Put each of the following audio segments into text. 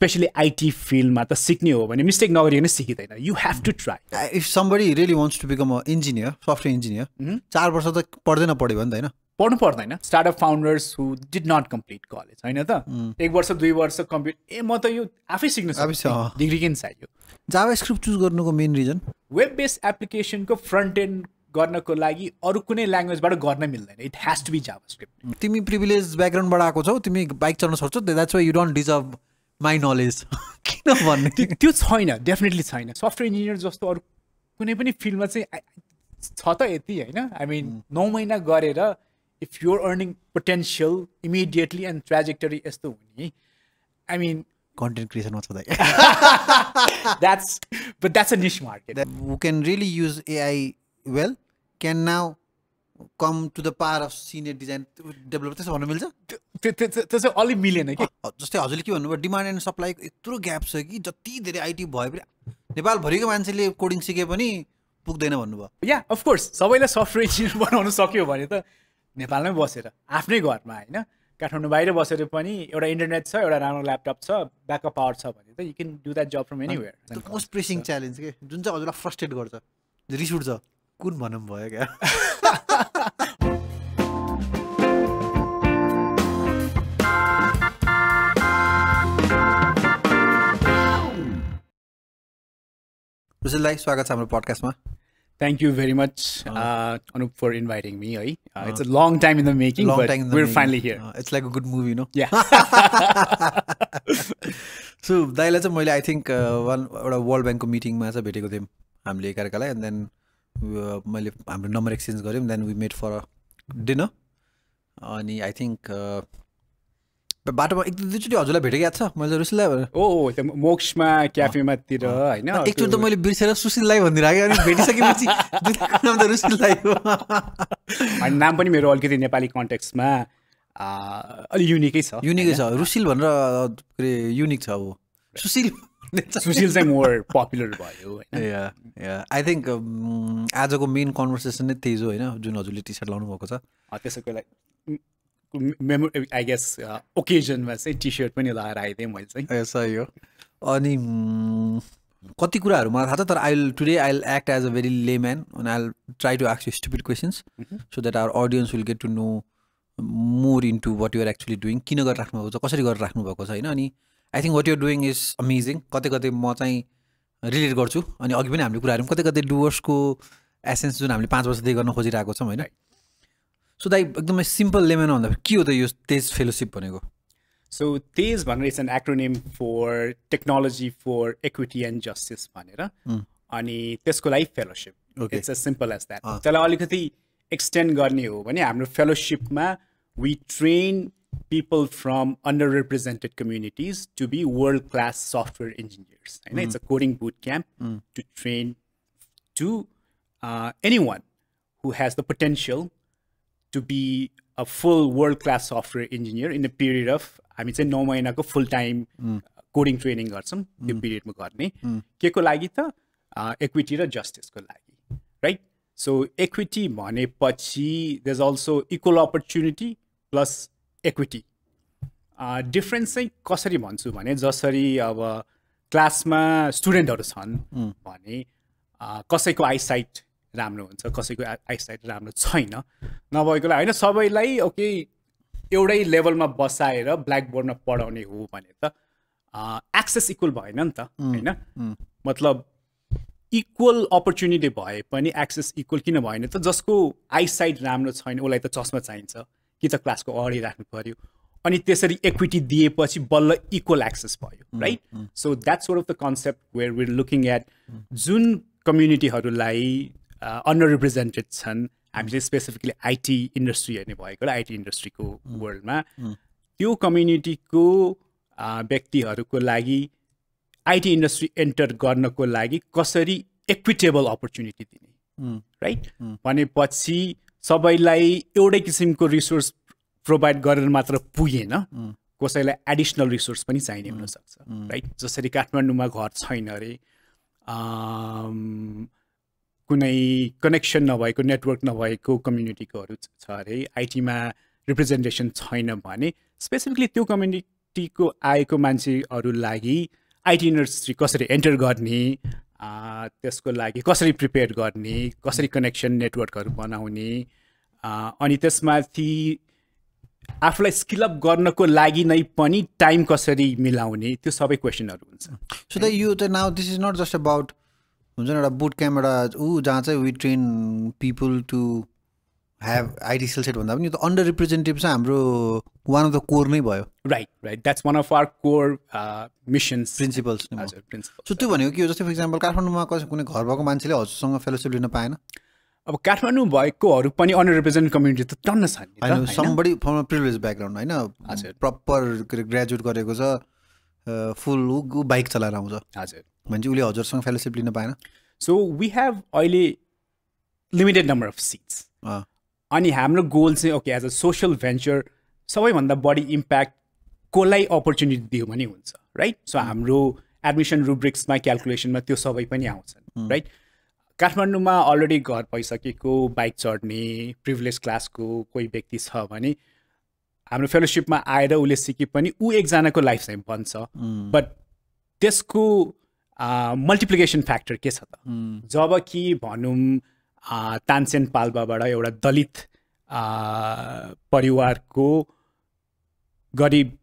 Specially IT फिल्डमा त सिक्ने हो भने मिस्टेक नगरिकन सिकिँदैन। You have to try if somebody really wants to become a engineer software engineer चार वर्ष त पढ्दैन पढ्यो भने त होइन। पढ्नु पर्दैन। Startup founders who did not complete college होइन त? एक वर्ष दुई वर्ष कम्प्लिट ए म त यो आफै सिक्न। डिग्री किन चाहियो? जावा स्क्रिप्ट चुज गर्नुको मेन रिजन वेब बेस्ड एप्लिकेसनको फ्रन्ट एन्ड गर्नको लागि अरू कुनै ल्याङ्ग्वेजबाट गर्न मिल्दैन। It has to be JavaScript तिमी प्रिभिलेज ब्याकग्राउन्डबाट आएको छौ तिमी बाइक चलाउन सक्छौ that's why you don't deserve my knowledge किन भन्ने त्यो छैन डेफिनेटली छैन। सफ्टवेयर इन्जिनियर जस्तो अरू कुनै पनि फिल्डमा चाहिँ छ त यति होइन? आई मिन नौ महिना गरेर if your earning potential immediately and trajectory यस्तो हुने आई मिन कन्टेन्ट क्रिएसनमा छँदा that's but that's a niche market who can really use AI well. Can now come to the power of senior design developer त्यसो भन्नु मिल्छ? त्यो चाहिँ अलिक मिलेन कि? जस्तै हजुरले के भन्नुभयो डिमान्ड एन्ड सप्लाईको यत्रो ग्याप छ कि जति धेरै आइटी भयो पनि नेपालभरिको मान्छेले कोडिङ सिके पनि पुग्दैन भन्नुभयो। या अफकोर्स सबैलाई सफ्टवेयर इन्जिनियर बनाउन सक्यो भने त नेपालमै बसेर आफ्नै घरमा होइन? काठमाडौँ बाहिर बसेर पनि एउटा इन्टरनेट छ एउटा राम्रो ल्यापटप छ ब्याकअप पावर छ भने त you can do that job from anywhere most pressing challenge के? जुन चाहिँ हजुरलाई फ्रस्ट्रेट गर्छ रिस उठ्छ। कुन भनौँ भयो क्या? रुसेललाई स्वागत छ हाम्रो पडकास्टमा। Thank you very much Anup for inviting me है। It's a. Long time in the making finally here it's like a good movie no so दाइलाई चाहिँ मैले आई थिङ्क वान एउटा वर्ल्ड ब्याङ्कको मिटिङमा चाहिँ भेटेको थियौँ हामीले एकाअर्कालाई एन्ड देन मैले हाम्रो नम्बर एक्सचेन्ज गऱ्यौँ then we made for dinner अनि आई थिङ्क बाटोमा एक दुईचोटि हजुरलाई भेटेको याद छ? मैले रुसिललाई ओ मोक्समा क्याफेमा तिर होइन एकचोटि त मैले बिर्सेर सुशीललाई भनिदिरहेको अनि भेटिसकेपछि दुईवटाको नाम त रुसिललाई हो। अनि नाम पनि मेरो अलिकति नेपाली कन्टेक्समा अलिक युनिकै छ युनिकै छ। रुसिल भनेर के अरे युनिक छ अब। सुशील सुशील चाहिँ मोर पपुलर भयो होइन। आई थिङ्क आजको मेन कन्भर्सेसन नै त्यही हो होइन जुन हजुरले टी सर्ट लाउनु भएको छ त्यसैको लागि मेमो आई गेस ओकेजनमा चाहिँ टी सर्ट पनि लगाएर आइदिएँ मैले चाहिँ। सही हो। अनि कति कुराहरू मलाई थाहा छ तर I today I act as a very layman अनि I try to ask you stupid questions so that our audience will get to know more into what you're actually doing किन गरेर राख्नुभएको छ कसरी गरेर राख्नुभएको छ होइन? अनि I think what you're doing is amazing कतै कतै म चाहिँ रिलेट गर्छु। अनि अघि पनि हामीले कुराहरू कतै कतै डुवर्सको एसेन्स जुन हामीले पाँच वर्षदेखि गर्न खोजिरहेको छौँ होइन? सो दाइ एकदमै सिम्पल लेमेन भन्दाखेरि के हो त यो तेज फेलोसिप भनेको? सो तेज भनेर it's an acronym for technology for equity and justice भनेर। अनि त्यसको लागि fellowship. It's as simple as that त्यसलाई अलिकति एक्सटेन्ड गर्ने हो भने हाम्रो फेलोसिपमा we train people from under represented communities to be world class software engineers होइन it's a coding boot camp to train to any one who has the potential to be a full world class software engineer in a period of हामी चाहिँ नौ महिनाको फुल time coding training गर्छौँ त्यो पिरियडमा गर्ने के को लागि त इक्विटी र जस्टिसको लागि राइट सो इक्विटी भनेपछि the is also equal opportunity plus Equity difference चाहिँ कसरी भन्छु भने जसरी अब क्लासमा स्टुडेन्टहरू छन् भने कसैको आइसाइट राम्रो हुन्छ कसैको आइसाइट राम्रो छैन। नभएकोलाई होइन सबैलाई ओके एउटै लेभलमा बसाएर ब्ल्याक बोर्डमा पढाउने हो भने त एक्सेस इक्वल भएन नि त होइन? मतलब इक्वल अपर्च्युनिटी भए पनि एक्सेस इक्वल किन भएन त जसको आइसाइट राम्रो छैन उसलाई त चस्मा चाहिन्छ। कि त क्लासको अगाडि राख्नु पर्यो। अनि त्यसरी इक्विटी दिएपछि बल्ल इक्वल एक्सेस भयो right so that's sort of the concept where we're looking at जुन कम्युनिटीहरूलाई अन्डर रिप्रेजेन्टेड छन् हामीले स्पेसिफिकली आइटी इन्डस्ट्री हेर्ने भएकोले आइटी इन्डस्ट्रीको वर्ल्डमा त्यो कम्युनिटीको व्यक्तिहरूको लागि आइटी इन्डस्ट्री एन्टर गर्नको लागि कसरी इक्विटेबल अपर्च्युनिटी दिने राइट भनेपछि सबैलाई एउटै किसिमको रिसोर्स प्रोभाइड गरेर मात्र पुगेन कसैलाई एडिसनल रिसोर्स पनि चाहिने हुनसक्छ राइट? जसरी काठमाडौँमा घर छैन अरे कुनै कनेक्सन नभएको नेटवर्क नभएको कम्युनिटीकोहरू छ अरे आइटीमा रिप्रेजेन्टेसन छैन भने स्पेसिफिकली त्यो कम्युनिटी आइटीको आएको मान्छेहरू लागि आइटी इन्डस्ट्री कसरी एन्टर गर्ने त्यसको लागि कसरी प्रिपेयर गर्ने कसरी कनेक्सन नेटवर्कहरू बनाउने अनि त्यसमाथि आफूलाई स्किलअप गर्नको लागि नै पनि टाइम कसरी मिलाउने त्यो सबै क्वेसनहरू हुन्छ। सो द यु चाहिँ now this is not just about हुन्छ नि एउटा बुट क्याम्प एउटा ऊ जहाँ चाहिँ we train people to have skill set भन्दा पनि यो त अन्डर रिप्रेजेन्टेटिभ चाहिँ हाम्रो वान अफ द कोर नै भयो। Right right that's one of our core missions principles so त्यो भनेको के हो? जस्तै फर इक्जाम्पल काठमाडौँमा कसै कुनै घर भएको मान्छेले हजुरसँग फेलोसिप लिन पाएन? अब काठमाडौँ भएकोहरू पनि अनर रिप्रेजेन्ट कम्युनिटी त टन्न छ नि? समबडी फ्रम प्रिभिलेज ब्याकग्राउन्ड होइन। प्रपर के अरे ग्रेजुएट गरेको छ फुल ऊ बाइक चलाएर आउँछ। हजुर भने चाहिँ उसले हजुरसँग फेलोसिप लिन पाएन? सो वी हेभ अहिले लिमिटेड नम्बर अफ सिट्स अनि हाम्रो गोल चाहिँ okay as a social venture सबैभन्दा बढी इम्प्याक्ट कसलाई अपर्च्युनिटी दियो भने हुन्छ राइट सो हाम्रो एडमिसन रुब्रिक्समा क्यालकुलेसनमा त्यो सबै पनि आउँछन् राइट काठमाडौँमा अलरेडी घर भइसकेको बाइक चढ्ने प्रिभिलेज क्लासको कोही व्यक्ति छ भने हाम्रो फेलोसिपमा आएर उसले सिके पनि ऊ एकजनाको लाइफ चाहिँ बन्छ। बट त्यसको मल्टिप्लिकेसन फ्याक्टर के छ त? जब कि भनौँ तानसेन पाल्पाबाट एउटा दलित परिवारको गरिब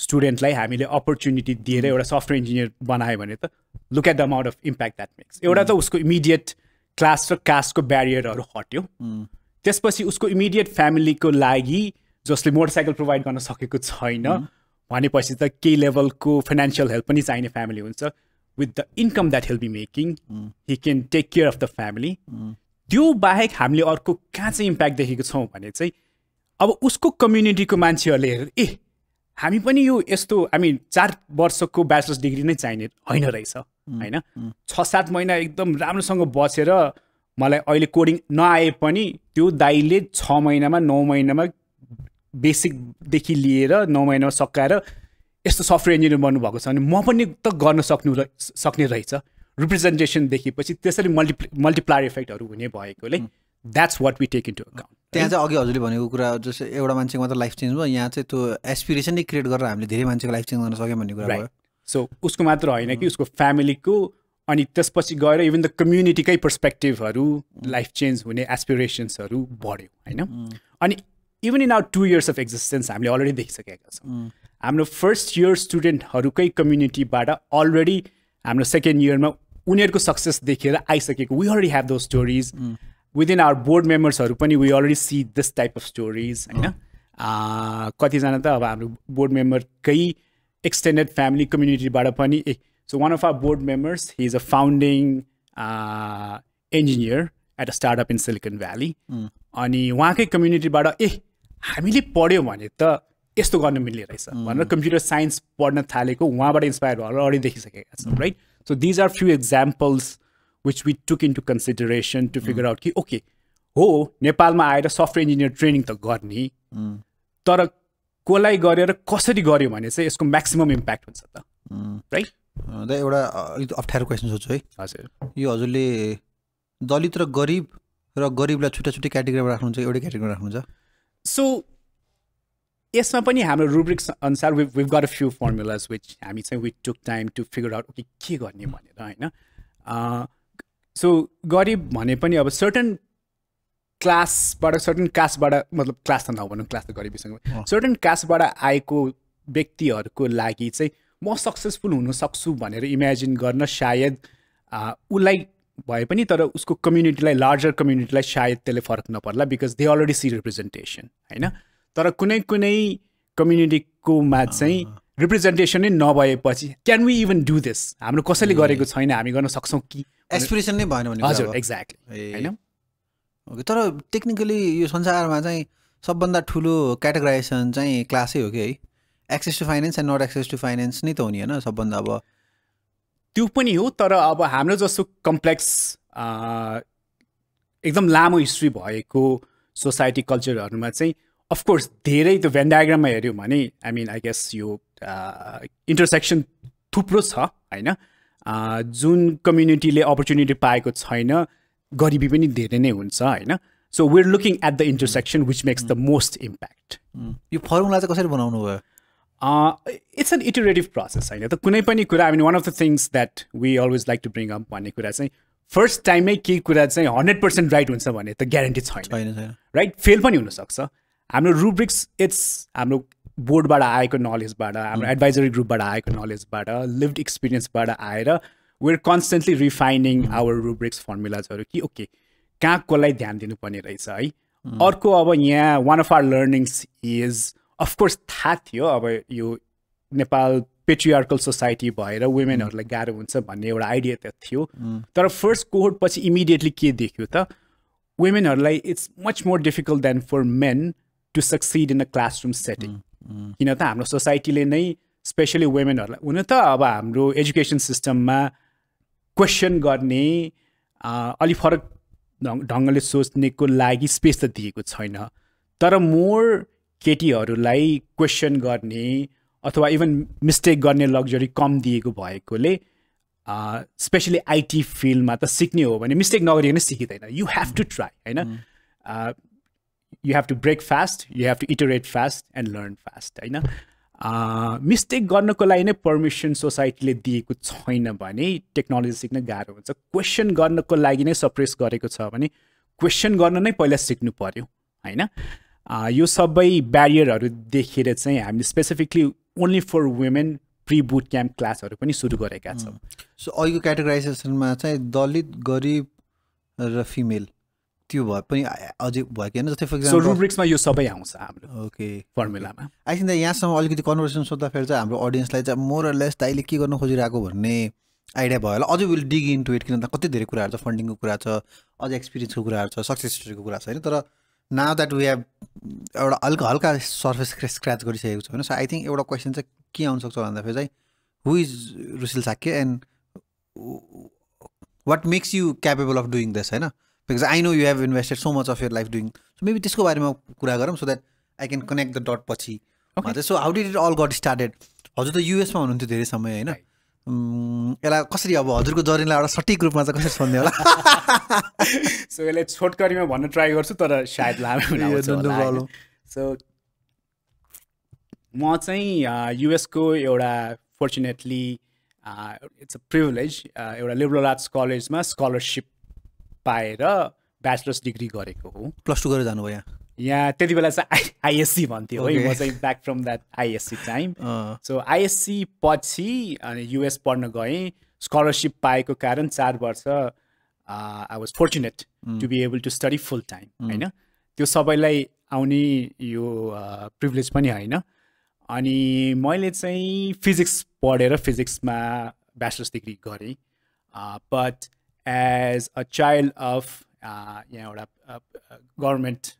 स्टुडेन्टलाई हामीले अपर्च्युनिटी दिएर एउटा सफ्टवेयर इन्जिनियर बनायो भने त look at the amount of impact that makes एउटा त उसको इमिडिएट क्लास र कास्टको ब्यारियरहरू हट्यो। त्यसपछि उसको इमिडिएट फ्यामिलीको लागि जसले मोटरसाइकल प्रोभाइड गर्न सकेको छैन भनेपछि त केही लेभलको फाइनेन्सियल हेल्प पनि चाहिने फ्यामिली हुन्छ। With the income that he'll be making he can take care of the family त्यो बाहेक हामीले अर्को कहाँ चाहिँ इम्प्याक्ट देखेको छौँ भने चाहिँ अब उसको कम्युनिटीको मान्छेहरूले हेरेर ए हामी पनि यो यस्तो हामी चार वर्षको ब्याचलर्स डिग्री नै चाहिने होइन रहेछ होइन? छ सात महिना एकदम राम्रोसँग बसेर मलाई अहिले कोडिङ नआए पनि त्यो दाइले छ महिनामा नौ महिनामा बेसिकदेखि लिएर नौ महिनामा सकाएर यस्तो सफ्टवेयर इन्जिनियर बन्नुभएको छ भने म पनि त गर्न सक्नु र सक्ने रहेछ। रिप्रेजेन्टेसन देखेपछि त्यसरी मल्टिप्लि मल्टिप्लायर इफेक्टहरू हुने भएकोले that's what we take into account त्यहाँ चाहिँ अघि हजुरले भनेको कुरा जस्तै एउटा मान्छेको मात्र लाइफ चेन्ज भयो यहाँ चाहिँ त्यो एसपिरेसन नै क्रिएट गरेर हामीले धेरै मान्छेको लाइफ चेन्ज गर्न सक्यौँ भन्ने कुरा भयो। राइट सो उसको मात्र होइन कि उसको फ्यामिलीको अनि त्यसपछि गएर इभन द कम्युनिटीकै पर्सपेक्टिभहरू लाइफ चेन्ज हुने एसपिरेसन्सहरू बढ्यो होइन? अनि even in our two years of existence हामीले अलरेडी देखिसकेका छौँ। हाम्रो फर्स्ट इयर स्टुडेन्टहरूकै कम्युनिटीबाट अलरेडी हाम्रो सेकेन्ड इयरमा उनीहरूको सक्सेस देखेर आइसकेको we already have two stories within our board मेम्बर्सहरू पनि we already see this type of stories होइन? आ, कतिजना त अब हाम्रो बोर्ड मेम्बरकै एक्सटेन्डेड फ्यामिली कम्युनिटीबाट पनि ए so one of our board members he is a founding engineer at a startup in Silicon Valley अनि उहाँकै कम्युनिटीबाट ए हामीले पढ्यो भने त यस्तो गर्न मिल्ने रहेछ भनेर कम्प्युटर साइन्स पढ्न थालेको उहाँबाट इन्सपायर भएर अगाडि देखिसकेका छौँ right so these are few examples which we took into consideration to figure out कि ओके हो नेपालमा आएर सफ्टवेयर इन्जिनियर ट्रेनिङ त गर्ने तर कसलाई गरेर कसरी गर्यो भने चाहिँ यसको म्याक्सिमम् इम्प्याक्ट हुन्छ त। राइट दा एउटा अलिक अप्ठ्यारो क्वेसन सोध्छु है। हजुर। यो हजुरले दलित र गरिब र गरिबलाई छुट्टा छुट्टै क्याटेगोरीमा राख्नुहुन्छ एउटै क्याटेगोरीमा राख्नुहुन्छ? सो यसमा पनि हाम्रो रुब्रिक्स अनुसार we we've got a few formulas which हामी चाहिँ with took time to figure out okay के गर्ने भनेर होइन? सो गरिब भने पनि अब सर्टन क्लासबाट सर्टन कास्टबाट मतलब क्लास त नभनौँ क्लास त गरिबीसँग सर्टन कास्टबाट आएको व्यक्तिहरूको लागि चाहिँ म सक्सेसफुल हुन सक्छु भनेर इमेजिन गर्न सायद उसलाई भए पनि तर उसको कम्युनिटीलाई लार्जर कम्युनिटीलाई सायद त्यसले फरक नपर्ला because they already see representation होइन? तर कुनै कुनै कम्युनिटीकोमा चाहिँ रिप्रेजेन्टेसन नै नभएपछि can we even do this हाम्रो कसैले गरेको छैन हामी गर्न सक्छौँ कि? एसपिरेसन नै भएन भने हजुर। एक्ज्याक्टली होइन? ओके तर टेक्निकली यो संसारमा चाहिँ सबभन्दा ठुलो क्याटेगराइजेसन चाहिँ क्लासै हो कि है? Access to finance and not access to finance नै त हो नि होइन? सबभन्दा अब त्यो पनि हो तर अब हाम्रो जस्तो कम्प्लेक्स एकदम लामो हिस्ट्री भएको सोसाइटी कल्चरहरूमा चाहिँ अफकोर्स धेरै त्यो भेन डायग्राममा हेऱ्यौँ भने आई मिन आई गेस यो इन्टरसेक्सन थुप्रो छ होइन? अ, जुन कम्युनिटीले अपर्च्युनिटी पाएको छैन गरिबी पनि धेरै नै हुन्छ होइन? So we're looking at the intersection which makes the most impact यो फर्मुला चाहिँ कसरी बनाउनु भयो? इट्स एन इटरेटिभ प्रोसेस होइन? त कुनै पनि कुरा I mean one of the things that we always like to bring up भन्ने कुरा चाहिँ फर्स्ट टाइममै केही कुरा चाहिँ हन्ड्रेड पर्सेन्ट राइट हुन्छ भने त ग्यारेन्टी छैन राइट फेल पनि हुनसक्छ। हाम्रो रुब्रिक्स इट्स हाम्रो बोर्डबाट आएको नलेजबाट हाम्रो एडभाइजरी ग्रुपबाट आएको नलेजबाट लिभड एक्सपिरियन्सबाट आएर we're constantly refining our rubrics फर्मुलाजहरू कि ओके कहाँ कसलाई ध्यान दिनुपर्ने रहेछ है। अर्को अब यहाँ one of our learnings is of course थाहा थियो अब यो नेपाल पेट्रियार्कल सोसाइटी भएर वुमेनहरूलाई गाह्रो हुन्छ भन्ने एउटा आइडिया त थियो। तर फर्स्ट कोहोट पछि इमिडिएटली के देख्यो त वुमेनहरूलाई it's much more difficult than for men to succeed in a classroom setting किन त हाम्रो सोसाइटीले नै स्पेसली वुमेनहरूलाई हुन त अब हाम्रो एजुकेसन सिस्टममा क्वेसन गर्ने अलिक फरक ढङ्गले सोच्नेको लागि स्पेस त दिएको छैन। तर मोर केटीहरूलाई क्वेसन गर्ने अथवा इभन मिस्टेक गर्ने लग्जरी कम दिएको भएकोले स्पेसली आइटी फिल्डमा त सिक्ने हो भने मिस्टेक नगरिकन सिकिँदैन। यु हेभ टु ट्राई होइन? You have to break fast you have to iterate fast and learn fast होइन? मिस्टेक गर्नको लागि नै पर्मिसन सोसाइटीले दिएको छैन भने टेक्नोलोजी सिक्न गाह्रो हुन्छ। क्वेसन गर्नको लागि नै सप्रेस गरेको छ भने क्वेसन गर्न नै पहिला सिक्नु पऱ्यो होइन? यो सबै ब्यारियरहरू देखेर चाहिँ हामीले specifically only for women pre boot camp क्लासहरू पनि सुरु गरेका छौँ। सो अहिलेको क्याटेगराइजेसनमा चाहिँ दलित गरिब र फिमेल त्यो भए पनि अझै भयो कि होइन? जस्तै फर इक्जाम्पल रुब्रिक्समा यो सबै आउँछ हाम्रो ओके। फर्मुलामा आई थिङ्क यहाँसम्म अलिकति कन्भर्सेसन सोद्धाखेरि चाहिँ हाम्रो अडियन्सलाई चाहिँ मोर लेस दाइले के गर्न खोजिरहेको भन्ने आइडिया भयो होला। अझै will dig in to it किन त कति धेरै कुराहरू छ फन्डिङको कुरा छ अझ एक्सपिरियन्सको कुराहरू छ सक्सेस स्टोरीको कुरा छ होइन? तर नाउ द्याट वी हेभ एउटा हल्का हल्का सर्फेस स्क्र्याच गरिसकेको छ होइन? सो आई थिङ्क एउटा क्वेसन चाहिँ के आउनसक्छ भन्दाखेरि चाहिँ who is Rushil Shakya and what makes you capable of doing this होइन? Because I know you have invested so much of your life doing so maybe त्यसको बारेमा कुरा गरौँ so that I can connect the dot पछि so how did it all got started हजुर त युएसमा हुनुहुन्थ्यो धेरै समय होइन? यसलाई कसरी अब हजुरको जर्नीलाई एउटा सठिक रूपमा चाहिँ कसरी सोध्ने होला? सो यसलाई छोटकरीमा भन्न ट्राई गर्छु तर सायद लामो सो म चाहिँ युएसको एउटा फोर्चुनेटली इट्स अ प्रिभिलेज एउटा लिबरल आर्ट्स कलेजमा स्कलरसिप पाएर ब्याचलर्स डिग्री गरेको हो। प्लस टू गरेर जानुभयो यहाँ? यहाँ त्यति बेला चाहिँ आई आइएससी भन्थ्यो है। म चाहिँ back from that ISC time. So ISC पछि अनि युएस पढ्न गएँ। स्कलरसिप पाएको कारण चार वर्ष I was fortunate to be able to study full time होइन? त्यो सबैलाई आउने यो प्रिभिलेज पनि होइन। अनि मैले चाहिँ फिजिक्स पढेर फिजिक्समा ब्याचलर्स डिग्री गरेँ। But as a child of यहाँ एउटा government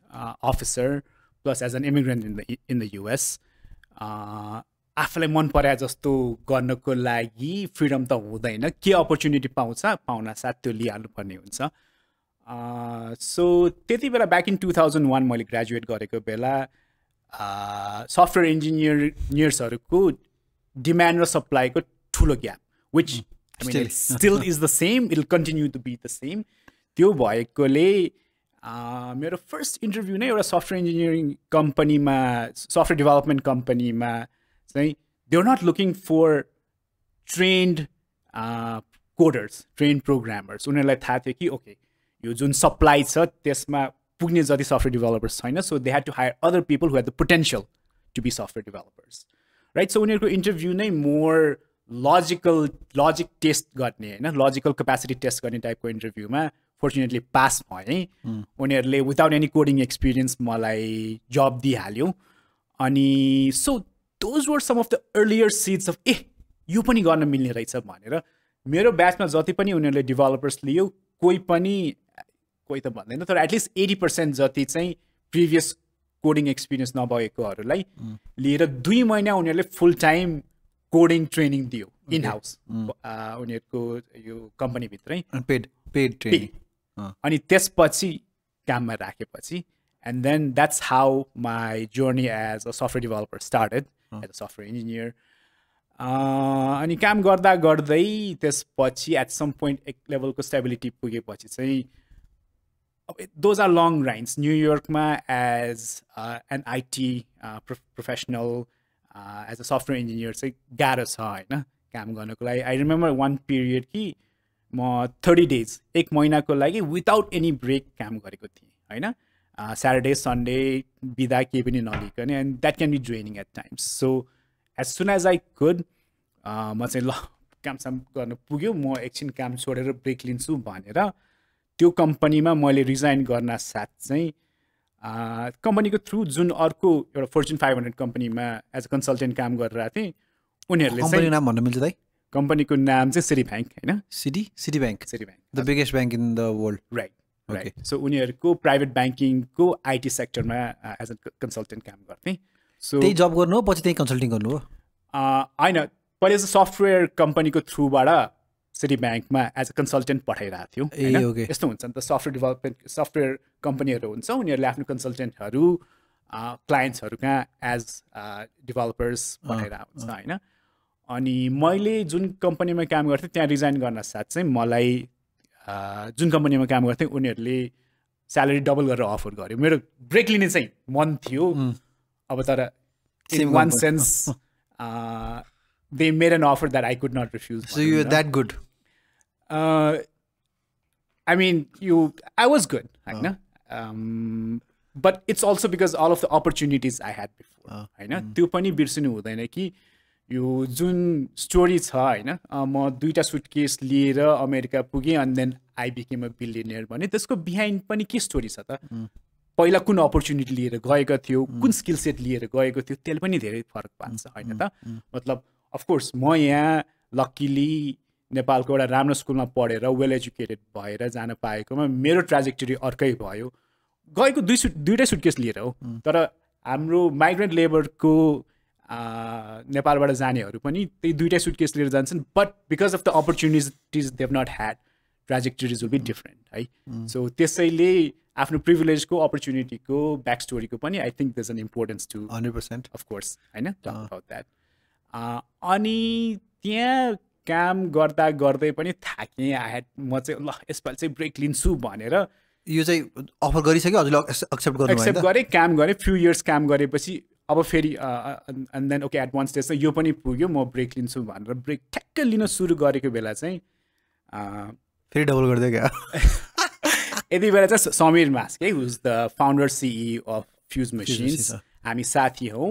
officer plus as an immigrant in the in the US आफूलाई मन पराए जस्तो गर्नको लागि फ्रिडम त हुँदैन। के अपर्च्युनिटी पाउँछ? पाउन साथ त्यो लिइहाल्नुपर्ने हुन्छ। सो त्यति बेला back in two thousand one मैले ग्रेजुएट गरेको बेला सफ्टवेयर इन्जिनियर्सहरूको डिमान्ड र सप्लाईको ठुलो gap which I mean, still, still is the same. It'll continue to be the same. त्यो भएकोले मेरो फर्स्ट इन्टरभ्यू नै एउटा सफ्टवेयर इन्जिनियरिङ कम्पनीमा सफ्टवेयर डेभलपमेन्ट कम्पनीमा चाहिँ they are not looking for trained coders trained programmers उनीहरूलाई थाहा थियो कि ओके यो जुन सप्लाई छ त्यसमा पुग्ने जति सफ्टवेयर डेभलपर्स छैन so they had to hire other people who had the potential to be software developers right so उनीहरूको इन्टरभ्यू नै मोर लजिकल लजिक टेस्ट गर्ने होइन? लजिकल क्यापेसिटी टेस्ट गर्ने टाइपको इन्टरभ्यूमा फोर्चुनेटली पास भएँ। उनीहरूले विदाउट एनी कोडिङ एक्सपिरियन्स मलाई जब दिइहाल्यो। अनि so those were some of the earlier seeds of uh यो पनि गर्न मिल्ने रहेछ भनेर मेरो ब्याचमा जति पनि उनीहरूले डेभलपर्स लियो कोही पनि कोही त भन्दैन तर एटलिस्ट एटी पर्सेन्ट जति चाहिँ प्रिभियस कोडिङ एक्सपिरियन्स नभएकोहरूलाई लिएर दुई महिना उनीहरूले फुल टाइम कोडिङ ट्रेनिङ दियो इन हाउस उनीहरूको यो कम्पनीभित्रै। पेड पेड ट्रेनिङ अनि त्यसपछि काममा राखेपछि and then that's how my journey as a software developer started as a software engineer अनि काम गर्दा गर्दै त्यसपछि एट सम पोइन्ट एक लेभलको स्टेबिलिटी पुगेपछि चाहिँ those are long राइन्स न्युयोर्कमा as an IT professional as a software engineer चाहिँ गाह्रो छ होइन काम गर्नको लागि. आई रिमेम्बर वान पिरियड कि म थर्टी डेज एक महिनाको लागि विदाउट एनी ब्रेक काम गरेको थिएँ होइन। स्याटरडे सन्डे बिदा केही पनि नलिकने and that can be draining at times so as soon as I could म चाहिँ ल कामसाम गर्न पुग्यो। म एकछिन काम छोडेर ब्रेक लिन्छु भनेर त्यो कम्पनीमा मैले रिजाइन गर्न साथ चाहिँ कम्पनीको थ्रु जुन अर्को एउटा फोर्चुन फाइभ हन्ड्रेड कम्पनीमा एज अ कन्सल्टेन्ट काम गरिरहेको थिएँ उनीहरूले चाहिँ नाम भन्न मिल्छ दाइ? कम्पनीको नाम चाहिँ सिटी ब्याङ्क होइन? Citi Citibank Citibank the biggest bank in the world right right so उनीहरूको प्राइभेट ब्याङ्किङको आइटी सेक्टरमा एज अ कन्सल्टेन्ट काम गर्थेँ। सो त्यही जब गर्नु हो पछि त्यही कन्सल्टिङ गर्नु हो? होइन पहिले चाहिँ सफ्टवेयर कम्पनीको थ्रुबाट सिटी ब्याङ्कमा एज अ कन्सल्टेन्ट पठाइरहेको थियो. यस्तो हुन्छ नि त सफ्टवेयर डेभलपमेन्ट सफ्टवेयर कम्पनीहरू हुन्छ उनीहरूले आफ्नो कन्सल्टेन्टहरू क्लायन्ट्सहरू कहाँ एज डेभलपर्स पठाइरहेको हुन्छ होइन? अनि मैले जुन कम्पनीमा काम गर्थेँ त्यहाँ रिजाइन गर्न साथ चाहिँ मलाई जुन कम्पनीमा काम गर्थेँ उनीहरूले स्यालेरी डबल गरेर अफर गर्यो। मेरो ब्रेक लिने चाहिँ मन थियो। अब तर in one. Sense they made an offer that I could not refuse so you that good I mean you I was good होइन but it's also because all of the opportunities I had before होइन त्यो पनि बिर्सिनु हुँदैन कि यो जुन story छ होइन म दुईवटा सुटकेस लिएर अमेरिका पुगेँ अनि then I became a billionaire भने त्यसको बिहाइन्ड पनि के स्टोरी छ त? पहिला कुन अपर्च्युनिटी लिएर गएको थियो कुन स्किल सेट लिएर गएको थियो त्यसले पनि धेरै फरक पार्छ होइन त? मतलब अफकोर्स म यहाँ लक्किली नेपालको एउटा राम्रो स्कुलमा पढेर वेल एजुकेटेड भएर जान पाएकोमा मेरो ट्राजेक्टरी अर्कै भयो। गएको दुई सुट दुइटै सुटकेस लिएर हो। तर हाम्रो माइग्रेन्ट लेबरको नेपालबाट जानेहरू पनि त्यही दुइटै सुटकेस लिएर जान्छन् but because of the opportunities they not had trajectories will be different है। सो त्यसैले आफ्नो प्रिभिलेजको अपर्च्युनिटीको ब्याक स्टोरीको पनि I think this an importance to hundred percent. Of course होइन द्याट अनि त्यहाँ काम गर्दा गर्दै पनि थाकेँ ह्याड म चाहिँ ल यसपालि चाहिँ ब्रेक लिन्छु भनेर। यो चाहिँ अफर गरिसक्यो? हजुरले एक्सेप्ट एक्सेप्ट गरेँ काम गरेँ फ्यु इयर्स काम गरेपछि अब फेरि and then okay at one stage चाहिँ यो पनि पुग्यो म ब्रेक लिन्छु भनेर। ब्रेक ठ्याक्कै लिन सुरु गरेको बेला चाहिँ फेरि डबल गरिदियो क्या? यति बेला चाहिँ समीर मास्क है who's the founder CEO of Fusemachines. हामी साथी हौ।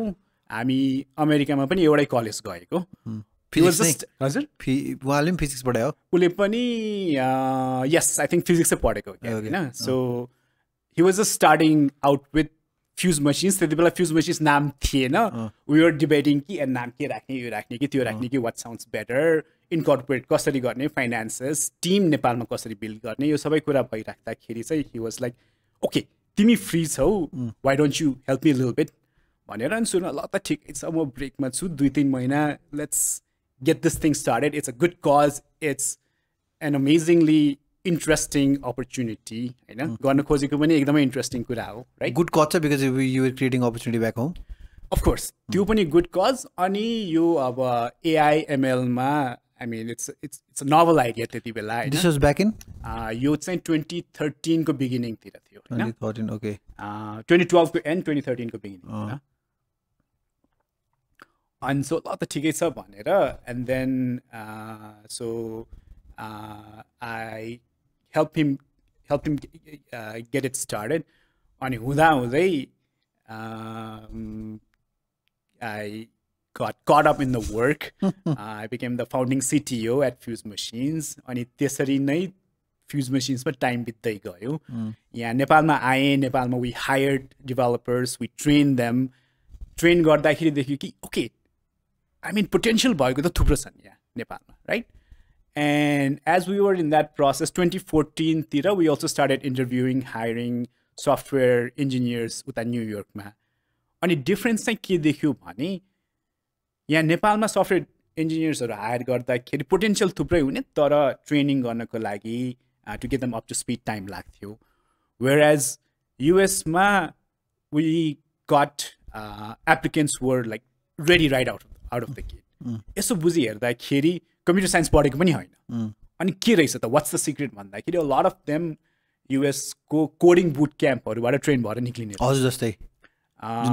हामी अमेरिकामा पनि एउटै कलेज गएको। नै हजुर? उहाँले पनि फिजिक्स पढायो उसले पनि यस आई थिङ्क फिजिक्सै पढेको. होइन so he was just starting out with Fusemachines त्यति बेला फ्युज मसिन्स नाम थिएन। वर डिबेटिङ कि नाम के राख्ने यो राख्ने कि त्यो राख्ने कि वाट साउन्ड्स बेटर इन्कर्पोरेट कसरी गर्ने? फाइनेन्सेस टिम नेपालमा कसरी बिल्ड गर्ने? यो सबै कुरा भइराख्दाखेरि चाहिँ हि वाज लाइक ओके तिमी फ्री छौ। Why don't you help me लिल बिट भनेर अनि सुन ल त ठिकै छ म ब्रेकमा छु। दुई तिन महिना let's get this thing started it's a good cause it's an amazingly interesting opportunity होइन गर्न खोजेको पनि एकदमै इन्ट्रेस्टिङ कुरा हो राइट गुड कच छ because you are creating opportunity back home of course त्यो पनि गुड कज अनि यो अब AI एमएलमा I mean it's it's it's novel idea त्यति बेला होइन दिस वाज ब्याक इन अँ, यो चाहिँ ट्वेन्टी थर्टिनको बिगिनिङतिर थियो होइन ट्वेन्टी थर्टिन ओके ट्वेन्टी टुवेल्भको एन्ड ट्वेन्टी थर्टिनको बिगिनिङ होइन अनि सो ल त ठिकै छ भनेर and then so I help him help him get it started अनि हुँदाहुँदै I got caught up in the work. uh, I became the founding CTO at Fuse Machines. अनि त्यसरी नै फ्युज मसिन्समा टाइम बित्दै गयो यहाँ नेपालमा आएँ नेपालमा we hired developers we train them train गर्दाखेरि देख्यो कि ओके आई मिन पोटेन्सियल भएको त थुप्रो छन् यहाँ नेपालमा right and as we were in that process twenty फोर्टिनतिर we also started interviewing hiring software engineers उता न्युयोर्कमा अनि डिफ्रेन्स चाहिँ के देख्यो भने यहाँ नेपालमा सफ्टवेयर इन्जिनियर्सहरू हायर गर्दाखेरि पोटेन्सियल थुप्रै हुने तर ट्रेनिङ गर्नको लागि to get them up to speed time लाग्थ्यो. Where as युएसमा we got applicants were like ready right out out of the gate यसो बुझी हेर्दाखेरि कम्प्युटर साइन्स पढेको पनि होइन। अनि के रहेछ त? वाट्स द सिक्रेट भन्दाखेरि लट अफ देम युएसको कोडिङ बुट क्याम्पहरूबाट ट्रेन भएर निक्लिने हजुर जस्तै।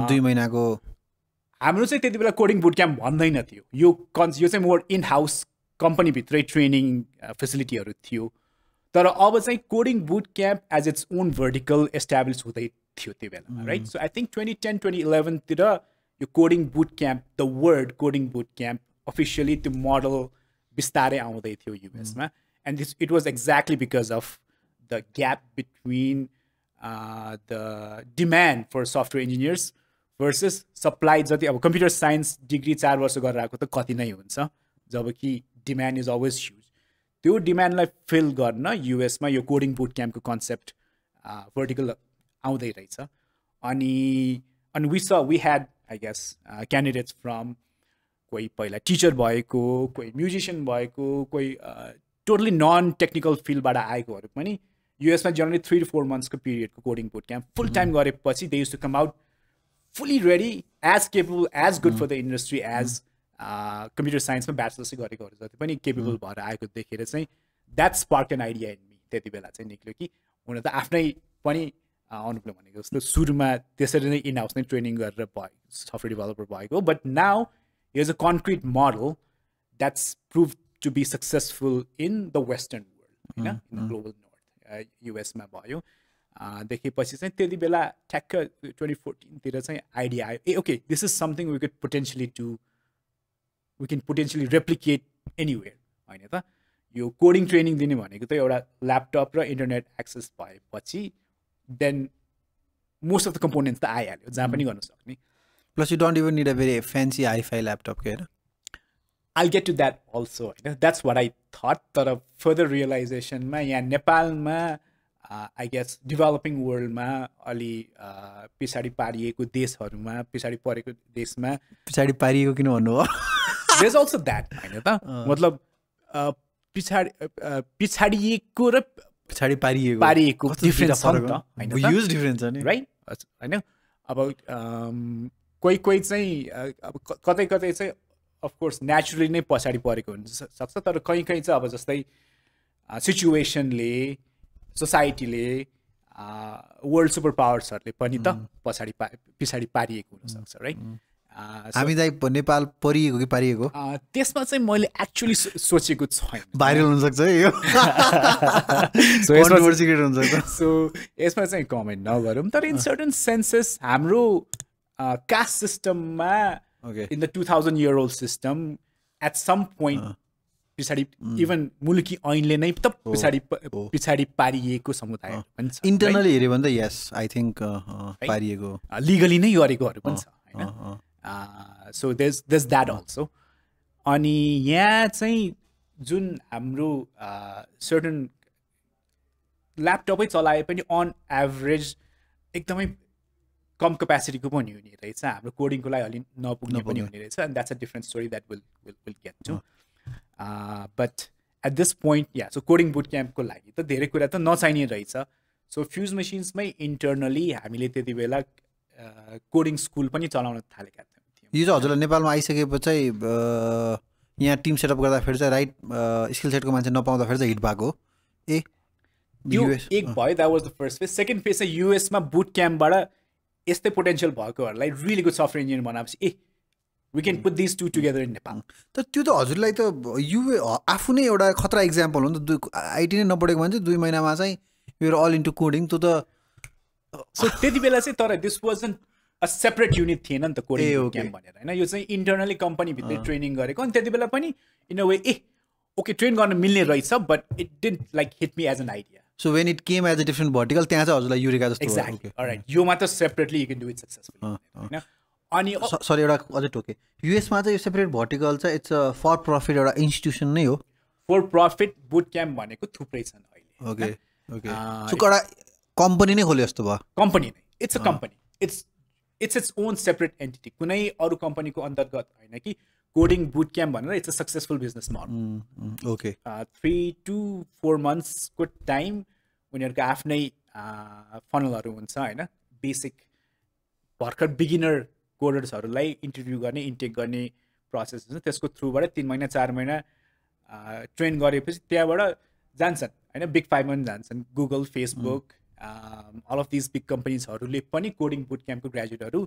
दुई महिनाको हाम्रो चाहिँ त्यति बेला कोडिङ बुट क्याम्प भन्दैन थियो। यो कन्स यो चाहिँ मोर इन हाउस कम्पनीभित्रै ट्रेनिङ फेसिलिटीहरू थियो। तर अब चाहिँ coding boot camp as its own vertical establish हुँदै थियो त्यो बेलामा right so I think twenty ten twenty इलेभेनतिर यो coding boot camp the word coding boot camp officially त्यो मोडल बिस्तारै आउँदै थियो युएसमा and this it was exactly because of the gap between the demand for software engineers versus supply जति अब computer science degree चार वर्ष गरेर आएको त कति नै हुन्छ जब कि डिमान्ड इज अलवेज ह्युज त्यो डिमान्डलाई फिल गर्न युएसमा यो कोडिङ बुट क्याम्पको कन्सेप्ट भर्टिकल आउँदै रहेछ। अनि अनि we saw we had I guess candidates from कोही पहिला टिचर भएको कोही म्युजिसियन भएको कोही टोटली नन टेक्निकल फिल्डबाट आएकोहरू पनि युएसमा जनरली थ्री टु फोर मन्थ्सको पिरियडको coding boot camp full time गरेपछि they use to come out fully ready as capable as good for the industry as computer साइन्समा ब्याचलर्सै गरेकोहरू जति पनि केपेबल भएर आएको देखेर चाहिँ that spark an idea in me त्यति बेला चाहिँ निक्ल्यो कि हुन त आफ्नै पनि अनुपले भनेको जस्तो सुरुमा त्यसरी नै इन हाउस नै ट्रेनिङ गरेर भयो सफ्टवेयर डेभलपर भएको but now is a concrete model that's proof to be successful in the western world होइन? इन द ग्लोबल नर्थ युएसमा भयो. देखेपछि चाहिँ त्यति बेला ठ्याक्क ट्वेन्टी फोर्टिनतिर चाहिँ आइडिया आयो। ए okay this is something we could potentially to we can potentially replicate anywhere होइन त? यो कोडिङ ट्रेनिङ दिने भनेको त एउटा ल्यापटप र इन्टरनेट एक्सेस भएपछि then most of the components त आइहाल्यो जहाँ पनि गर्न सक्ने plus you don't even need a very fancy hifi laptop के होइन I get to that also होइन द्याट्स वाट आई थट तर फर्दर रियलाइजेसनमा यहाँ नेपालमा आई गेस डेभलपिङ वर्ल्डमा अलि पछाडि पारिएको देशहरूमा पछाडि परेको देशमा पछाडि पारिएको किन भन्नुभयो देज अल्सो द्याट होइन त मतलब पछाडि पछाडिएको र पछाडि पारिएको पारिएको डिफ्रेन्स युज डिफ्रेन्स छ नि राइट होइन अब कोही कोही चाहिँ अब कतै कतै चाहिँ अफकोर्स नेचुरली नै पछाडि परेको हुन सक्छ तर कहीँ कहीँ चाहिँ अब जस्तै सिचुएसनले सोसाइटीले वर्ल्ड सुपर पावर्सहरूले पनि त पछाडि पा पछाडि पारिएको हुनसक्छ राइट हामी चाहिँ नेपाल परिएको कि पारिएको? त्यसमा चाहिँ मैले एक्चुली सोचेको छैन। भाइरल हुनसक्छ है यो। सो यसमा चाहिँ कमेन्ट नगरौँ तर इन सर्टन सेन्सेस हाम्रो कास्ट सिस्टममा in the two thousand year old system at some point पछाडि इभन मुलुकी ऐनले नै त पछाडि पछाडि पारिएको समुदाय इन्टरनली हेऱ्यो भने त यस आई थिङ्क पारिएको। लिगली नै गरेकोहरू पनि छ होइन? सो देस देस द्याट अल्सो अनि यहाँ चाहिँ जुन हाम्रो सर्टन ल्यापटपै चलाए पनि अन एभरेज एकदमै कम क्यापेसिटीको पनि हुने रहेछ। हाम्रो कोडिङको लागि अलिक नपुग्ने पनि हुने रहेछ। And that's a different story that will will will get to but at this point yeah so coding boot क्याम्पको लागि त धेरै कुरा त नचाहिने रहेछ। सो फ्युज मेसिन्समै इन्टर्नली हामीले त्यति बेला कोडिङ स्कुल पनि चलाउन थालेका थियौँ। यो चाहिँ हजुरलाई नेपालमा आइसकेपछि चाहिँ यहाँ टिम सेटअप गर्दाखेरि चाहिँ राइट स्किल सेटको मान्छे नपाउँदाखेरि चाहिँ हिट भएको ए यो एक भयो that was the first phase second phase चाहिँ युएसमा बुट क्याम्पबाट यस्तै पोटेन्सियल भएकोहरूलाई रियली गुड सफ्टवेयर इन्जिनियर बनाएपछि ए we can put this to together in Nepal त त्यो त हजुरलाई त यु आफू नै एउटा खतरा इक्जाम्पल हो नि त। दुई आइटी नै नपढेको भने चाहिँ दुई महिनामा चाहिँ यो अल इन्टु कोडिङ त्यो त सो त्यति बेला चाहिँ तर this was an a separate unit थिएन नि त कोडिङ क्याम्प भनेर होइन? यो चाहिँ इन्टरनली कम्पनीभित्रै ट्रेनिङ गरेको। अनि त्यति बेला पनि in a way uh okay train गर्न मिल्ने रहेछ but it didn't like hit me as an idea so when it came as a different vertical त्यहाँ चाहिँ हजुरलाई युरिका जस्तो एक्ज्याक्टली यो मात्र separately you can do it successful होइन? अनि सरी एउटा अझै टोके। युएसमा चाहिँ यो सेपरेट भर्टिकल चाहिँ इट्स अ फर प्रफिट एउटा इन्स्टिट्युसन नै हो। फर प्रफिट बुट क्याम्प भनेको थुप्रै छन् अहिले ओके ओके एउटा कम्पनी नै खोल्यो जस्तो भयो। कम्पनी नै। It's a. Company it's it's its own separate entity कुनै अरू कम्पनीको अन्तर्गत होइन कि कोडिङ बुट क्याम्प भनेर it's a successful business model okay three two four मन्थ्सको time उनीहरूको आफ्नै फनलहरू हुन्छ होइन। बेसिक भर्खर बिगिनर कोडर्सहरूलाई इन्टरभ्यू गर्ने इन्टेक गर्ने प्रोसेस हुन्छ। त्यसको थ्रुबाट तिन महिना चार महिना ट्रेन गरेपछि त्यहाँबाट जान्छन् होइन। बिग फाइभमा पनि जान्छन्। Google Facebook all of this big कम्पनीजहरूले पनि कोडिङ बुट क्याम्पको ग्रेजुएटहरू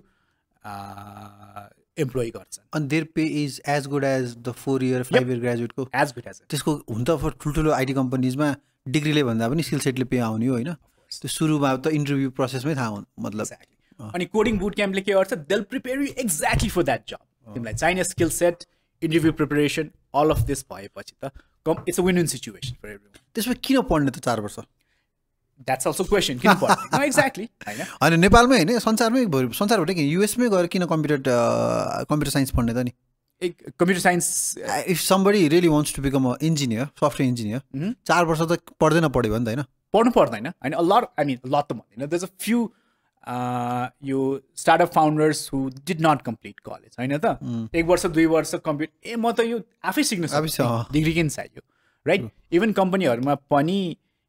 इम्प्लोइ गर्छन्। अनि their pay is as good as the four year five year ग्रेजुएटको as good as त्यसको हुन त अब ठुल्ठुलो आइटी कम्पनीजमा डिग्रीले भन्दा पनि स्किल सेटले पे आउने हो होइन? त्यो सुरुमा त इन्टरभ्यू प्रोसेसमै थाहा हुन् मतलब। अनि कोडिङ बुट क्याम्पले के गर्छ they'll prepare you exactly for that जब तिमीलाई चाहिने skill set interview preparation all of this भएपछि त come it's a win win situation for त्यसमा किन पढ्ने त चार वर्ष? द्याट्स अल्सो क्वेसन किन पढ्ने एक्ज्याक्टली होइन होइन नेपालमै होइन संसारमै संसारभरि किन युएसमै गएर किन कम्प्युटर कम्प्युटर साइन्स पढ्ने त नि? एक computer science if somebody really wants to become a engineer software engineer चार वर्ष त पढ्दैन पढ्यो भने त होइन? पढ्नु पर्दैन। होइन लट आई मिन लट त भन्दैन। दस अ फ्यु यो startup founders who did not complete college होइन त? एक वर्ष दुई वर्ष कम्प्लिट ए म त यो आफै सिक्नु सक्छु। डिग्री किन चाहियो? राइट इभन कम्पनीहरूमा पनि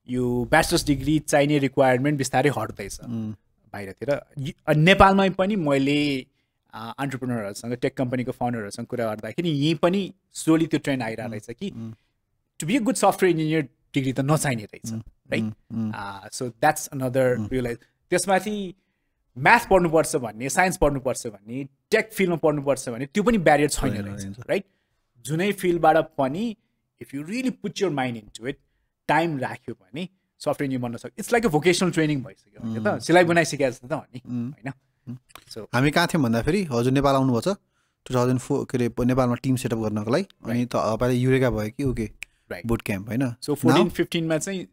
यो ब्याचलर्स डिग्री चाहिने रिक्वायरमेन्ट बिस्तारै हट्दैछ। बाहिरतिर। नेपालमै पनि मैले अन्टरप्रिनरहरूसँग टेक कम्पनीको फाउन्डरहरूसँग कुरा गर्दाखेरि यहीँ पनि स्लोली त्यो ट्रेन्ड आइरहेको रहेछ कि to be a good software engineer degree त नचाहिने रहेछ right so that's another realize त्यसमाथि म्याथ पढ्नुपर्छ भन्ने साइन्स पढ्नुपर्छ भन्ने टेक फिल्डमा पढ्नुपर्छ भने त्यो पनि ब्यारियर छैन रहेछ राइट जुनै फिल्डबाट पनि if you really put your mind into it time राख्यो भने सफ्टवेयर इन्जिनियर बन्न सक्छ it's like a vocational training भइसक्यो होइन त सिलाइ बनाइसकेको जस्तो त हो नि होइन? सो हामी कहाँ थियौँ भन्दाखेरि हजुर नेपाल आउनुभएको छ। टु थाउजन्ड फोर के अरे नेपालमा टिम सेटअप गर्नको लागि। अनि त तपाईँले युरेका भयो कि ओके राइट बुट क्याम्प होइन? सो फोर्टिन फिफ्टिनमा चाहिँ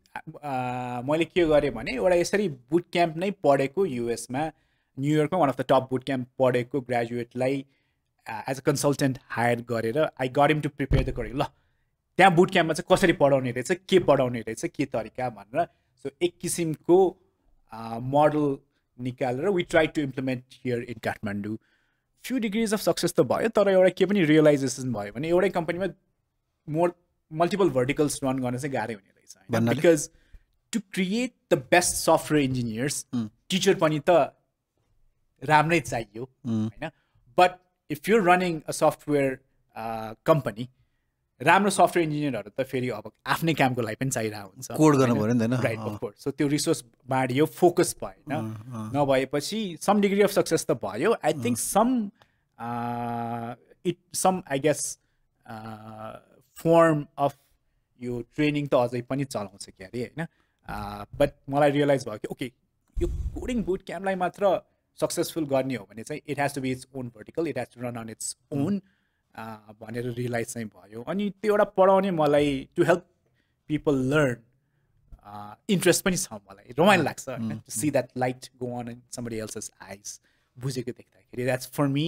मैले के गरेँ भने एउटा यसरी बुट क्याम्प नै पढेको युएसमा न्युयोर्कमा one of the top boot camp पढेको ग्रेजुएटलाई एज अ कन्सल्टेन्ट हायर गरेर I got him to prepare the curriculum त्यहाँ बुट क्याम्पमा चाहिँ कसरी पढाउने रहेछ के पढाउने रहेछ के तरिका भनेर। सो एक किसिमको मोडल निकालेर we try to implement here in Kathmandu few degrees of success त भयो तर एउटा के पनि रियलाइजेसन भयो भने एउटै कम्पनीमा मोर मल्टिपल भर्टिकल्स रन गर्न चाहिँ गाह्रै हुने रहेछ? Because to create the best software engineers teacher पनि त राम्रै चाहियो होइन। But if you running a software company राम्रो सफ्टवेयर इन्जिनियरहरू त फेरि अब आफ्नै कामको लागि पनि चाहिरहेको हुन्छ। कोड गर्नु पऱ्यो नि त राइट अफकोर्स सो त्यो रिसोर्स बाँडियो फोकस भएन। नभएपछि सम डिग्री अफ सक्सेस त भयो। I think some it some I guess firm of यो ट्रेनिङ त अझै पनि चलाउँछ कि अरे होइन? बट मलाई रियलाइज भयो कि ओके यो कोडिङ बुट क्याम्पलाई मात्र सक्सेसफुल गर्ने हो भने चाहिँ it has to be its own vertical it has to run on its own भनेर रियलाइज चाहिँ भयो। अनि त्यो एउटा पढाउने मलाई to help people learn interest पनि छ मलाई। रमाइलो लाग्छ होइन। To see that light go on in somebody else's eyes बुझेको देख्दाखेरि। द्याट्स फर मी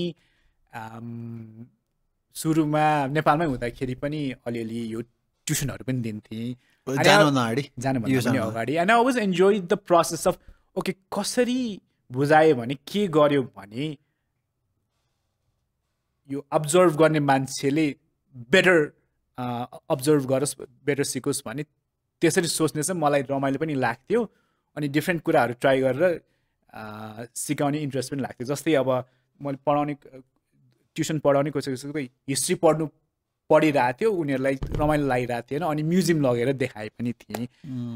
सुरुमा नेपालमै हुँदाखेरि पनि अलिअलि यो ट्युसनहरू पनि दिन्थेँ। जानुभन्दा अगाडि। And I was enjoy the process of okay कसरी बुझायो भने के गर्यो भने यो अब्जर्भ गर्ने मान्छेले बेटर अब्जर्भ गरोस् बेटर सिकोस् भने त्यसरी सोच्ने चाहिँ मलाई रमाइलो पनि लाग्थ्यो। अनि डिफ्रेन्ट कुराहरू ट्राई गरेर सिकाउने इन्ट्रेस्ट पनि लाग्थ्यो। जस्तै अब मैले पढाउने ट्युसन पढाउने कसै कसैको हिस्ट्री पढ्नु पढिरहेको थियो। उनीहरूलाई रमाइलो लागिरहेको थिएन। अनि म्युजियम लगेर देखाए पनि थिएँ।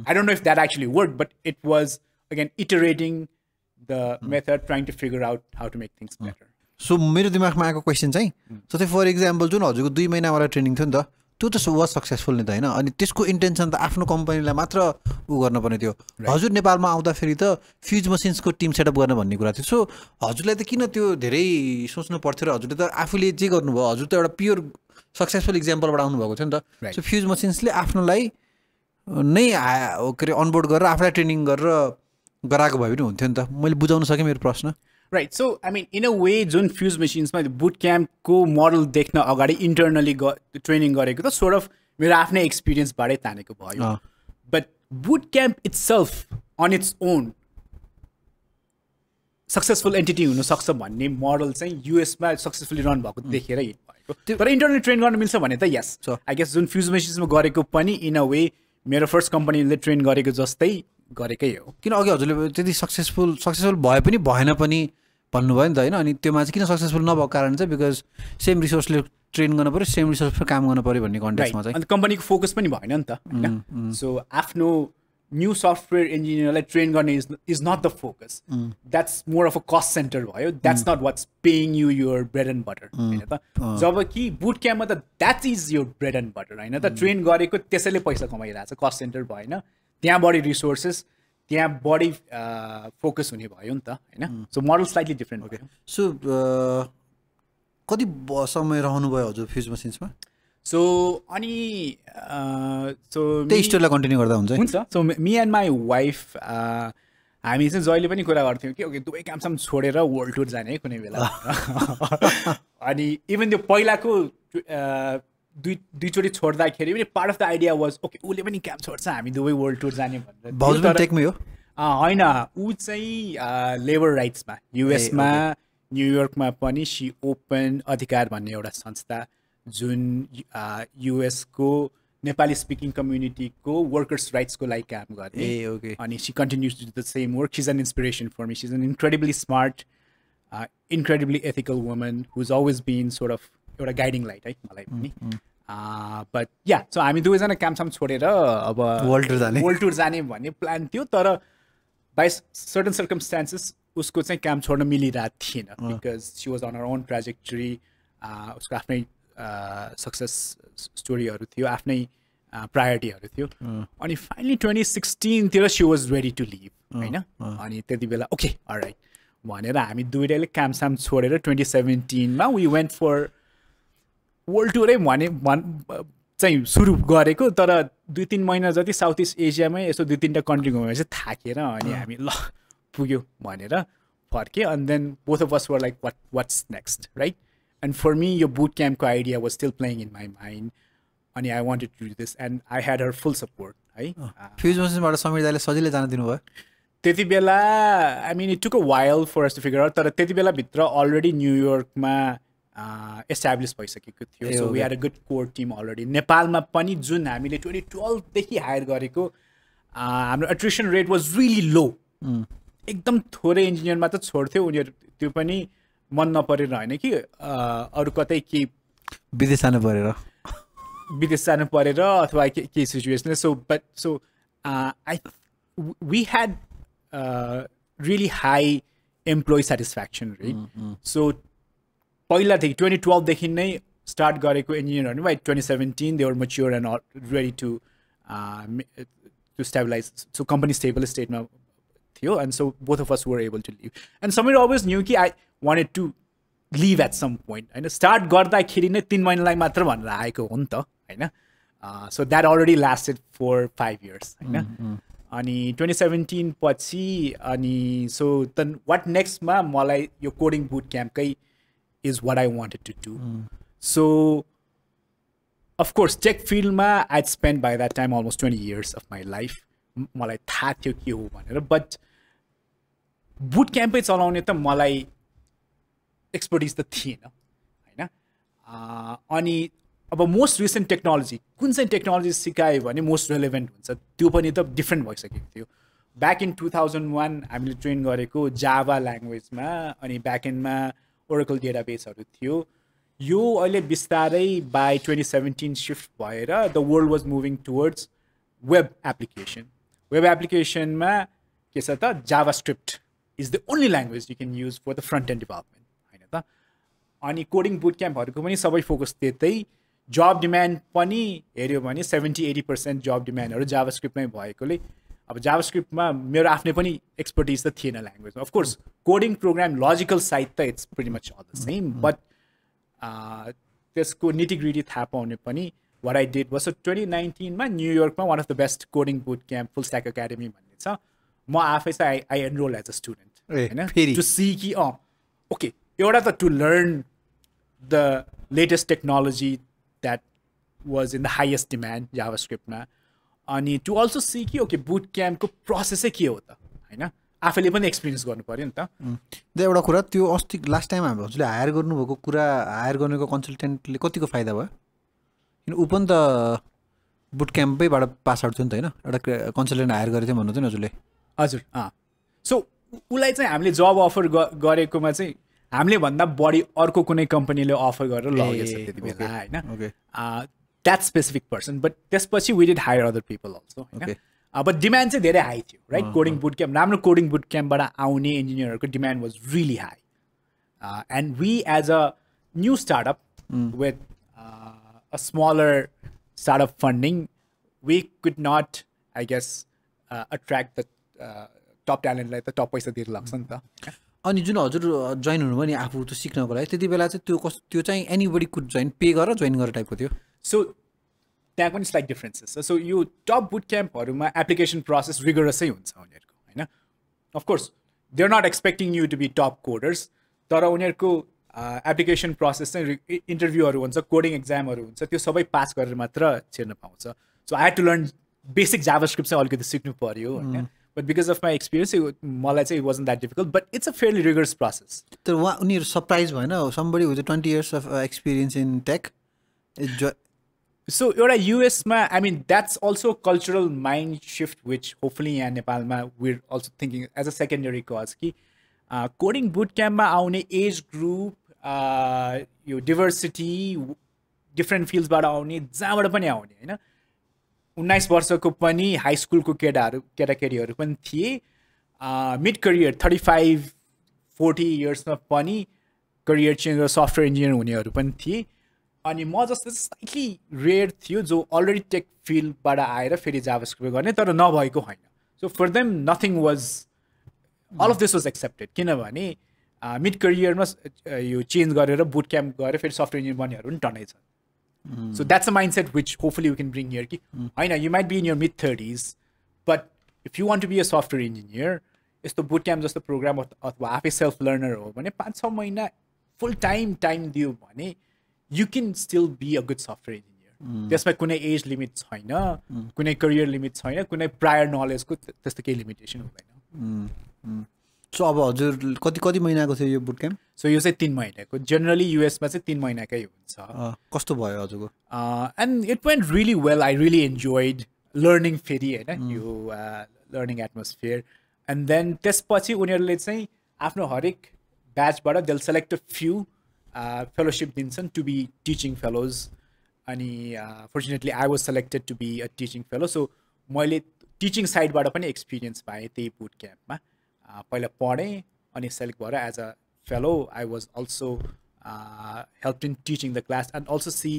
I don't know if that actually work but it was again iterating the method trying to figure out how to make things better so मेरो दिमागमा आएको क्वेसन चाहिँ जस्तै फर इक्जाम्पल जुन हजुरको दुई महिनावाला ट्रेनिङ थियो नि त त्यो त वाज सक्सेसफुल नि त होइन? अनि त्यसको इन्टेन्सन त आफ्नो कम्पनीलाई मात्र उ गर्न पर्ने थियो हजुर नेपालमा आउँदाखेरि त फ्युज मसिन्सको टिम सेटअप गर्न भन्ने कुरा थियो। सो हजुरलाई त किन त्यो धेरै सोच्नु पर्थ्यो र हजुरले त आफूले जे गर्नुभयो हजुर त एउटा प्योर सक्सेसफुल इक्जाम्पलबाट आउनुभएको थियो नि त. सो फ्युज मसिन्सले आफ्नोलाई नै के अरे अनबोर्ड गरेर आफूलाई ट्रेनिङ गरेर गराएको भए पनि हुन्थ्यो नि त। मैले बुझाउन सकेँ मेरो प्रश्न। Right so I mean in a way जुन फ्युज मेसिन्समा बुट क्याम्पको मोडल देख्न अगाडि इन्टरनली ट्रेनिङ गरेको त सोर्ट अफ मेरो आफ्नै एक्सपिरियन्सबाटै तानेको भयो। But boot camp itself on its own successful entity हुनसक्छ भन्ने मोडल चाहिँ युएसमा सक्सेसफुली रन भएको देखेर हिट भएको तर इन्टरनली ट्रेन गर्न मिल्छ भने त यस. आई गेस जुन फ्युज मेसिन्समा गरेको पनि इन अ वे मेरो फर्स्ट कम्पनीले ट्रेन गरेको जस्तै गरेकै हो। किन अघि हजुरले त्यति सक्सेसफुल सक्सेसफुल भए पनि भएन पनि भन्नुभयो नि त होइन? अनि त्योमा चाहिँ किन सक्सेसफुल नभएको कारण चाहिँ बिकज सेम रिसोर्सले ट्रेन गर्नु पऱ्यो सेम रिसोर्समा काम गर्नु पऱ्यो भन्ने कन्टेक्समा चाहिँ। अन्त कम्पनीको फोकस पनि भएन नि त होइन? सो आफ्नो न्यू सफ्टवेयर इन्जिनियरलाई ट्रेन गर्ने is is not the focus that's more of a cost center भयो. That's not what's paying you your bread and butter होइन त? जब कि बुट क्याम्पमा त that is your bread and butter होइन त? ट्रेन गरेको त्यसैले पैसा कमाइरहेको छ कस्ट सेन्टर भएन। त्यहाँ बढी रिसोर्सेस त्यहाँ बढी फोकस हुने भयो नि त होइन? सो मोडल स्लाइटली डिफ्रेन्ट भयो। सो कति समय रहनुभयो हजुर फ्युज मसिन्समा सो अनि सो त्यही स्टोरीलाई कन्टिन्यू गर्दा हुन्छ हुन्छ। So me and my wife हामी चाहिँ जहिले पनि कुरा गर्थ्यौँ कि ओके दुवै कामसाम छोडेर वर्ल्ड टुर जाने है कुनै बेला। अनि इभन त्यो पहिलाको दुई दुईचोटि छोड्दाखेरि पनि part of the idea was okay उसले पनि काम छोड्छ हामी दुवै वर्ल्ड टुर जाने भनेर। होइन ऊ चाहिँ लेबर राइट्समा युएसमा न्युयोर्कमा पनि सी ओपन अधिकार भन्ने एउटा संस्था जुन युएसको नेपाली स्पिकिङ कम्युनिटीको वर्कर्स राइट्सको लागि काम गर्ने। अनि she continues to the same work she's an inspiration for me she's an incredibly smart incredibly ethical woman who's always been sort of एउटा गाइडिङ लाइट है मलाई पनि। बट या सो हामी दुवैजना कामसाम छोडेर अब World tour जाने। वर्ल्ड टुर जाने भन्ने प्लान थियो तर बाई सर्टन सर्कमस्टान्सेस उसको चाहिँ काम छोड्न मिलिरहेको थिएन because she was on her own trajectory उसको आफ्नै सक्सेस स्टोरीहरू थियो आफ्नै प्रायोरिटीहरू थियो। अनि finally twenty सिक्सटिनतिर she was ready to leave होइन? अनि त्यति बेला ओके राइट भनेर हामी दुइटैले कामसाम छोडेर ट्वेन्टी सेभेन्टिनमा वी वेन्ट फर वर्ल्ड टुरै भने भन् चाहिँ सुरु गरेको तर दुई तिन महिना जति साउथ इस्ट एसियामै यसो दुई तिनवटा कन्ट्री चाहिँ थाकेर अनि हामी ल पुग्यो भनेर फर्क्यो अनि then both of us were like what what's next right and for me यो boot क्याम्पको idea was still playing in my mind अनि I wanted to do this and I had her full support है फ्युज मसिन्सबाट समीर सजिलै जान दिनुभयो। त्यति बेला I mean it took a while for us to figure out तर त्यति बेलाभित्र अलरेडी न्युयोर्कमा एस्टाब्लिस भइसकेको थियो. So we. Are a good core team already नेपालमा पनि जुन हामीले ट्वेन्टी टुवेल्भदेखि हायर गरेको हाम्रो attrition rate was really low एकदम थोरै इन्जिनियर मात्र छोड्थ्यो उनीहरू त्यो पनि मन नपरेर होइन कि? अरू कतै केही विदेश जानु परेर। विदेश जानु परेर अथवा के केही situation so but so I we had really high employee satisfaction rate so पहिलादेखि ट्वेन्टी टुवेल्भदेखि नै स्टार्ट गरेको इन्जिनियरहरू by twenty seventeen they were mature and ready to to stabilise so company stable स्टेटमा थियो and so both of us were able to leave and Sameer always knew कि I wanted to leave at some point होइन? Start गर्दाखेरि नै तिन महिनालाई मात्र भनेर आएको हो नि त होइन? So that already lasted four five years होइन? अनि ट्वेन्टी सेभेन्टिन पछि अनि सो देन वाट नेक्स्टमा मलाई यो coding boot क्याम्पकै is what I wanted to do so of course tech फिल्डमा I spend by that time almost twenty years of my life मलाई थाहा थियो के हो भनेर बट बुट क्याम्पै चलाउने त मलाई एक्सपर्टिज त थिएन होइन अनि अब मोस्ट रिसेन्ट टेक्नोलोजी कुन चाहिँ टेक्नोलोजी सिकायो भने मोस्ट रेलेभेन्ट हुन्छ त्यो पनि त डिफ्रेन्ट भइसकेको थियो back in two thousand one हामीले ट्रेन गरेको जावा ल्याङ्ग्वेजमा अनि ब्याक एन्डमा ओरेकल डेटाबेसहरू थियो यो अहिले बिस्तारै बाई ट्वेन्टी सेभेन्टिन सिफ्ट भएर the world was moving towards web application web एप्लिकेसनमा के छ त? JavaScript is the only language you can use for the front end development होइन त? अनि कोडिङ बुट क्याम्पहरूको पनि सबै फोकस त्यतै. जब डिमान्ड पनि हेऱ्यो भने सेभेन्टी एटी पर्सेन्ट जब डिमान्डहरू जावा स्क्रिप्टमै भएकोले अब जावा स्क्रिप्टमा मेरो आफ्नै पनि एक्सपर्टिज त थिएन ल्याङ्ग्वेजमा of course coding program logical side त it's pretty much all the same but त्यसको निटिग्रिटी थाहा पाउने पनि what I did was twenty नाइन्टिनमा न्युयोर्कमा one of the best coding boot camp full stack academy भन्ने छ. म आफै चाहिँ I I enroll as a student होइन? फेरि? टु सी कि अँ ओके एउटा त to learn the latest technology that was in the highest demand Java स्क्रिप्टमा अनि टु अल्सो सी कि ओके बुट क्याम्पको प्रोसेसै के हो त? होइन? आफैले पनि एक्सपिरियन्स गर्नु पऱ्यो नि त। त्यो एउटा कुरा त्यो अस्ति लास्ट टाइम हामी हजुरले हायर गर्नुभएको कुरा हायर गर्नेको कन्सल्टेन्टले कतिको फाइदा भयो? किन ऊ पनि त बुट क्याम्पैबाट पास आउट थियो नि त होइन? एउटा कन्सल्टेन्ट हायर गरेको थियो भन्नु थियो नि हजुरले। हजुर अँ। सो उसलाई चाहिँ हामीले जब अफर गरेकोमा चाहिँ हामीले भन्दा बढी अर्को कुनै कम्पनीले अफर गरेर लगेछ त्यति बेला होइन. द्याट स्पेसिफिक पर्सन बट त्यसपछि we did hire other people also होइन? Okay. बट डिमान्ड चाहिँ धेरै हाई थियो राइट कोडिङ बुट क्याम्प राम्रो कोडिङ बुट क्याम्पबाट आउने इन्जिनियरहरूको demand was really high and we as a new startup with a smaller startup funding, we could not, I guess, uh, attract the uh, top talent like the top पैसा दिएर लाग्छ नि त। अनि जुन हजुर जोइन हुनुभयो नि आफू त्यो सिक्नको लागि त्यति बेला चाहिँ त्यो कस्तो त्यो चाहिँ एनीबडी कुड जोइन पे गरेर जोइन गरेर टाइपको थियो। सो त्यहाँ पनि स्लाइट डिफ्रेन्सेस छ सो यो टप बुट क्याम्पहरूमा एप्लिकेसन प्रोसेस रिगरसै हुन्छ उनीहरूको होइन? Of course they are not expecting you to be top coders तर उनीहरूको एप्लिकेसन प्रोसेस चाहिँ इन्टरभ्यूहरू हुन्छ कोडिङ एक्जामहरू हुन्छ त्यो सबै पास गरेर मात्र छिर्न पाउँछ। So I had to learn basic JavaScript चाहिँ अलिकति सिक्नु पऱ्यो होइन? But because of my experience मलाई चाहिँ was that difficult but it's a fairly rigorous process तर उहाँ उनीहरू सरप्राइज भएन? Somebody with twenty years of experience in tech so एउटा युएसमा I mean that's also cultural mind shift which hopefully यहाँ नेपालमा we're also thinking as a secondary cause कि coding boot क्याम्पमा आउने age group यो डिभर्सिटी डिफ्रेन्ट फिल्डबाट आउने जहाँबाट पनि आउने होइन? उन्नाइस वर्षको पनि हाई स्कुलको केटाहरू केटाकेटीहरू पनि थिए। Mid career thirty five forty इयर्समा पनि करियर चेन्ज सफ्टवेयर इन्जिनियर हुनेहरू पनि थिए। अनि म जस्तो स्लाइटली रेयर थियो जो अलरेडी टेक फिल्डबाट आएर फेरि जाभस्क्रिप्ट गर्ने तर नभएको होइन। So for them nothing was all of this was accepted किनभने मिड करियरमा यो चेन्ज गरेर बुट क्याम्प गरेर फेरि सफ्टवेयर इन्जिनियर बन्नेहरू पनि टनै छन्। So that's a mindset which hopefully you can bring here कि होइन you might be in your mid thirties but if you want to be a software engineer यस्तो boot camp जस्तो programme अथवा आफै self learner हो भने पाँच छ महिना फुल टाइम टाइम दियो भने you can still be a good software engineer त्यसमा कुनै एज लिमिट छैन कुनै करियर लिमिट छैन कुनै प्रायर नलेजको त्यस्तो केही लिमिटेसन हुँदैन सो अब हजुर कति कति महिनाको थियो यो बुट क्याम्प सो यो चाहिँ तिन महिनाको। जेनरली युएसमा चाहिँ तिन महिनाकै हुन्छ। कस्तो भयो हजुरको? And it went really well I really enjoyed learning फेरि होइन यो लर्निङ एटमोस्फियर एन्ड देन त्यसपछि उनीहरूले चाहिँ आफ्नो हरेक ब्याचबाट they select a few fellowship दिन्छन् टु बी टिचिङ फेलोज अनि fortunately I was selected to be a teaching fellow so मैले टिचिङ साइडबाट पनि एक्सपिरियन्स पाएँ त्यही बुट क्याम्पमा पहिला पढेँ अनि सेलेक्ट भएर as a fellow I was also help in teaching the class and also see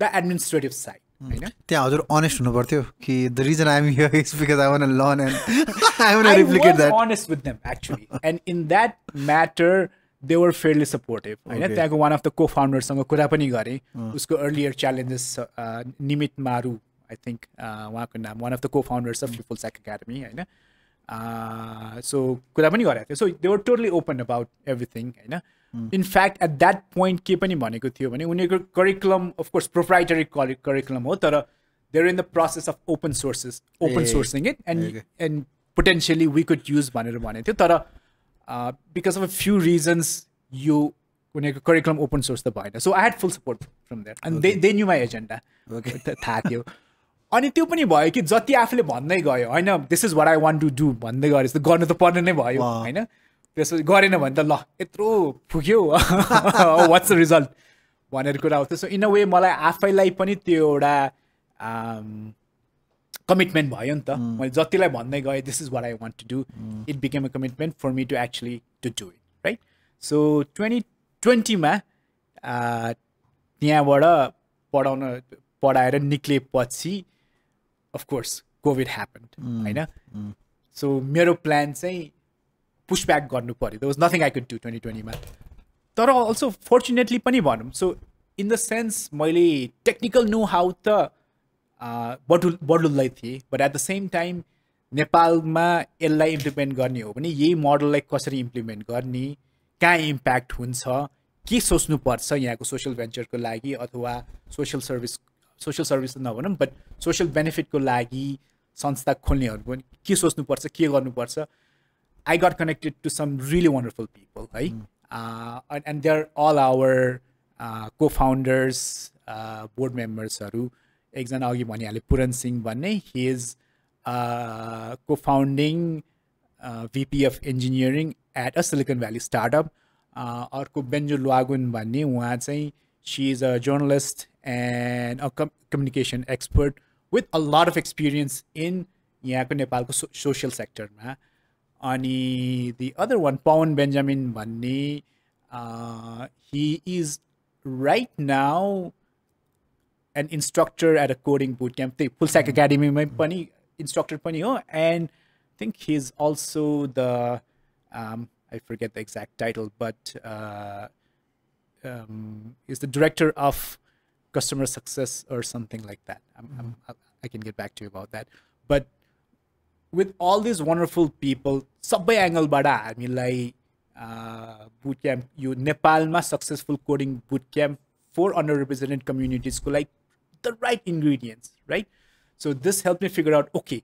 the administrative side होइन? त्यहाँ हजुर अनेस्ट हुनु पर्थ्यो कि the reason I'm here is because I want learn and I want replicate that honest with them actually and in that matter they were fairly supportive होइन? त्यहाँको one of the को फाउन्डरसँग कुरा पनि गरेँ। उसको अर्लियर च्यालेन्जेस निमित मारु I think उहाँको नाम one of the cofounders of People's Academy होइन? सो कुरा पनि गरेको थियो। So they were totally open about everything होइन? In fact at that point के पनि भनेको थियो भने उनीहरूको करिकुलम अफकोर्स प्रोप्राइटरी करिकुलम हो तर they're in the process of open sources open sourcing it and and potentially we could use भनेर भनेको थियो। तर because of a few reasons यो उनीहरूको करिकुलम ओपन सोर्स त भएन so I had full support from there and they they knew my agenda थाहा थियो अनि त्यो पनि भयो कि जति आफूले भन्दै गयो होइन this is what I want to do भन्दै गरे जस्तो गर्नु त पर्ने नै भयो होइन? त्यसपछि गरेन भने त ल यत्रो फुक्यो वाट्स द रिजल्ट भनेर कुरा आउँथ्यो। सो इन अ वे मलाई आफैलाई पनि त्यो एउटा कमिटमेन्ट भयो नि त मैले जतिलाई भन्दै गएँ this is what I want to do it became a commitment for me to actually to do it right so twenty ट्वेन्टीमा त्यहाँबाट पढाउन पढाएर निक्लेपछि अफकोर्स कोभिड ह्यापन होइन सो मेरो प्लान चाहिँ पुसब्याक गर्नु पऱ्यो the was nothing I could do twenty ट्वेन्टीमा तर अल्सो फर्चुनेटली पनि भनौँ सो इन द सेन्स मैले टेक्निकल नो हाउ त बडुल बडुल्दै थिएँ but at the same time नेपालमा यसलाई इम्प्लिमेन्ट गर्ने हो भने यही मोडललाई कसरी इम्प्लिमेन्ट गर्ने कहाँ इम्प्याक्ट हुन्छ के सोच्नुपर्छ यहाँको सोसियल भेन्चरको लागि अथवा सोसियल सर्भिस सोसियल सर्भिस त नभनौँ बट सोसियल बेनिफिटको लागि संस्था खोल्नेहरू पनि के सोच्नुपर्छ के गर्नुपर्छ I got connected to some really wonderful people है and they are all our को फाउन्डर्स बोर्ड मेम्बर्सहरू एकजना अघि भनिहालेँ पुरन सिंह भन्ने he is cofounding VP of engineering at a Silicon Valley startup अर्को बेन्जो लुवागुन भन्ने उहाँ चाहिँ she is a journalist and a com- communication expert with a lot of experience in यहाँको नेपालको सो सोसियल सेक्टरमा अनि the other one Pawan Benjamin भन्ने he is right now An instructor at a coding boot camp त्यही फुलस्याक एकाडेमीमै पनि instructor पनि हो and think he is also the I forget the exact title but is the director of customer success or something like that. I'm, I'm, I can get back to you about that. But with all these wonderful people, सबै एङ्गलबाट हामीलाई boot camp यो नेपालमा successful coding boot camp for under represented कम्युनिटिजको like the right ingredients right so this help me figure out okay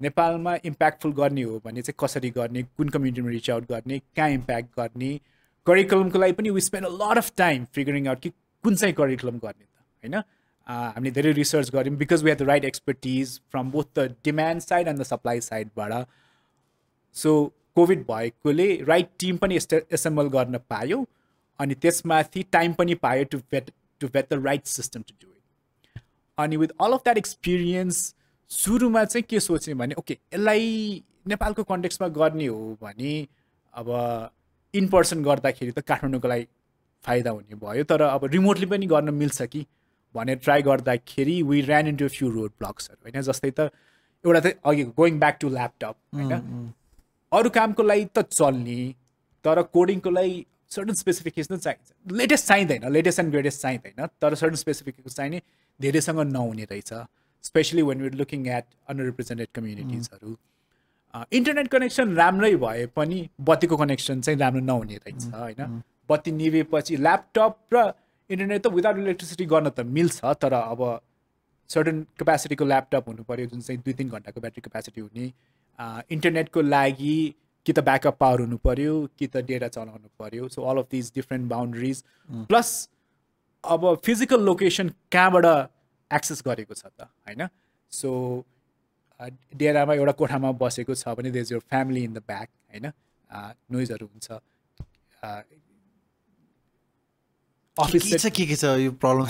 नेपालमा impactful गर्ने हो भने चाहिँ कसरी गर्ने कुन कम्युनिटीमा रिच आउट गर्ने कहाँ इम्प्याक्ट गर्ने करिकुलमको लागि पनि we spend a lot of time figuring out कि कुन चाहिँ करिकुलम गर्ने त होइन हामीले धेरै रिसर्च गऱ्यौँ because we have the right expertise from both the demand side and the supply साइडबाट सो कोभिड भएकोले राइट टिम पनि एस्ट एसेम्बल गर्न पायो अनि त्यसमाथि टाइम पनि पायो to vet to vet the right system to do it अनि with all of that experience सुरुमा चाहिँ के सोचेँ भने ओके यसलाई नेपालको कन्टेक्समा गर्ने हो भने अब इन पर्सन गर्दाखेरि त काठमाडौँको लागि फाइदा हुने भयो तर अब रिमोटली पनि गर्न मिल्छ कि भनेर ट्राई गर्दाखेरि we ran into few road ब्लक्सहरू होइन? जस्तै त एउटा चाहिँ अघि गोइङ ब्याक टु ल्यापटप होइन? अरू कामको लागि त चल्ने तर कोडिङको लागि सर्टन स्पेसिफिकेसन चाहिन्छ। लेटेस्ट चाहिँदैन लेटेस्ट एन्ड ग्रेटेस्ट चाहिँदैन तर सर्टन स्पेसिफिकेसन चाहिने। धेरैसँग नहुने रहेछ especially when we're looking at underrepresented कम्युनिटिजहरू internet connection राम्रै भए पनि बत्तीको कनेक्सन चाहिँ राम्रो नहुने रहेछ होइन? बत्ती निभेपछि ल्यापटप र इन्टरनेट त विदाउट इलेक्ट्रिसिटी गर्न त मिल्छ तर अब सर्टन क्यापेसिटीको ल्यापटप हुनु पऱ्यो जुन चाहिँ दुई तिन घन्टाको ब्याट्री क्यापेसिटी हुने इन्टरनेटको लागि कि त ब्याकअप पावर हुनु पऱ्यो कि त डेटा चलाउनु पऱ्यो so all of these different boundaries plus अब फिजिकल लोकेसन कहाँबाट एक्सेस गरेको छ त होइन? सो डेरामा एउटा कोठामा बसेको छ भने there's your family in the back होइन? नोइजहरू हुन्छ। अफिस के के छ यो प्रब्लम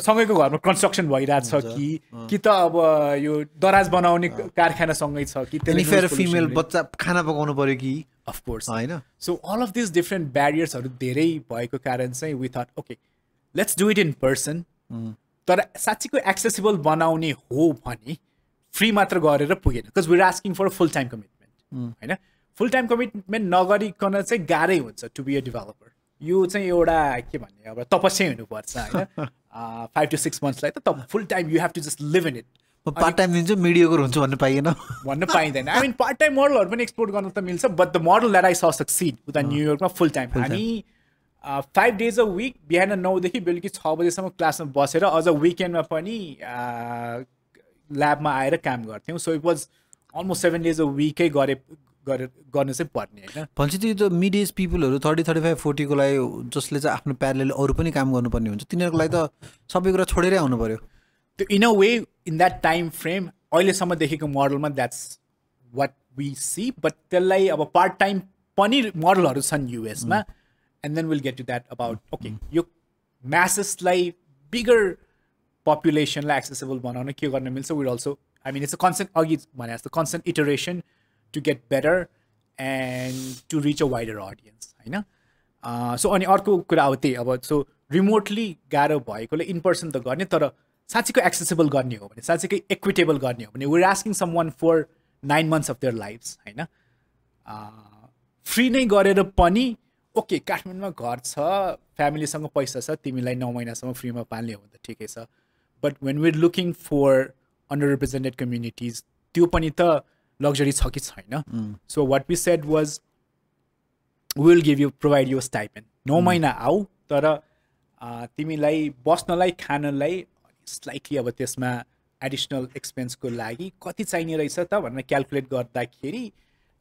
सँगैको घरमा कन्स्ट्रक्सन भइरहेको छ कि कि त अब यो दराज बनाउने कारखानासँगै छ कि फिमेल बच्चा खाना पकाउनु पर्यो कि? अफकोर्स होइन so all of this different ब्यारियर्सहरू धेरै भएको कारण चाहिँ with thought okay let's do it in person तर साँच्चीको एक्सेसिबल बनाउने हो भने फ्री मात्र गरेर पुगेन because we're asking for full time commitment होइन? फुल टाइम कमिटमेन्ट नगरिकन चाहिँ गाह्रै हुन्छ टु बी अ डेभलपर यो चाहिँ एउटा के भन्ने अब तपस्या हुनुपर्छ होइन? फाइभ टु सिक्स मन्थ्सलाई त full time you have to just live in it part time दिन्छु मिडियोको हुन्छु भन्नु पाइएन। भन्न पाइँदैन। आई मिन पार्ट टाइम मोडलहरू पनि एक्सपोर्ट गर्न त मिल्छ but the model that I saw succeed उता न्युयोर्कमा फुल टाइम हामी फाइभ डेज अ विक बिहान नौदेखि बेलुकी छ बजीसम्म क्लासमा बसेर अझ विकेन्डमा पनि ल्याबमा आएर काम गर्थ्यौँ। So it was almost seven days a विकै गरे गरेर गर्नु चाहिँ पर्ने होइन? भनेपछि त्यो मिड एज पिपुलहरू थर्टी थर्टी फाइभ फोर्टीको लागि जसले चाहिँ आफ्नो प्यारले अरू पनि काम गर्नुपर्ने हुन्छ तिनीहरूको लागि त सबै कुरा छोडेरै आउनु पऱ्यो त्यो in a way in that time frame अहिलेसम्म देखेको मोडलमा that's what we see but त्यसलाई अब पार्ट टाइम पनि मोडलहरू छन् युएसमा and then we'll get to that about okay यो म्यासेसलाई बिगर पपुलेसनलाई एक्सेसेबल बनाउन के गर्न मिल्छ? We'll also I mean it's a constant अघि भने जस्तो constant iteration to get better and to reach a wider audience होइन? सो अनि अर्को कुरा अब त्यही अब सो रिमोटली गाह्रो भएकोले इन पर्सन त गर्ने तर साँच्चीको एक्सेसेबल गर्ने हो भने साँच्चीकै इक्विटेबल गर्ने हो भने we're asking someone for nine months of their life होइन फ्री नै गरेर पनि ओके काठमाडौँमा घर छ फ्यामिलीसँग पैसा छ तिमीलाई नौ महिनासम्म फ्रीमा पाल्ने हो भने त ठिकै छ। But when we're looking for underrepresented communities त्यो पनि त लग्जरी छ कि छैन? So what we said was we'll give you provide you stipend नौ महिना आऊ तर तिमीलाई बस्नलाई खानलाई स्लाइटली अब त्यसमा एडिसनल एक्सपेन्सको लागि कति चाहिने रहेछ त भनेर क्यालकुलेट गर्दाखेरि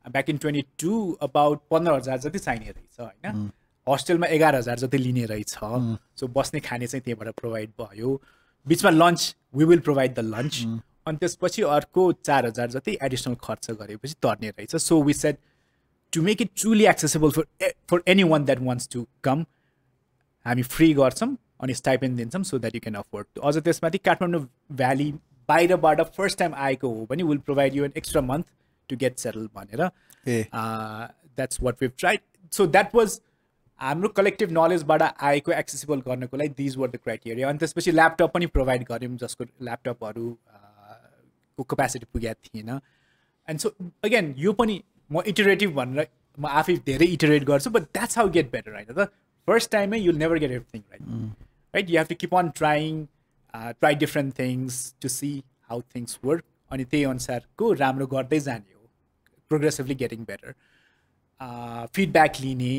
back in twenty two about पन्ध्र हजार जति चाहिने रहेछ होइन? होस्टेलमा एघार हजार जति लिने रहेछ। सो बस्ने खाने चाहिँ त्यहीँबाट प्रोभाइड भयो। बिचमा lunch we will provide the lunch अनि त्यसपछि अर्को चार हजार जति एडिसनल खर्च गरेपछि तर्ने रहेछ। So we set to make it truly accessible for for anyone that wants to come हामी फ्री गर्छौँ। अनि स्टाइपेन्ड दिन्छौँ so that you can afford अझ त्यसमाथि काठमाडौँ भ्याली बाहिरबाट फर्स्ट टाइम आएको हो भने will provide you an extra month to get settle भनेर that's what we've tried so that was हाम्रो कलेक्टिभ नलेजबाट आएको एक्सेसिबल गर्नको लागि दिज वर द क्राइटेरिया अनि त्यसपछि ल्यापटप पनि प्रोभाइड गऱ्यौँ जसको ल्यापटपहरू को क्यापेसिटी पुगेको थिएन। एन्ड सो अगेन यो पनि म इटरेटिभ भनेर म आफै धेरै इटरेट गर्छु but that's how get better होइन त फर्स्ट टाइममै you'll never get everything right right you have to keep on trying try different things to see how things work अनि त्यही अनुसारको राम्रो गर्दै जाने हो प्रोग्रेसिभली गेटिङ बेटर फिडब्याक लिने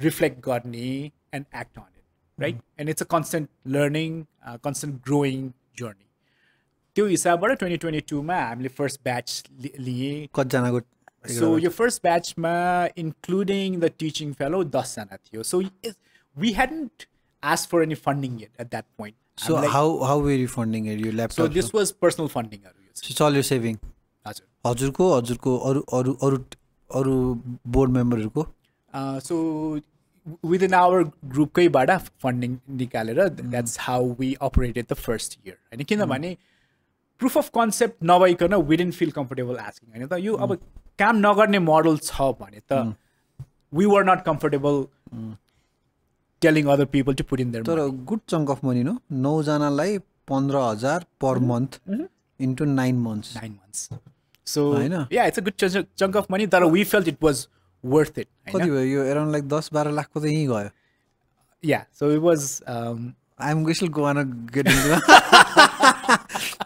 रिफ्लेक्ट गर्ने and act on it right and it's a constant learning constant growing journey त्यो हिसाबबाट ट्वेन्टी ट्वेन्टी टूमा हामीले फर्स्ट ब्याच लिए कतिजनाको सो यो फर्स्ट ब्याचमा इन्क्लुडिङ द टिचिङ फेलो दसजना थियो so we hadn't asked for any funding yet at that point. So हामीलाई- how how were you funding यो so laptop this was personal fundingहरू यो चाहिँ। इट्स अल यो सेभिङ हजुर हजुरको हजुरको अरू अरू अरू अरू बोर्ड मेम्बरहरूको Uh, so within our ग्रुपकैबाट फन्डिङ निकालेर that's how we operated the first year होइन? किनभने प्रुफ अफ कन्सेप्ट नभइकन we didn't feel comfortable asking होइन त? यो अब काम नगर्ने मोडल छ भने त we were not comfortable telling other people to put in their तर good chunk of money no नौजनालाई पन्ध्र हजार per month into nine months nine months so होइन? Yeah it's a good chunk of money तर we felt it was worth it कति भयो? यो around like दस बाह्र लाखको त यहीँ गयो yeah so it was I'm whistle गोवान गेट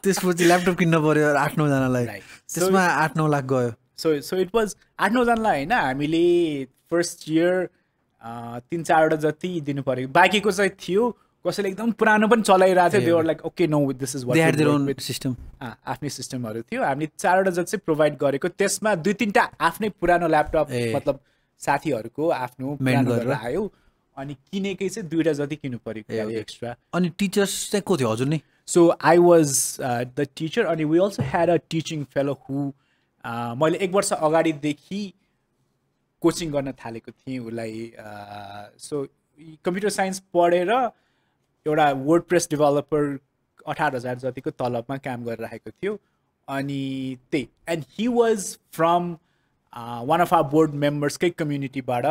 त्यसपछि ल्यापटप किन्न पऱ्यो आठ नौजनालाई. त्यसमा आठ नौ लाख गयो सो सो इट वाज आठ नौजनालाई होइन हामीले फर्स्ट इयर तिन चारवटा जति दिनु पऱ्यो बाँकीको चाहिँ थियो कसैले एकदम पुरानो पनि चलाइरहेको थियो they were like okay no this is what system आफ्नै सिस्टमहरू थियो। हामीले चारवटा जति चाहिँ प्रोभाइड गरेको त्यसमा दुई तिनवटा आफ्नै पुरानो ल्यापटप। मतलब साथीहरूको आफ्नो आयो। अनि किनेकै चाहिँ दुइटा जति किन्नु पऱ्यो. एक्स्ट्रा अनि टिचर्स चाहिँ को थियो हजुर नै? So I was the teacher अनि we also had a teaching fellow who मैले एक वर्ष अगाडिदेखि कोचिङ गर्न थालेको थिएँ उसलाई सो कम्प्युटर साइन्स पढेर एउटा वर्ड प्रेस डेभलपर अठार हजार जतिको तलबमा काम गरिरहेको थियो। अनि त्यही and he was from one of our board मेम्बर्सकै कम्युनिटीबाट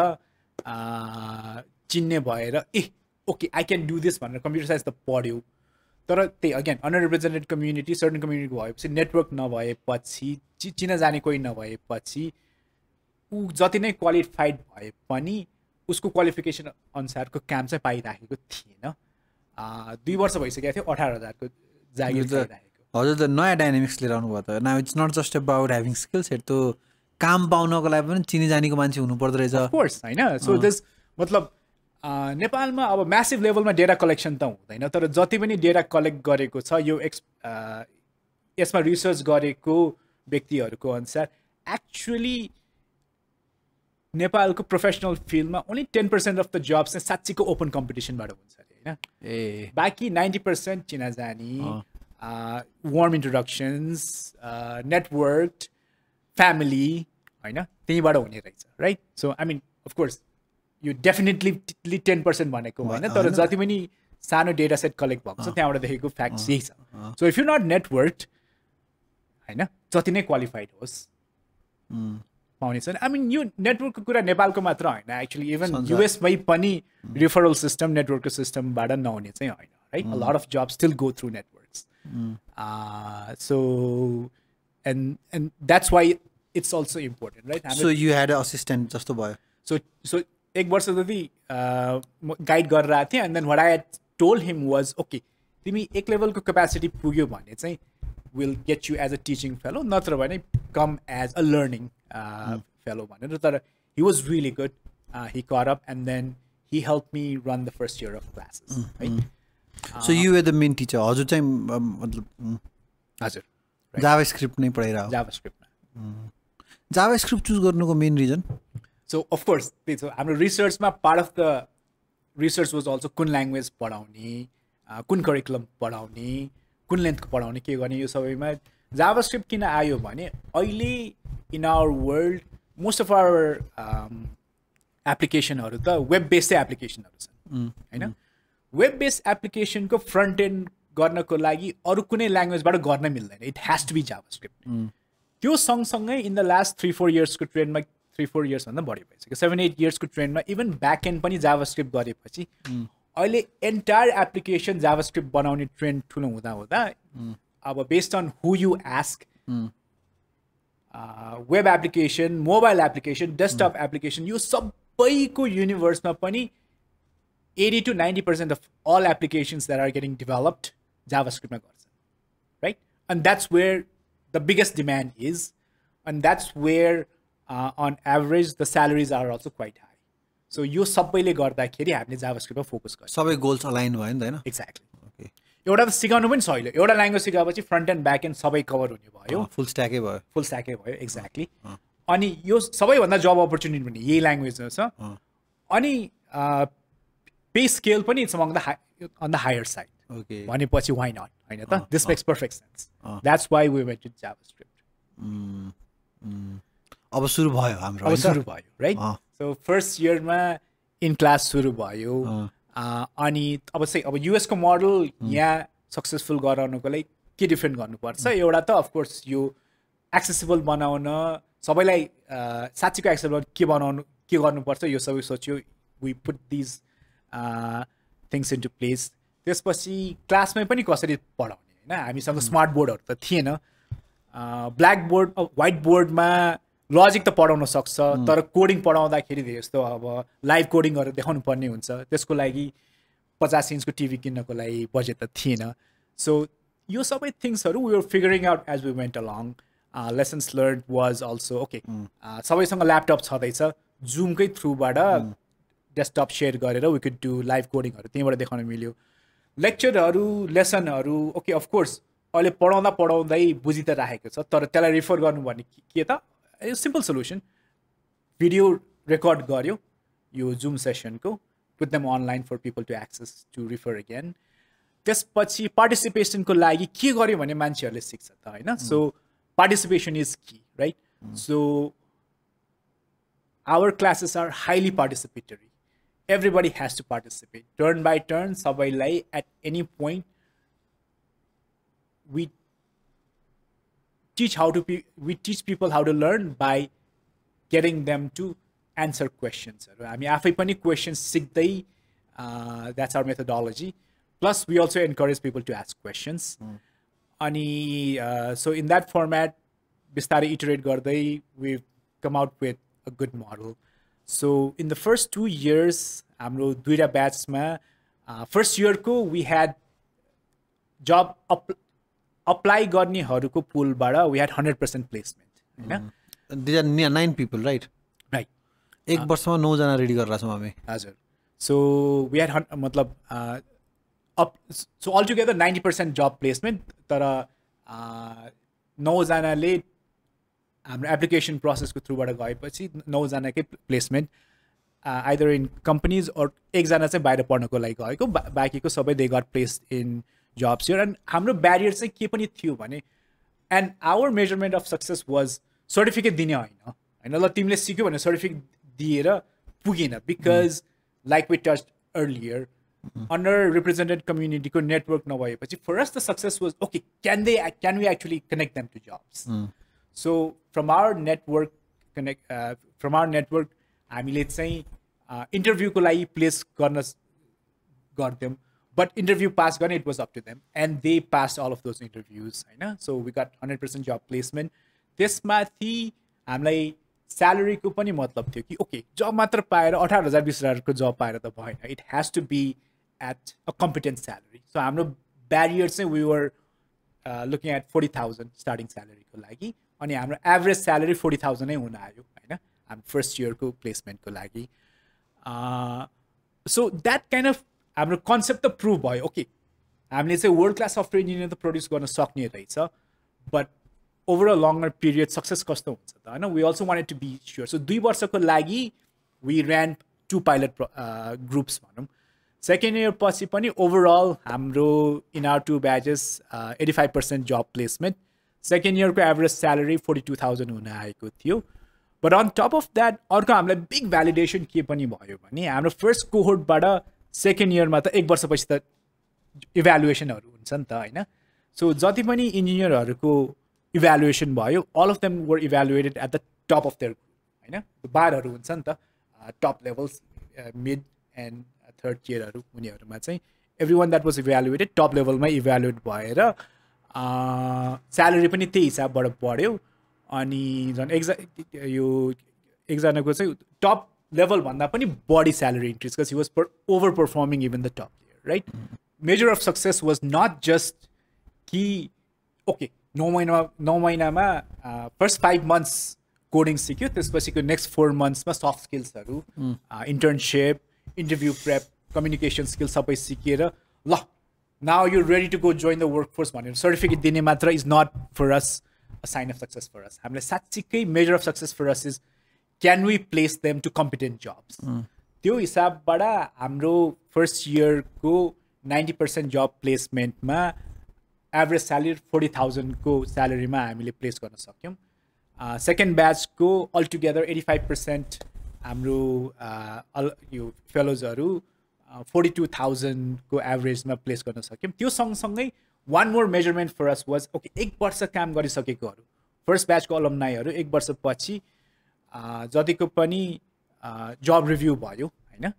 चिन्ने भएर ए okay I can do this भनेर कम्प्युटर साइन्स त पढ्यो। तर त्यही again under represented community certain community भएपछि नेटवर्क नभएपछि चिन जाने कोही नभएपछि ऊ जति नै क्वालिफाइड भए पनि उसको क्वालिफिकेसन अनुसारको काम चाहिँ पाइराखेको थिएन। दुई वर्ष भइसकेको थियो अठार हजारको जागिर हजुर त नयाँ डाइनामिक्स लिएर आउनुभयो त। Now it's not just about having skills त्यो काम पाउनको लागि पनि चिनी जानेको मान्छे हुनुपर्दो रहेछ। कोर्स होइन? सो दिस मतलब नेपालमा अब म्यासिभ लेभलमा डेटा कलेक्सन त हुँदैन तर जति पनि डेटा कलेक्ट गरेको छ यो एक्स यसमा रिसर्च गरेको व्यक्तिहरूको अनुसार एक्चुली नेपालको प्रोफेसनल फिल्डमा only ten percent of the jobs चाहिँ साँच्चीको ओपन कम्पिटिसनबाट हुन्छ अरे होइन? ए। बाँकी नाइन्टी पर्सेन्ट चिनाजानी। वार्म इन्ट्रोडक्सन्स नेटवर्क फ्यामिली होइन? त्यहीँबाट हुने रहेछ right so I mean of course यो डेफिनेटली टेन पर्सेन्ट भनेको होइन तर। जति पनि सानो डेटा सेट कलेक्ट भएको छ त्यहाँबाट देखेको फ्याक्ट यही छ। So if you not network होइन जति नै क्वालिफाइड होस् पाउने छैन। आई मिन यो नेटवर्कको कुरा नेपालको मात्र होइन। Actually even. युएसमै पनि रिफरल सिस्टम नेटवर्कको सिस्टमबाट नहुने चाहिँ होइन right a lot of job still go through networks so and and that's why it's also important right so you had assistant जस्तो भयो। सो सो एक वर्ष जति गाइड गरेर आएको थिएँ and then what I told him was okay तिमी एक लेभलको क्यापेसिटी पुग्यो भने चाहिँ will get you as a teaching fellow नत्र भने come as a learning fellow भनेर तर he was really good he caught up and then he help me run the first year of classes है so you were the main teacher हजुर चाहिँ मतलब हजुर JavaScript नै पढाइरह Java स्क्रिप्टमा जावा स्क्रिप्ट चुज गर्नुको main reason so of course त्यही छ हाम्रो रिसर्चमा part of the research was also कुन ल्याङ्ग्वेज पढाउने कुन करिकुलम पढाउने कुन लेन्थको पढाउने के गर्ने यो सबैमा जाभा स्क्रिप्ट किन आयो भने अहिले in our world most of our एप्लिकेसनहरू त वेब बेस्डै एप्लिकेसनहरू छन् होइन? वेब बेस्ड एप्लिकेसनको फ्रन्ट एन्ड गर्नको लागि अरू कुनै ल्याङ्ग्वेजबाट गर्न मिल्दैन। It has to be JavaScript त्यो सँगसँगै in the last three four इयर्सको ट्रेन्डमा थ्री फोर इयर्सभन्दा बढी भइसक्यो सेभेन एट इयर्सको ट्रेन्डमा इभन ब्याक एन्ड पनि जावा स्क्रिप्ट गरेपछि अहिले एन्टायर एप्लिकेसन जावा स्क्रिप्ट बनाउने ट्रेन्ड ठुलो हुँदा हुँदा अब based on who you ask web application mobile application desktop application यो सबैको युनिभर्समा पनि eighty to ninety percent of all applications that are getting developed Java स्क्रिप्टमा गर्छन् right and that's where the biggest demand is and that's where on average the salaries are also quite high so यो सबैले गर्दाखेरि हामीले Java स्क्रिप्टमा focus गर्छ। सबै goals align भयो नि त होइन? एक्ज्याक्टली ओके एउटा त सिकाउनु पनि सहिलो एउटा ल्याङ्ग्वेज सिकाएपछि फ्रन्ट एन्ड ब्याक एन्ड सबै कभर हुने भयो। फुल स्ट्याकै भयो। फुल स्ट्याकै भयो एक्ज्याक्टली अनि यो सबैभन्दा जब अपर्च्युनिटी पनि यही ल्याङ्ग्वेज छ अनि पे स्केल पनि it's among the high on the higher side okay भनेपछि वाइ नट होइन त? This makes perfect sense that's why we went to JavaScript अब सुरु भयो हाम्रो अब? सुरु भयो राइट। सो फर्स्ट इयरमा इन क्लास सुरु भयो। अनि अब चाहिँ अब युएसको मोडल यहाँ सक्सेसफुल गराउनुको लागि के डिफ्रेन्ट गर्नुपर्छ? एउटा त अफकोर्स यो एक्सेसिबल बनाउन सबैलाई साँच्चीको एक्सेसिबल के बनाउनु के गर्नुपर्छ यो सबै सोच्यो। We put these things into place त्यसपछि क्लासमै पनि कसरी पढाउने होइन? हामीसँग स्मार्ट बोर्डहरू त थिएन। ब्ल्याक बोर्ड व्हाइट बोर्डमा लजिक त पढाउन सक्छ तर कोडिङ पढाउँदाखेरि जस्तो अब लाइभ कोडिङहरू देखाउनु पर्ने हुन्छ। त्यसको लागि पचास इन्चको टिभी किन्नको लागि बजेट त थिएन। सो यो सबै थिङ्सहरू we figuring out as we went along lessons learn was also okay सबैसँग ल्यापटप छँदैछ। जुमकै थ्रुबाट डेस्कटप सेयर गरेर वी कुड डु लाइभ कोडिङहरू त्यहीँबाट देखाउन मिल्यो। लेक्चरहरू लेसनहरू ओके अफकोर्स अहिले पढाउँदा पढाउँदै बुझि त राखेको छ तर त्यसलाई रिफर गर्नु भने के- के त सिम्पल सोल्युसन भिडियो रेकर्ड गर्यो यो Zoom सेसनको put them online for people to access to refer again त्यसपछि पार्टिसिपेसनको लागि के गर्यो भने मान्छेहरूले सिक्छ त होइन so participation is key right so our classes are highly participatory. Everybody has to participate. Turn by turn, सबैलाई at any point, we teach how to pe- we teach people how to learn by getting them to answer questions. हामी आफै पनि questions सिक्दै uh, that's our methodology. Plus, we also encourage people to ask questions. अनि so in that format बिस्तारै iterate गर्दै we come out with a good model so in the first two years हाम्रो दुईवटा ब्याचमा first इयरको we had job up apply गर्नेहरूको पुलबाट we had hundred percent placement होइन? These are nine people right right एक वर्षमा नौजना ready गरेर छौँ हामी। हजुर। सो वी ह्याड मतलब up so all together ninety percent job placement तर uh, नौजनाले हाम्रो एप्लिकेसन प्रोसेसको थ्रुबाट गएपछि नौजनाकै placement either in companies or एकजना चाहिँ बाहिर पढ्नको लागि गएको बाँकीको सबै they got place in jobs here and हाम्रो ब्यारियर चाहिँ के पनि थियो भने and our measurement of success was certificate दिने होइन होइन ल तिमीले सिक्यो भने सर्टिफिकेट दिएर पुगेन because like we touch earlier under represented कम्युनिटीको network नभएपछि for the success was okay can they can we actually connect them to jobs so from our network connect from our network हामीले चाहिँ इन्टरभ्यूको लागि place गर्न गर्थ्यौँ। But interview pass गर्ने it was up to them and they pass all of those interviews होइन so we got hundred percent job placement त्यसमाथि हामीलाई स्यालेरीको पनि मतलब थियो कि ओके जब मात्र पाएर अठार हजार बिस हजारको जब पाएर त भएन it has to be at a competent salary so हाम्रो ब्यारियर चाहिँ we were looking at forty thousand starting स्यालेरीको लागि अनि हाम्रो एभरेज स्यालेरी फोर्टी थाउजन्डै हुन आयो होइन हाम्रो फर्स्ट इयरको प्लेसमेन्टको लागि सो द्याट काइन्ड अफ हाम्रो कन्सेप्ट त प्रुभ भयो ओके हामीले चाहिँ वर्ल्ड क्लास सफ्टवेयर इन्जिनियर त प्रड्युस गर्न सक्ने रहेछ but over a longer period success कस्तो हुन्छ त होइन? We also wanted to be sure so दुई वर्षको लागि we ran two pilot groups भनौँ। सेकेन्ड इयर पछि पनि ओभरअल हाम्रो in our two batches eighty five percent job placement second इयरको average salary forty two thousand हुन आएको थियो। But on top of that अर्को हामीलाई बिग भ्यालिडेसन के पनि भयो भने हाम्रो फर्स्ट कोहोटबाट सेकेन्ड इयरमा त एक वर्षपछि त इभ्यालुएसनहरू हुन्छ नि त होइन? सो जति पनि इन्जिनियरहरूको इभ्यालुएसन भयो all of them were evaluated at the top of their होइन? बारहरू हुन्छ नि त top levels mid and third टियरहरू उनीहरूमा चाहिँ every one that was evaluated top लेभलमै evaluate भएर स्यालेरी पनि त्यही हिसाबबाट बढ्यो। अनि झन् एक्जा यो एकजनाको चाहिँ टप लेभलभन्दा पनि बढी salary increase because he was far over performing even the top tier right major of success was not just कि ओके नौ महिनामा नौ महिनामा फर्स्ट फाइभ मन्थ्स कोडिङ सिक्यो त्यसपछिको नेक्स्ट फोर मन्थ्समा soft स्किल्सहरू internship interview prep communication skill सबै सिकेर ल now you ready to go join the workforce भनेर सर्टिफिकेट दिने मात्र is not for us a sign of success for us हामीलाई साँच्चीकै major of success for us is can we place them to competent jobs त्यो हिसाबबाट हाम्रो first इयरको ninety percent जब प्लेसमेन्टमा एभरेज स्यालेरी फोर्टी थाउजन्डको स्यालेरीमा हामीले प्लेस गर्न सक्यौँ। सेकेन्ड ब्याचको अलटुगेदर एटी फाइभ पर्सेन्ट हाम्रो अल यो फेलोजहरू फोर्टी टू थाउजन्डको एभरेजमा प्लेस गर्न सक्यौँ। त्यो सँगसँगै one more measurement for us was okay एक वर्ष काम गरिसकेकोहरू। फर्स्ट ब्याचको अलमनाईहरू एक वर्षपछि जतिको पनि जब रिभ्यू भयो होइन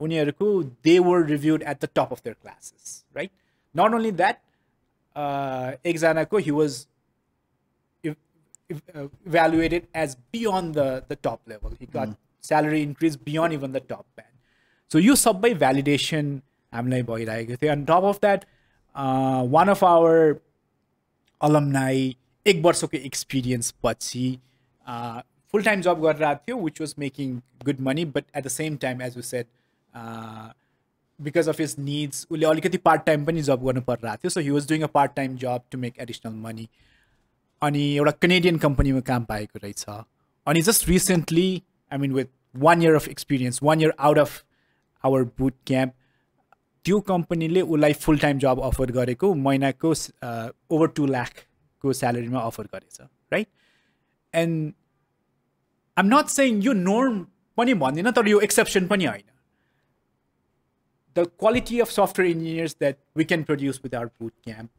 उनीहरूको they were reviewed at the top of their classes right not only that एकजनाको he was evaluated as beyond the, the top level. He got salary increase beyond even the top band. So यो सबै validation हामीलाई भइरहेको थियो and top of that one of our alumni एक वर्षको experience पछि full time job गरिरहेको थियो which was making good money but at the same time as you said because of his needs उसले अलिकति पार्ट टाइम पनि job गर्नु परिरहेको थियो so he was doing a part time job to make additional money अनि एउटा Canadian कम्पनीमा काम पाएको रहेछ अनि just recently I mean with one year of experience one year out of our boot camp त्यो कम्पनीले उसलाई फुल टाइम जब अफर गरेको महिनाको ओभर टु लाखको स्यालेरीमा अफर गरेछ right and I'm not saying यो नोर्म पनि भन्दिनँ तर यो एक्सेप्सन पनि होइन. The quality of software engineers that we can produce with our boot camp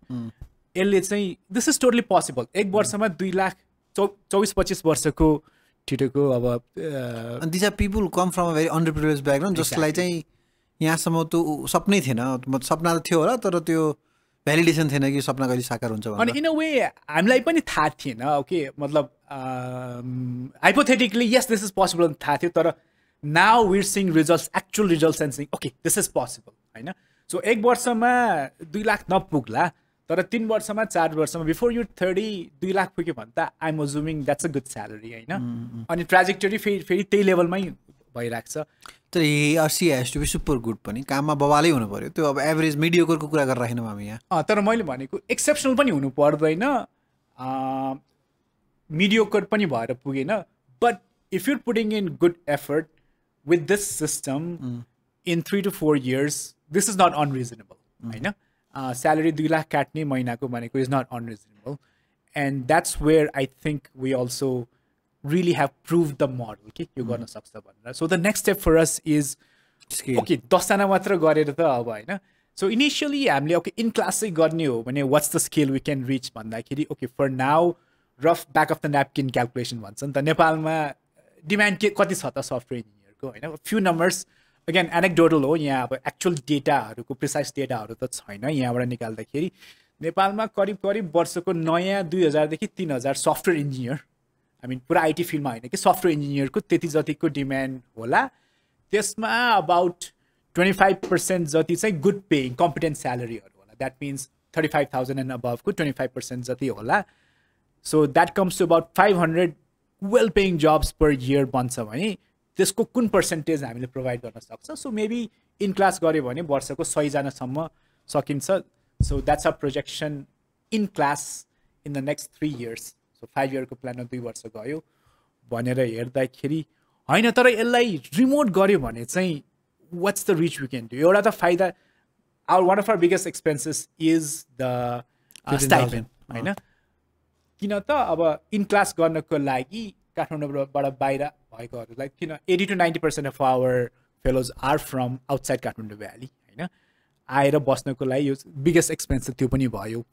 यसले चाहिँ दिस इज टोटली पोसिबल एक वर्षमा दुई लाख चौ चौबिस पच्चिस वर्षको ठिटोको अब this are people come from a very under background जसलाई चाहिँ यहाँसम्म त्यो सपनै थिएन। सपना त थियो होला तर त्यो भ्यालिडेसन थिएन कि सपना कहिले साकार हुन्छ अनि इन अ वे हामीलाई पनि थाहा थिएन ओके मतलब hypothetically yes this is possible थाहा थियो तर now we're seeing results actual results and seeing okay this is possible होइन? सो एक वर्षमा दुई लाख नपुग्ला तर तिन वर्षमा चार वर्षमा बिफोर यु थर्टी दुई लाख पुग्यो भने त I'm assuming that's a good salary होइन? अनि ट्राजेक्टरी फेरि फेरि त्यही लेभलमै भइरहेको छ। तर she has to be super good पनि काममा बबालै हुनु पऱ्यो त्यो अब एभरेज मिडियोकरको कुरा गरेर राखेनौँ हामी यहाँ। तर मैले भनेको एक्सेप्सनल पनि हुनु पर्दैन। मिडियोकर पनि भएर पुगेन। But if you're putting in good effort with this system in three to four years this is not unreasonable होइन? स्यालेरी दुई लाख काट्ने महिनाको भनेको is not unreasonable and that's where I think we also really have prove the model के यो गर्न सक्छ भनेर so the next step for us is okay दसजना मात्र गरेर त अब होइन सो इनिसियली हामीले ओके इन क्लास चाहिँ गर्ने हो भने what's the scale we can reach भन्दाखेरि okay for now rough back of the napkin calculation भन्छ नि त नेपालमा डिमान्ड के कति छ त सफ्टवेयर इन्जिनियरको होइन फ्यु नम्बर्स अगेन एनेक्डोटल हो यहाँ अब एक्चुअल डेटाहरूको प्रिसाइज डेटाहरू त छैन यहाँबाट निकाल्दाखेरि नेपालमा करिब करिब वर्षको नयाँ दुई हजारदेखि तिन हजार सफ्टवेयर इन्जिनियर आई मिन पुरा आइटी फिल्डमा होइन कि सफ्टवेयर इन्जिनियरको त्यति जतिको डिमान्ड होला त्यसमा अबाउट ट्वेन्टी फाइभ पर्सेन्ट जति चाहिँ गुड पेइङ कम्पिटेन्ट स्यालेरीहरू होला that means thirty five thousand and अबभको twenty five percent जति होला so that comes to about five hundred well paying jobs per year बन्छ भने त्यसको कुन पर्सेन्टेज हामीले प्रोभाइड गर्न सक्छ. सो मेबी इन क्लास गऱ्यो भने वर्षको सयजनासम्म सकिन्छ। So that's a projection in class in the next three years so five इयरको प्लानमा दुई वर्ष गयो भनेर हेर्दाखेरि होइन तर यसलाई रिमोट गऱ्यो भने चाहिँ what's the reach we can do एउटा त फाइदा our one of our biggest expenses is the stipend होइन? किन त अब इन क्लास गर्नको लागि काठमाडौँबाट बाहिर भएकोहरूलाई किन eighty to ninety percent of our fellows are from outside Kathmandu valley होइन? आएर बस्नको लागि यो बिगेस्ट एक्सपेन्स त्यो पनि भयो।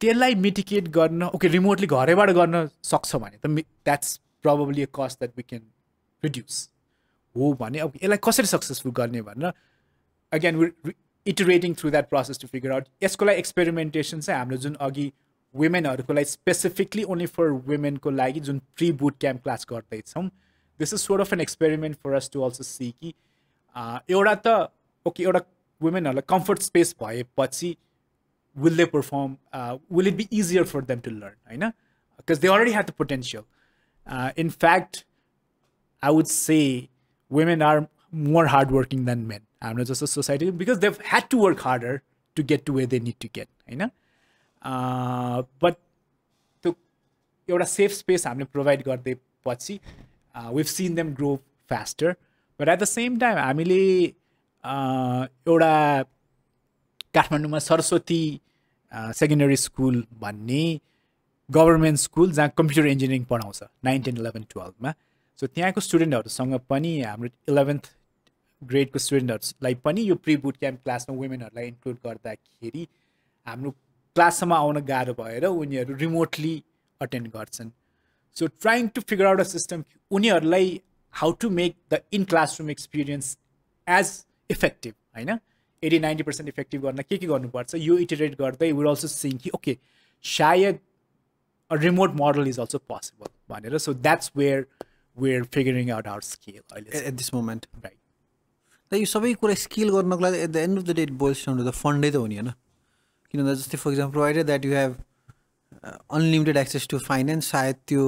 त्यसलाई मिटिकेट गर्न ओके रिमोटली घरैबाट गर्न सक्छ भने त that's probably a cost that we can reduce हो भने अब यसलाई कसरी सक्सेसफुल गर्ने भनेर again iterating through that process to figure out यसको लागि एक्सपेरिमेन्टेसन चाहिँ हाम्रो जुन अघि वुमेनहरूको लागि स्पेसिफिकली ओन्ली फर वुमेनको लागि जुन प्री बुट क्याम्प क्लास गर्दैछौँ this is sort of an experiment for us to also see कि एउटा त ओके एउटा वुमेनहरूलाई कम्फर्ट स्पेस भएपछि will they perform uh, will it be easier for them to learn I know because they already have the potential uh, in fact i would say women are more hardworking than men i'm not just a society because they've had to work harder to get to where they need to get I know uh, but to एउटा safe space हामीले provide गरिदिएपछि we've seen them grow faster but at the same time हामीले एउटा काठमाडौँमा Saraswati secondary school भन्ने government school जहाँ computer engineering पढाउँछ nine ten eleven टुवेल्भमा सो त्यहाँको स्टुडेन्टहरूसँग पनि हाम्रो इलेभेन्थ ग्रेडको स्टुडेन्टहरूलाई पनि यो प्रि बुट क्याम्प क्लासमा वुमेनहरूलाई इन्क्लुड गर्दाखेरि हाम्रो क्लाससम्म आउन गाह्रो भएर उनीहरू रिमोटली अटेन्ड गर्छन्। So trying to figure out a system उनीहरूलाई how to make the in classroom experience as effective होइन? एटी नाइन्टी पर्सेन्ट इफेक्टिभ गर्न के के गर्नुपर्छ यो इटरेट गर्दै विड अल्सो सिङ कि ओके सायद a remote model is also possible भनेर so that's where where figuring out our skill अहिले एट दिस मोमेन्ट राइट यो सबै कुरा स्किल गर्नको लागि at the end of the day boils down the फन्डै त हो नि होइन? किन भन्दा जस्तै for example provided that you have unlimited access to finance सायद त्यो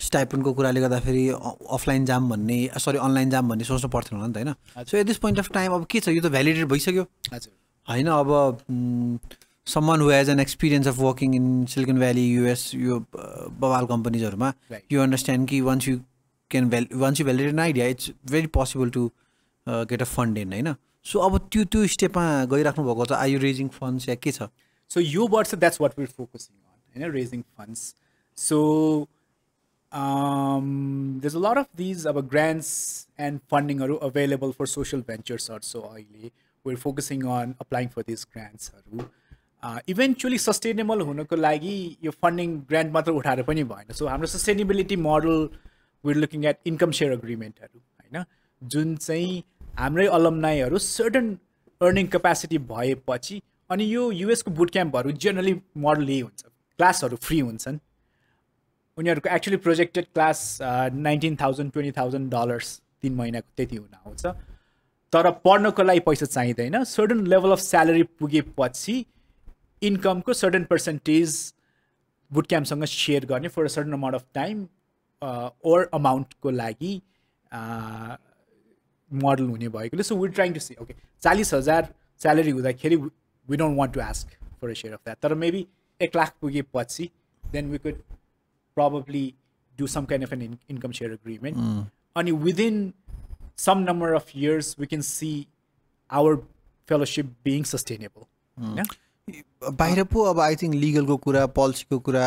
स्टाइपनको कुराले गर्दाखेरि अफलाइन जाम भन्ने सरी अनलाइन जाम भन्ने सोच्नु पर्थेन होला नि त होइन? So at this point of time अब के छ? यो त भ्यालिडेट भइसक्यो। होइन अब सम्मान who has an experience of working in Silicon Valley US यो बबाल कम्पनीजहरूमा यु अन्डरस्ट्यान्ड कि once you can val once you validate an idea it's very possible to get a fund in होइन? सो अब त्यो त्यो स्टेपमा गइराख्नु भएको छ आई यु रेजिङ फन्ड्स या के छ? सो यो वर्ष that's what we're focusing on होइन? Raising funds so um, there's a lot of these uh, grants and funding are available for social ventures also we're focusing on applying for these grants uh, eventually sustainable हुनको लागि यो funding grant मात्र उठाएर पनि भएन so हाम्रो sustainability model we're looking at income share अग्रिमेन्टहरू होइन जुन चाहिँ हाम्रै अलमनाईहरू सर्टन अर्निङ क्यापेसिटी भएपछि अनि यो युएसको बुट क्याम्पहरू जेनरली मोडल यही हुन्छ क्लासहरू फ्री हुन्छन् उनीहरूको actually projected class nineteen thousand twenty thousand dollars तिन महिनाको त्यति हुन आउँछ। तर पढ्नको लागि पैसा चाहिँदैन। सर्टन लेभल अफ स्यालेरी पुगेपछि इन्कमको सर्टन पर्सेन्टेज बुट क्याम्पसँग सेयर गर्ने for a certain amount of time or अमाउन्टको लागि मोडल uh, हुने भएकोले। So we trying to see okay चालिस हजार स्यालेरी हुँदाखेरि we don't want to ask for a share of that तर मेबी एक लाख पुगेपछि then we could probably do some kind of an in- income share agreement. Mm. And within some number of years, we can see our fellowship being sustainable. बाहिर पो अब I think लिगलको कुरा पोलिसीको कुरा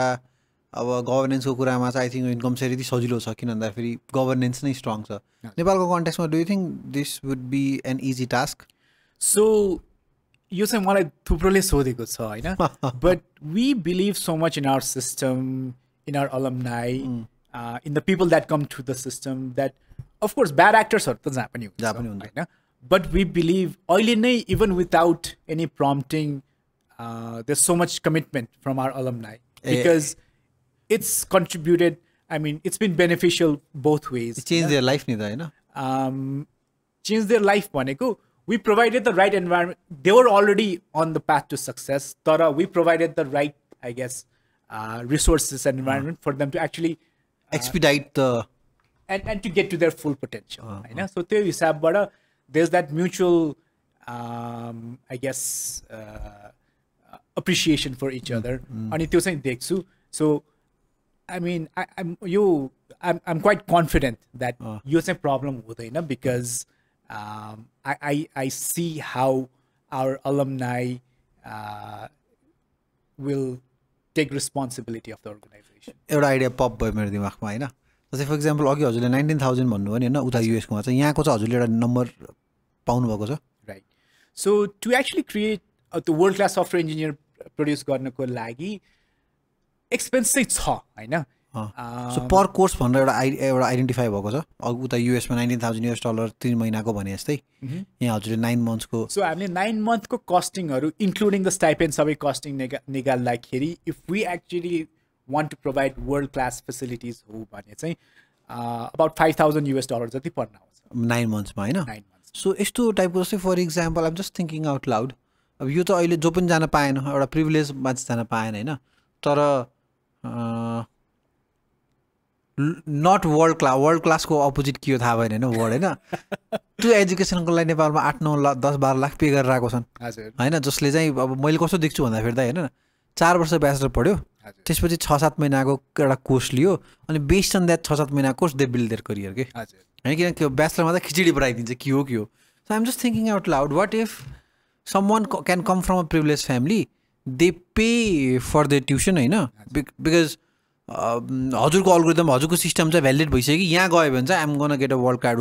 अब गभर्नेन्सको कुरामा चाहिँ आई थिङ्क इन्कम सेयर यति सजिलो छ किन भन्दाखेरि गभर्नेन्स नै स्ट्रङ छ नेपालको कन्टेक्समा do you think this would be an easy task so यो चाहिँ मलाई थुप्रोले सोधेको छ होइन but we believe so much in our system in our alumni, mm. uh, in the people that come to the system, that of course bad actors are the Japanese. Right? But we believe even without any prompting, uh, there's so much commitment from our alumni eh, because it's contributed. I mean, it's been beneficial both ways. It changed their life, you know. Um, changed their life, भनेको we provided the right environment. They were already on the path to success. Tara, we provided the right, I guess, uh, resources and environment uh, for them to actually uh, expedite the and, and to get to their full potential होइन so त्यो हिसाबबाट there is that mutual I guess appreciation for each other अनि त्यो चाहिँ देख्छु so I mean I'm यो I'm I'm quite confident that यो चाहिँ प्रब्लम हुँदैन because I I I see how our alumni will take responsibility of the organisation एउटा idea pop भयो मेरो दिमागमा होइन? जस्तै फर इक्जाम्पल अघि हजुरले नाइन्टिन थाउजन्ड भन्नुभयो नि होइन? उता युएसकोमा चाहिँ यहाँको चाहिँ हजुरले एउटा नम्बर पाउनुभएको छ? Right so to actually create त्यो world class software engineer produce गर्नको लागि एक्सपेन्स चाहिँ छ होइन? सो पर कोर्स भनेर एउटा आइ एउटा आइडेन्टिफाई भएको छ। उता युएसमा नाइन्टिन थाउजन्ड युएस डलर तिन महिनाको भने जस्तै। यहाँ हजुरले नाइन मन्थ्सको सो हामीले नाइन मन्थको कस्टिङहरू इन्क्लुडिङ द स्टाइपेन्ड सबै कस्टिङ निका निकाल्दाखेरि if we actually want to provide world class facilities हो भने चाहिँ about five thousand US dollar जति पर्न आउँछ। नाइन मन्थ्समा होइन? नाइन सो यस्तो टाइपको जस्तै for example I'm just thinking out loud अब यो त अहिले जो पनि जान पाएन एउटा प्रिभिलेज मान्छे जान पाएन होइन? तर नट वर्ल्ड क्लास वर्ल्ड क्लासको अपोजिट के हो थाहा भएन होइन वर्ड होइन। त्यो एजुकेसनको लागि नेपालमा आठ नौ लाख दस बाह्र लाख पे गरेर आएको छन्। होइन जसले चाहिँ अब मैले कस्तो देख्छु भन्दाखेरि त होइन चार वर्ष ब्याचलर पढ्यो त्यसपछि छ सात महिनाको एउटा कोर्स लियो अनि बेस्ड अन द्याट छ सात महिना course they build their career के? होइन किनकि ब्याचलरमा त खिचडी बनाइदिन्छ के हो के हो। So I'm just thinking out loud what if someone can come from a privilege family they pay for the tuition होइन? बिकज हजुरको अल्गोरिदम हजुरको सिस्टम चाहिँ भ्यालिडेट भइसक्यो कि? यहाँ गयो भने चाहिँ I'm gonna get a world card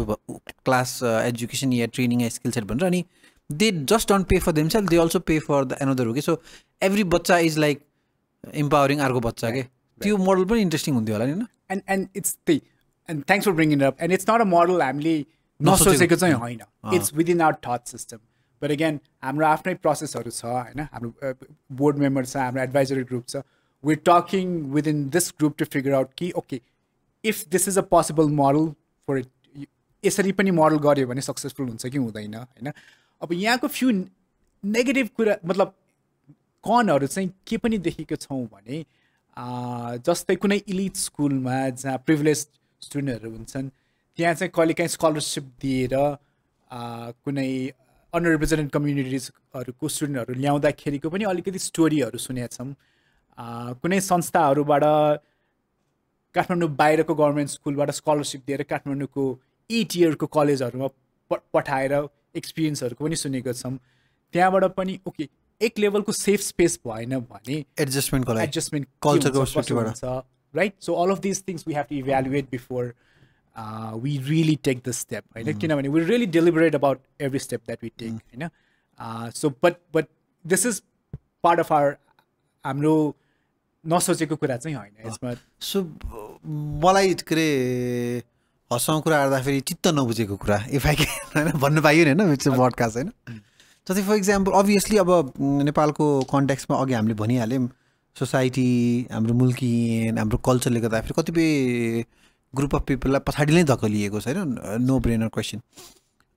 class education yeah training या स्किल सेट भनेर अनि they just don't pay for themselves they also pay for the another हो कि सो एभ्री बच्चा इज लाइक इम्पावरिङ अर्को बच्चा के त्यो मोडल पनि इन्ट्रेस्टिङ हुन्थ्यो होला नि होइन? एन्ड एन्ड इट्स त्यही and thanks for bring up and it's not a model हामीले नसोचेको नसोचेको चाहिँ होइन। It's within our thought system but again हाम्रो आफ्नै प्रोसेसहरू छ होइन? हाम्रो बोर्ड मेम्बर छ हाम्रो एडभाइजरी ग्रुप छ। We're talking within this group to figure out कि okay if this is a possible model for it यसरी पनि मोडल गऱ्यो भने सक्सेसफुल हुन्छ कि हुँदैन होइन? अब यहाँको फ्यु नेगेटिभ कुरा मतलब कनहरू चाहिँ के पनि देखेको छौँ भने जस्तै कुनै इलिट स्कुलमा जहाँ प्रिभिलेज स्टुडेन्टहरू हुन्छन् त्यहाँ चाहिँ कहिलेकाहीँ स्कलरसिप दिएर कुनै अन्डर रिप्रेजेन्टेड कम्युनिटिजहरूको स्टुडेन्टहरू ल्याउँदाखेरिको पनि अलिकति स्टोरीहरू सुनेका छौँ कुनै संस्थाहरूबाट काठमाडौँ बाहिरको गभर्मेन्ट स्कुलबाट स्कलरसिप दिएर काठमाडौँको एट इयरको कलेजहरूमा प पठाएर एक्सपिरियन्सहरूको पनि सुनेको छौँ। त्यहाँबाट पनि ओके एक लेभलको सेफ स्पेस भएन भने एडजस्टमेन्टको एडजस्टमेन्ट कल्चरको right so all of this things we have to evaluate before we really take the step होइन? किनभने we really deliberate about every step that we take होइन? So but but this is part of our हाम्रो नसोचेको कुरा चाहिँ होइन यसमा। So मलाई के अरे हँसाउ कुरा गर्दाखेरि चित्त नबुझेको कुरा इफ आई होइन भन्नु पाइयो नि होइन इट्स बडकास्ट होइन। जस्तै फर इक्जाम्पल अभियसली अब नेपालको कन्ट्याक्समा अघि हामीले भनिहाल्यौँ सोसाइटी हाम्रो मुल्की हाम्रो कल्चरले गर्दाखेरि कतिपय ग्रुप अफ पिपललाई पछाडि नै धकलिएको छ होइन? नो ब्रेनर क्वेसन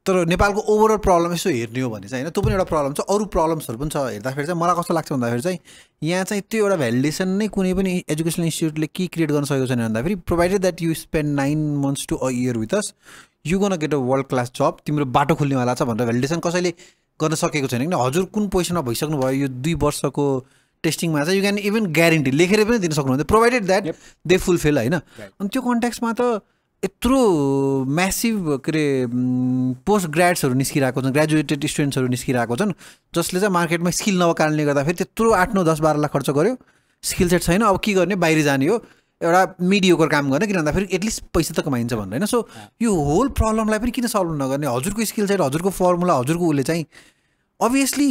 तर नेपालको ओभरअल प्रब्लम यसो हेर्ने हो भने चाहिँ होइन त्यो पनि एउटा प्रब्लम छ अरू प्रब्लम्सहरू पनि छ हेर्दाखेरि चाहिँ मलाई कस्तो लाग्छ भन्दाखेरि चाहिँ यहाँ चाहिँ त्यो एउटा भ्यालिडेसन नै कुनै पनि एजुकेसनल इन्स्टिट्युटले के क्रिएट गर्न सकेको छैन भन्दाखेरि provided that you spend nine months to a year with us you gonna get a world class जब तिम्रो बाटो खुल्नेवाला छ भनेर भ्यालिडेसन कसैले गर्न सकेको छैन। किन हजुर कुन पोजिसनमा भइसक्नु भयो यो दुई वर्षको टेस्टिङमा चाहिँ यु क्यान इभन ग्यारेन्टी लेखेर पनि दिन सक्नुहुन्छ प्रोभाइडेड द्याट दे फुलफिल होइन। अनि त्यो कन्ट्याक्समा त यत्रो म्यासिभ के अरे पोस्ट ग्रेड्सहरू निस्किरहेको छन् ग्रेजुएटेड स्टुडेन्ट्सहरू निस्किरहेको छन् जसले चाहिँ मार्केटमा स्किल नभएको कारणले गर्दाखेरि त्यत्रो आठ नौ दस बाह्र लाख खर्च गर्यो। स्किल सेट छैन अब के गर्ने बाहिर जाने हो। एउटा मिडियोकर काम गर्ने किन भन्दाखेरि एटलिस्ट पैसा त कमाइन्छ भनेर होइन? सो यो होल प्रब्लमलाई पनि किन सल्भ नगर्ने? हजुरको स्किल सेट हजुरको फर्मुला हजुरको उसले चाहिँ अभियसली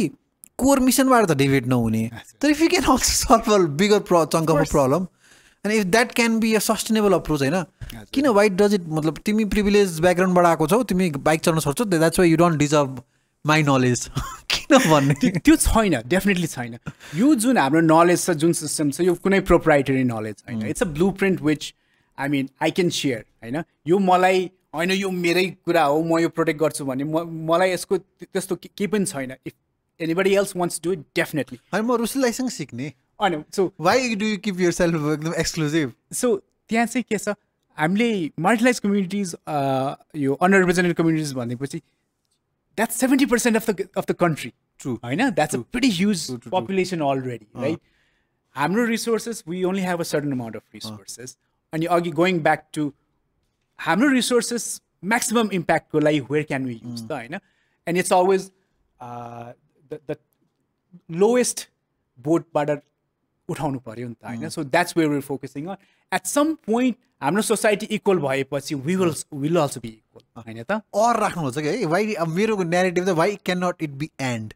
कोर मिसनबाट त डेभिएट नहुने। तर if you can also solve a bigger प्र chunk of problem and if that can be a sustainable approach होइन किन वाइट डज इट मतलब तिमी प्रिभिलेज ब्याकग्राउन्डबाट आएको छौ तिमी बाइक चलाउन सक्छौ that's why you don't deserve my knowledge किन भन्ने त्यो छैन डेफिनेटली छैन यो जुन हाम्रो नलेज छ जुन सिस्टम छ यो कुनै प्रोप्राइटरी नलेज होइन it's a blueprint which I mean I can share होइन यो मलाई होइन यो मेरै कुरा हो म यो प्रोटेक्ट गर्छु भने म मलाई यसको त्यस्तो केही पनि छैन if anybody else wants do it definitely होइन म रुसिलाइसँग सिक्ने होइन so why do you keep yourself एकदम एक्सक्लुजिभ सो त्यहाँ चाहिँ के छ हामीले मार्टिलाइज कम्युनिटिज यो अन्डर रिप्रेजेन्टेड कम्युनिटिज भनेपछि that's seventy percent of the of the country True. होइन that's a pretty huge population already right हाम्रो resources we only have a certain amount of resources अनि अघि गोइङ ब्याक टु हाम्रो resources maximum इम्प्याक्टको लागि where can we use त होइन and it's always the lowest बोटबाट उठाउनु पऱ्यो नि त होइन। So that's where where focusing on at some point हाम्रो सोसाइटी इक्वल भएपछि we will will also be equal होइन त? अर राख्नुहुन्छ कि है वाइ अब मेरो नेरेटिभ त why can not it be and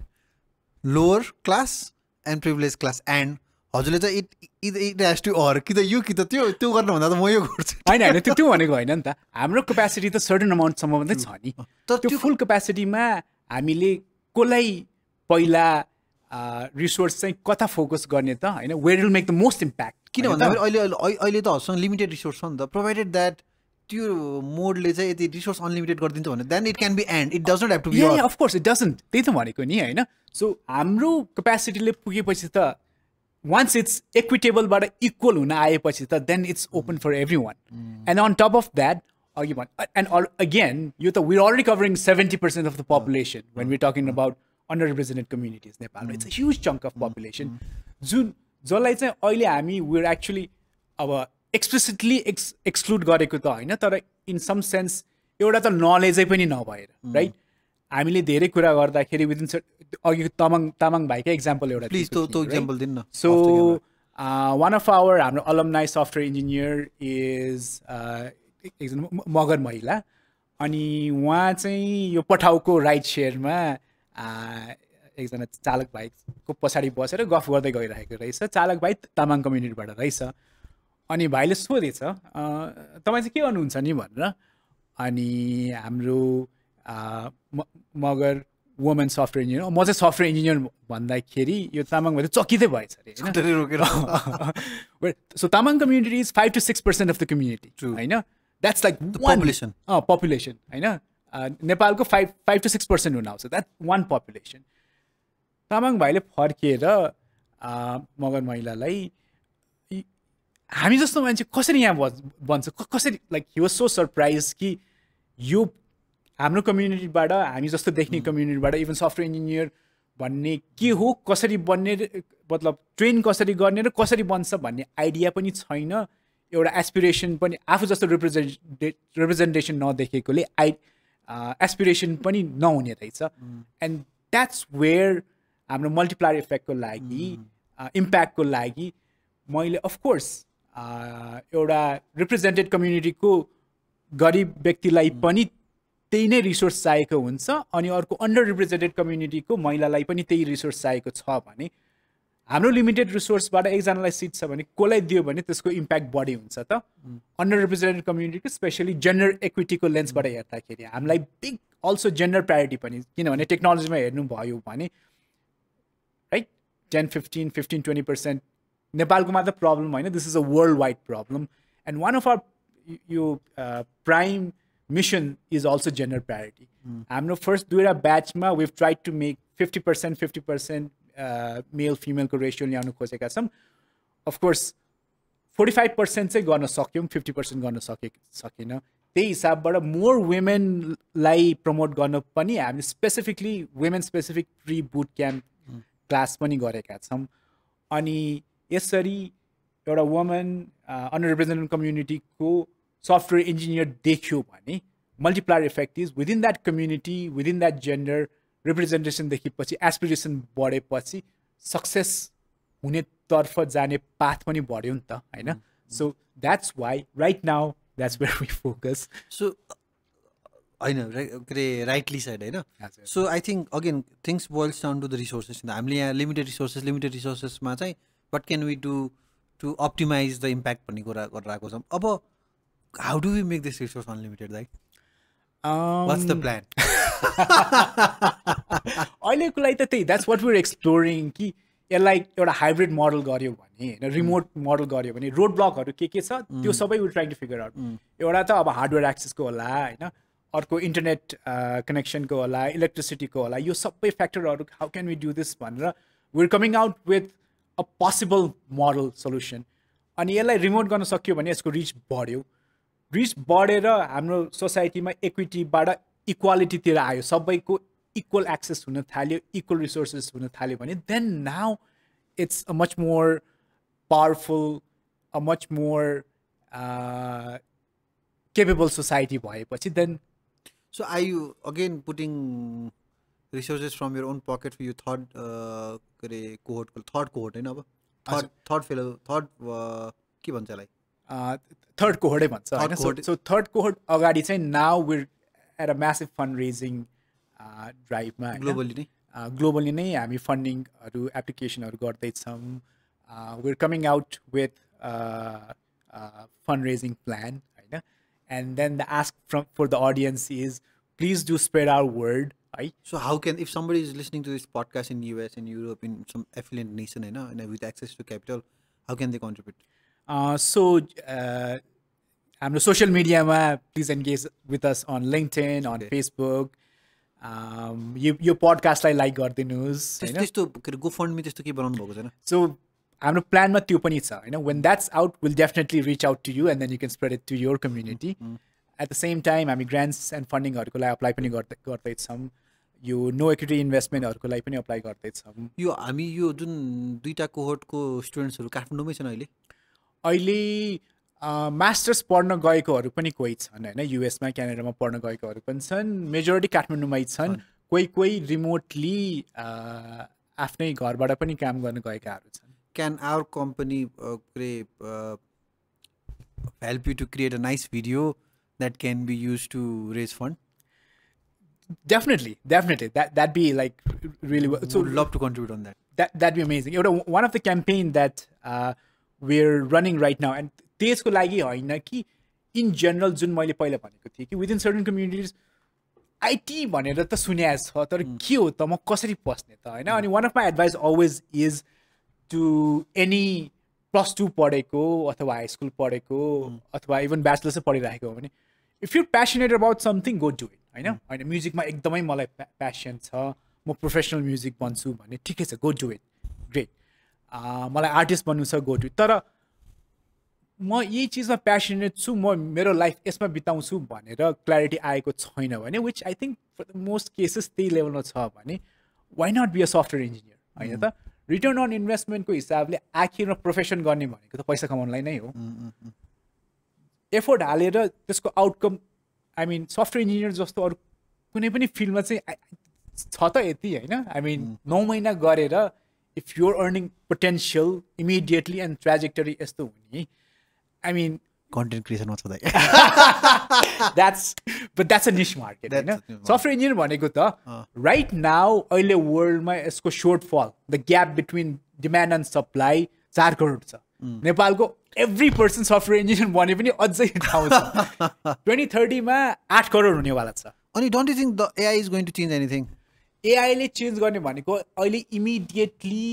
lower class and privilege class and हजुरले चाहिँ it it it has to or कि त यो कि त त्यो त्यो गर्नुभन्दा त म यो गर्छु। होइन होइन त्यो त्यो भनेको होइन नि त। हाम्रो क्यापेसिटी त सर्टन अमाउन्टसम्म मात्रै छ नि। तर त्यो फुल क्यापेसिटीमा हामीले कसलाई पहिला रिसोर्स चाहिँ कता फोकस गर्ने त? होइन where will make the most impact किन भन्दाखेरि अहिले अहिले त हजुरसँग लिमिटेड रिसोर्स छ नि त। प्रोभाइडेड द्याट त्यो मोडले चाहिँ यदि रिसोर्स अनलिमिटेड गरिदिन्छ भने then it can be and it does not have to be of course it doesn't त्यही त भनेको नि होइन? सो हाम्रो क्यापेसिटीले पुगेपछि त वान्स इट्स इक्विटेबलबाट इक्वल हुन आएपछि त then it's open for everyone and on top of that अघि भन् एन्ड अगेन यो त we already covering seventy percent of the population when we talking about underrepresented communities नेपालमा it's a huge chunk of population जुन जसलाई चाहिँ अहिले हामी वेयर एक्चुली अब एक्सप्लिसिटली एक्स एक्सक्लुड गरेको त होइन तर इन सम सेन्स एउटा त नलेजै पनि नभएर राइट हामीले धेरै कुरा गर्दाखेरि विदिन अघि तामाङ तामाङ भाइकै इक्जाम्पल एउटा प्लिज? इक्जाम्पल दिनु न So, uh, one of our हाम्रो alumni software engineer is uh, एकजना मगर महिला अनि उहाँ चाहिँ यो पठाउको राइड सेयरमा एकजना चालक भाइको पछाडि बसेर गफ गर्दै गइरहेको रहेछ। चालक भाइ तामाङ कम्युनिटीबाट रहेछ। अनि भाइले सोधेछ "अ, तपाईँ चाहिँ के गर्नुहुन्छ नि? भनेर। अनि हाम्रो मगर वुमेन सफ्टवेयर इन्जिनियर म चाहिँ सफ्टवेयर इन्जिनियर भन्दाखेरि यो तामाङ भाइ चकिँदै भएछ अरे रोकेर। So Tamang community is five to six percent of the community. होइन? That's like population. पपुलेसन होइन? नेपालको five five to six percent हुन आउँछ। द्याट वान पपुलेसन तामाङ भाइले फर्किएर मगर महिलालाई "इ- हामी जस्तो मान्छे कसरी यहाँ बन्- बन्छ? कसरी like he was so surprise कि यो हाम्रो कम्युनिटीबाट हामी जस्तो देख्ने कम्युनिटीबाट इभन सफ्टवेयर इन्जिनियर भन्ने के हो कसरी बन्ने मतलब ट्रेन कसरी गर्ने र कसरी बन्छ भन्ने आइडिया पनि छैन। एउटा एसपिरेसन पनि आफू जस्तो रिप्रेजेन्टे रिप्रेजेन्टेसन नदेखेकोले आइ एसपिरेसन पनि नहुने रहेछ। एन्ड द्याट्स वेयर हाम्रो मल्टिप्लायर इफेक्टको लागि इम्प्याक्टको लागि मैले अफकोर्स एउटा रिप्रेजेन्टेड कम्युनिटीको गरिब व्यक्तिलाई पनि त्यही नै रिसोर्स चाहिएको हुन्छ अनि अर्को अन्डर रिप्रेजेन्टेड कम्युनिटीको महिलालाई पनि त्यही रिसोर्स चाहिएको छ भने हाम्रो लिमिटेड रिसोर्सबाट एकजनालाई सिट छ भने कसलाई दियो भने त्यसको इम्प्याक्ट बढी हुन्छ त? अन्डर रिप्रेजेन्टेड कम्युनिटीको स्पेसली जेन्डर इक्विटीको लेन्सबाट हेर्दाखेरि हामीलाई बिग अल्सो जेन्डर प्रायोरिटी पनि किनभने टेक्नोलोजीमा हेर्नुभयो भने right ten fifteen fifteen twenty percent नेपालको मात्र प्रब्लम होइन this is a worldwide problem and one of our यो prime mission is also gender priority हाम्रो फर्स्ट दुईवटा ब्याचमा we've try to make fifty percent fifty percent male फिमेलको ratio ल्याउनु खोजेका छौँ। Of course forty five percent चाहिँ गर्न सक्यौँ फिफ्टी पर्सेन्ट गर्न सके सकेन। त्यही हिसाबबाट मोर वुमेनलाई प्रमोट गर्न पनि हामीले specifically women specific pre boot camp class पनि गरेका छौँ। अनि यसरी एउटा वुमन अन्डर रिप्रेजेन्टेड कम्युनिटीको सफ्टवेयर इन्जिनियर देख्यो भने multiplier effect is within that community within that gender representation देखेपछि एसपिरेसन बढेपछि सक्सेस हुनेतर्फ जाने पाथ पनि बढ्यो नि त होइन? So that's why right now that's where we focus so होइन के अरे राइटली साइड होइन। So I think again things boils down to the resources हामीले यहाँ लिमिटेड रिसोर्सेस लिमिटेड रिसोर्सेसमा चाहिँ what can we do to optimise the impact भन्ने कुरा गरेर आएको छौँ। अब how do we make this resource unlimited दाइ वाट्स द प्लान अहिलेको लागि त त्यही द्याट्स वाट वेयर एक्सप्लोरिङ कि यसलाई एउटा हाइब्रिड मोडल गऱ्यो भने होइन रिमोट मोडल गऱ्यो भने रोड ब्लकहरू के के छ त्यो सबै we trying to figure out एउटा त अब हार्डवेयर एक्सेसको होला होइन अर्को इन्टरनेट कनेक्सनको होला इलेक्ट्रिसिटीको होला यो सबै फ्याक्टरहरू how can we do this भनेर we're coming out with a possible model solution अनि यसलाई रिमोट गर्न सक्यो भने यसको रिच बढ्यो। रिच बढेर हाम्रो सोसाइटीमा इक्विटीबाट इक्वालिटीतिर आयो सबैको इक्वल एक्सेस हुन थाल्यो इक्वल रिसोर्सेस हुन थाल्यो भने then now it's a much more powerful a much more capable society भएपछि then so I you again putting resources from your own pocket यो थर्ड के अरे कोहोटको थर्ड कोहोट होइन अब थर्ड थर्ड फेलो थर्ड के भन्छ यसलाई थर्ड कोहोर्डै भन्छ होइन. सो थर्ड कोहोर्ड अगाडि चाहिँ नाउ विर At a massive fund raising ड्राइभमा globally नै ग्लोबली नै हामी फन्डिङहरू एप्लिकेसनहरू गर्दैछौँ we're coming out with fund raising plan होइन and then the ask from for the audience is please do spread our word है So how can if somebody is listening to this podcast in US in Europe in some affluent nation, you know, and with access to capital, how can they contribute? So हाम्रो social मिडियामा please engage with us on LinkedIn on. Facebook यो यो पडकास्टलाई like गरिदिनुहोस् त्यस्तो के अरे go fund त्यस्तो केही बनाउनु भएको छैन? सो हाम्रो प्लानमा त्यो पनि छ होइन? When that's out will definitely reach out to you and then you can spread it to your community at the same time हामी ग्रान्ट्स एन्ड फन्डिङहरूको लागि अप्लाई पनि गर्दै गर्दैछौँ. यो नो इक्विटी इन्भेस्टमेन्टहरूको लागि पनि अप्लाई गर्दैछौँ। यो हामी यो जुन दुईवटा कोहोर्टको स्टुडेन्ट्सहरू काठमाडौँमै छन् अहिले? अहिले मास्टर्स पढ्न गएकोहरू पनि कोही छन् होइन? युएसमा क्यानाडामा पढ्न गएकोहरू पनि छन्। मेजोरिटी काठमाडौँमै छन्। कोही कोही रिमोटली आफ्नै घरबाट पनि काम गर्न गएकाहरू छन्। क्यान आवर कम्पनी के help you to create a nice video that can be use to raise fund definitely definitely that that be like really so love to contribute on that that? That'd be amazing. एउटा one of the campaign that we're running right now and त्यसको लागि होइन कि in general जुन मैले पहिला भनेको थिएँ कि विदिन सर्टन कम्युनिटिज आइटी भनेर त सुने छ तर के हो त? म कसरी पस्ने त? होइन? अनि one of my advice always is to any plus two पढेको अथवा हाई स्कुल पढेको अथवा इभन ब्याचलर्सै पढिरहेको हो भने if you passionate about something go do it होइन? होइन म्युजिकमा एकदमै मलाई प्यासन छ म प्रोफेसनल म्युजिक बन्छु भने ठिकै छ गो डु इट ग्रेट मलाई आर्टिस्ट बन्नु छ गो डु तर म यही चिजमा प्यासनेट छु म मेरो लाइफ यसमा बिताउँछु भनेर क्ल्यारिटी आएको छैन भने which I think for the most cases त्यही लेभलमा छ भने why not be a software engineer होइन त? रिटर्न अन इन्भेस्टमेन्टको हिसाबले आखिरमा प्रोफेसन गर्ने भनेको त पैसा कमाउनलाई नै हो। एफोर्ट हालेर त्यसको outcome I mean software engineer जस्तो अरू कुनै पनि फिल्डमा चाहिँ छ त यति होइन? आई मिन नौ महिना गरेर if your earning potential immediately and trajectory यस्तो हुने आई मिन कन्टेन्ट क्रिएसनमा छ that's but that's a niche market होइन सफ्टवेयर इन्जिनियर भनेको त राइट नाउ अहिले वर्ल्डमा यसको shortfall the gap between demand and supply चार करोड छ। नेपालको एभ्री पर्सन सफ्टवेयर इन्जिनियर भने पनि अझै ठाउँ छ। ट्वेन्टी थर्टीमा आठ करोड हुनेवाला छ। अनि don't you think the AI is going to change anything एआईले change गर्ने भनेको अहिले इमिडिएटली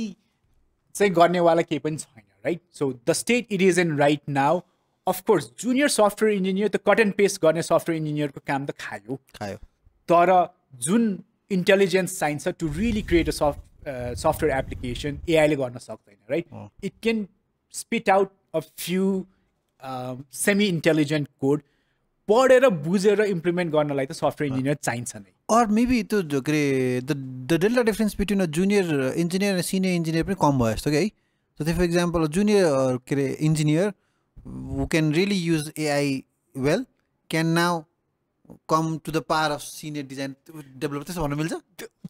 चाहिँ गर्नेवाला केही पनि छैन। Right so the state it is in right now of course junior software engineer त कट एन्ड पेस्ट गर्ने सफ्टवेयर इन्जिनियरको काम त खायो खायो तर जुन इन्टेलिजेन्स चाहिन्छ to really create a soft software application एआईले गर्न सक्दैन right it can spit out a few semi intelligent code पढेर बुझेर इम्प्लिमेन्ट गर्नलाई त सफ्टवेयर इन्जिनियर चाहिन्छ नै अर मेबी त्यो के अरे the the delta difference between a junior engineer र सिनियर इन्जिनियर पनि कम भयो जस्तो कि है so फर इक्जाम्पल जुनियर के अरे engineer who can really use AI well can now come to the power of senior design developer. त्यसो भन्नु मिल्छ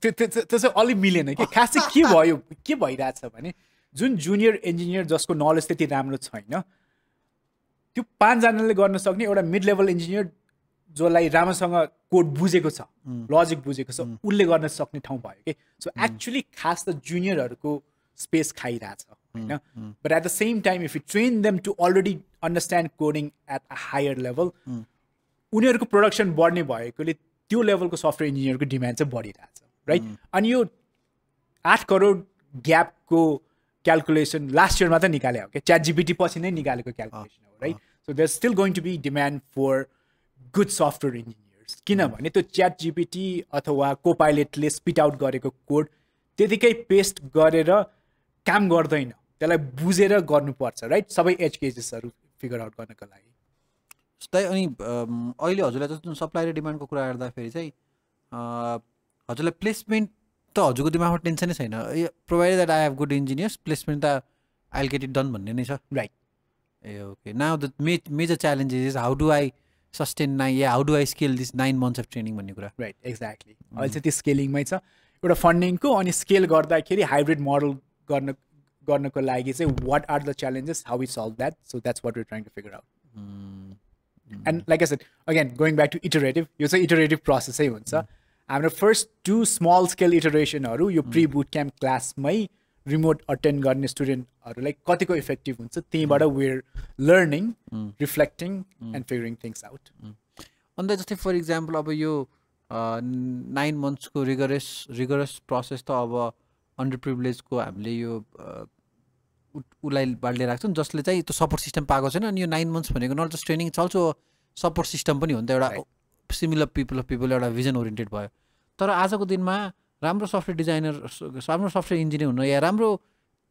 त्यो चाहिँ अलिक मिलेन कि खास चाहिँ के भयो के भइरहेछ भने जुन जुनियर इन्जिनियर जसको नलेज त्यति राम्रो छैन त्यो पाँचजनाले गर्न सक्ने एउटा मिड लेभल इन्जिनियर जसलाई राम्रोसँग कोड बुझेको छ लजिक बुझेको छ उसले गर्न सक्ने ठाउँ भयो कि सो एक्चुली खास त जुनियरहरूको स्पेस खाइरहेछ होइन but at the same time if you train them to already understand coding at a higher level उनीहरूको प्रोडक्सन बढ्ने भएकोले त्यो लेभलको सफ्टवेयर इन्जिनियरको डिमान्ड चाहिँ बढिरहेछ राइट अनि यो आठ करोड ग्यापको क्यालकुलेसन लास्ट इयरमा त निकाले हो क्या? च्याट जिबिटी पछि नै निकालेको क्यालकुलेसन हो right so there still going to be demand for good software engineers किनभने त्यो च्याट जिबिटी अथवा को पाइलटले स्पिट आउट गरेको कोड त्यतिकै पेस्ट गरेर काम गर्दैन। त्यसलाई बुझेर गर्नुपर्छ राइट सबै एज केजेसहरू फिगर आउट गर्नको लागि। जस्तै अनि अहिले हजुरलाई जस्तो सप्लाई र डिमान्डको कुरा गर्दाखेरि चाहिँ हजुरलाई प्लेसमेन्ट त हजुरको दिमागमा टेन्सनै छैन। Provided that I have good engineers placement त आइल गेट इट डन भन्ने नै छ। Right ah okay now the may major challenges is how do I sustain nine yeah how do I scale this nine months of training भन्ने कुरा। Right exactly अहिले चाहिँ त्यो स्केलिङमै छ। एउटा फन्डिङको अनि स्केल गर्दाखेरि हाइब्रिड मोडल गर्न गर्नको लागि चाहिँ what are the challenges how we solve that so that's what we trying to figure out and like as again going back to iterative यो चाहिँ इटरेटिभ प्रोसेसै हुन्छ। हाम्रो फर्स्ट टु स्मल स्केल इटरेसनहरू यो प्रि बुट क्याम्प क्लासमै remote attend गर्ने स्टुडेन्टहरूलाई कतिको इफेक्टिभ हुन्छ त्यहीँबाट we're learning reflecting and figuring things out अन्त जस्तै फर इक्जाम्पल अब यो नाइन मन्थ्सको रिगरस रिगरस प्रोसेस त अब अन्डर प्रिभिलेजको हामीले यो उसलाई बाँडेर राख्छौँ जसले चाहिँ त्यो सपोर्ट सिस्टम पाएको छैन अनि यो नाइन मन्थ्स भनेको नट जस्ट ट्रेनिङ चल्छ सपोर्ट सिस्टम पनि हो नि त एउटा सिमिलर पिपल अफ पिपल एउटा भिजन ओरिएन्टेड भयो। तर आजको दिनमा राम्रो सफ्टवेयर डिजाइनर राम्रो सफ्टवेयर इन्जिनियर हुन या राम्रो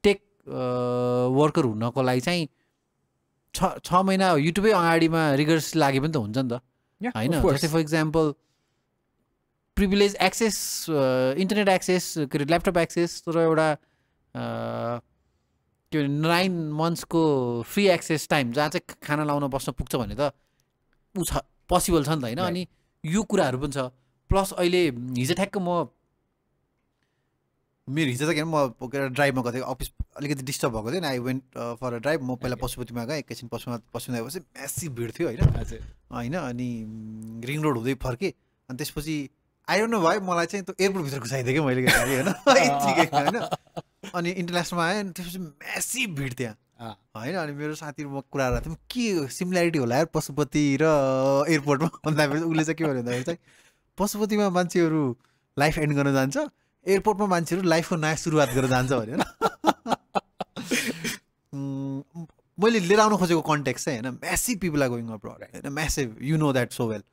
टेक वर्कर हुनको लागि चाहिँ छ छ महिना युट्युबै अगाडिमा रिगर्स लागे पनि त हुन्छ नि त। होइन? जस्तै for example privilege access internet access के अरे ल्यापटप एक्सेस तर एउटा के भने नाइन मन्थ्सको फ्री एक्सेस टाइम जहाँ चाहिँ खाना लाउन बस्न पुग्छ भने त ऊ छ पोसिबल छ नि त होइन? अनि यो कुराहरू पनि छ। प्लस अहिले हिजो ठ्याक्क म मेरो हिजो त के म ड्राइभमा गएको थिएँ। अफिस अलिकति डिस्टर्ब भएको थियो नि I went for a drive म पहिला पशुपतिमा गएँ एकैछिन पशुमा पशुमा गएपछि म्यासिभ भिड थियो होइन? होइन अनि रिङ रोड हुँदै फर्केँ। अनि त्यसपछि आयो न भयो मलाई चाहिँ त्यो एयरपोर्टभित्र घुसाइदिएँ कि मैले गाडी होइन? होइन? अनि इन्टरनेसनलमा आयो अनि त्यसपछि म्यासिभ भिड त्यहाँ। होइन? अनि मेरो साथीहरू म कुरा गरेको थिएँ के सिमिल्यारिटी होला यार पशुपति र एयरपोर्टमा? भन्दाखेरि उसले चाहिँ के भन्यो भन्दाखेरि चाहिँ पशुपतिमा मान्छेहरू लाइफ एन्ड गर्न जान्छ एयरपोर्टमा मान्छेहरू लाइफको नयाँ सुरुवात गरेर जान्छ भने मैले लिएर आउनु खोजेको कन्ट्याक्ट चाहिँ होइन? Massive people are going abroad होइन? Massive you know that so well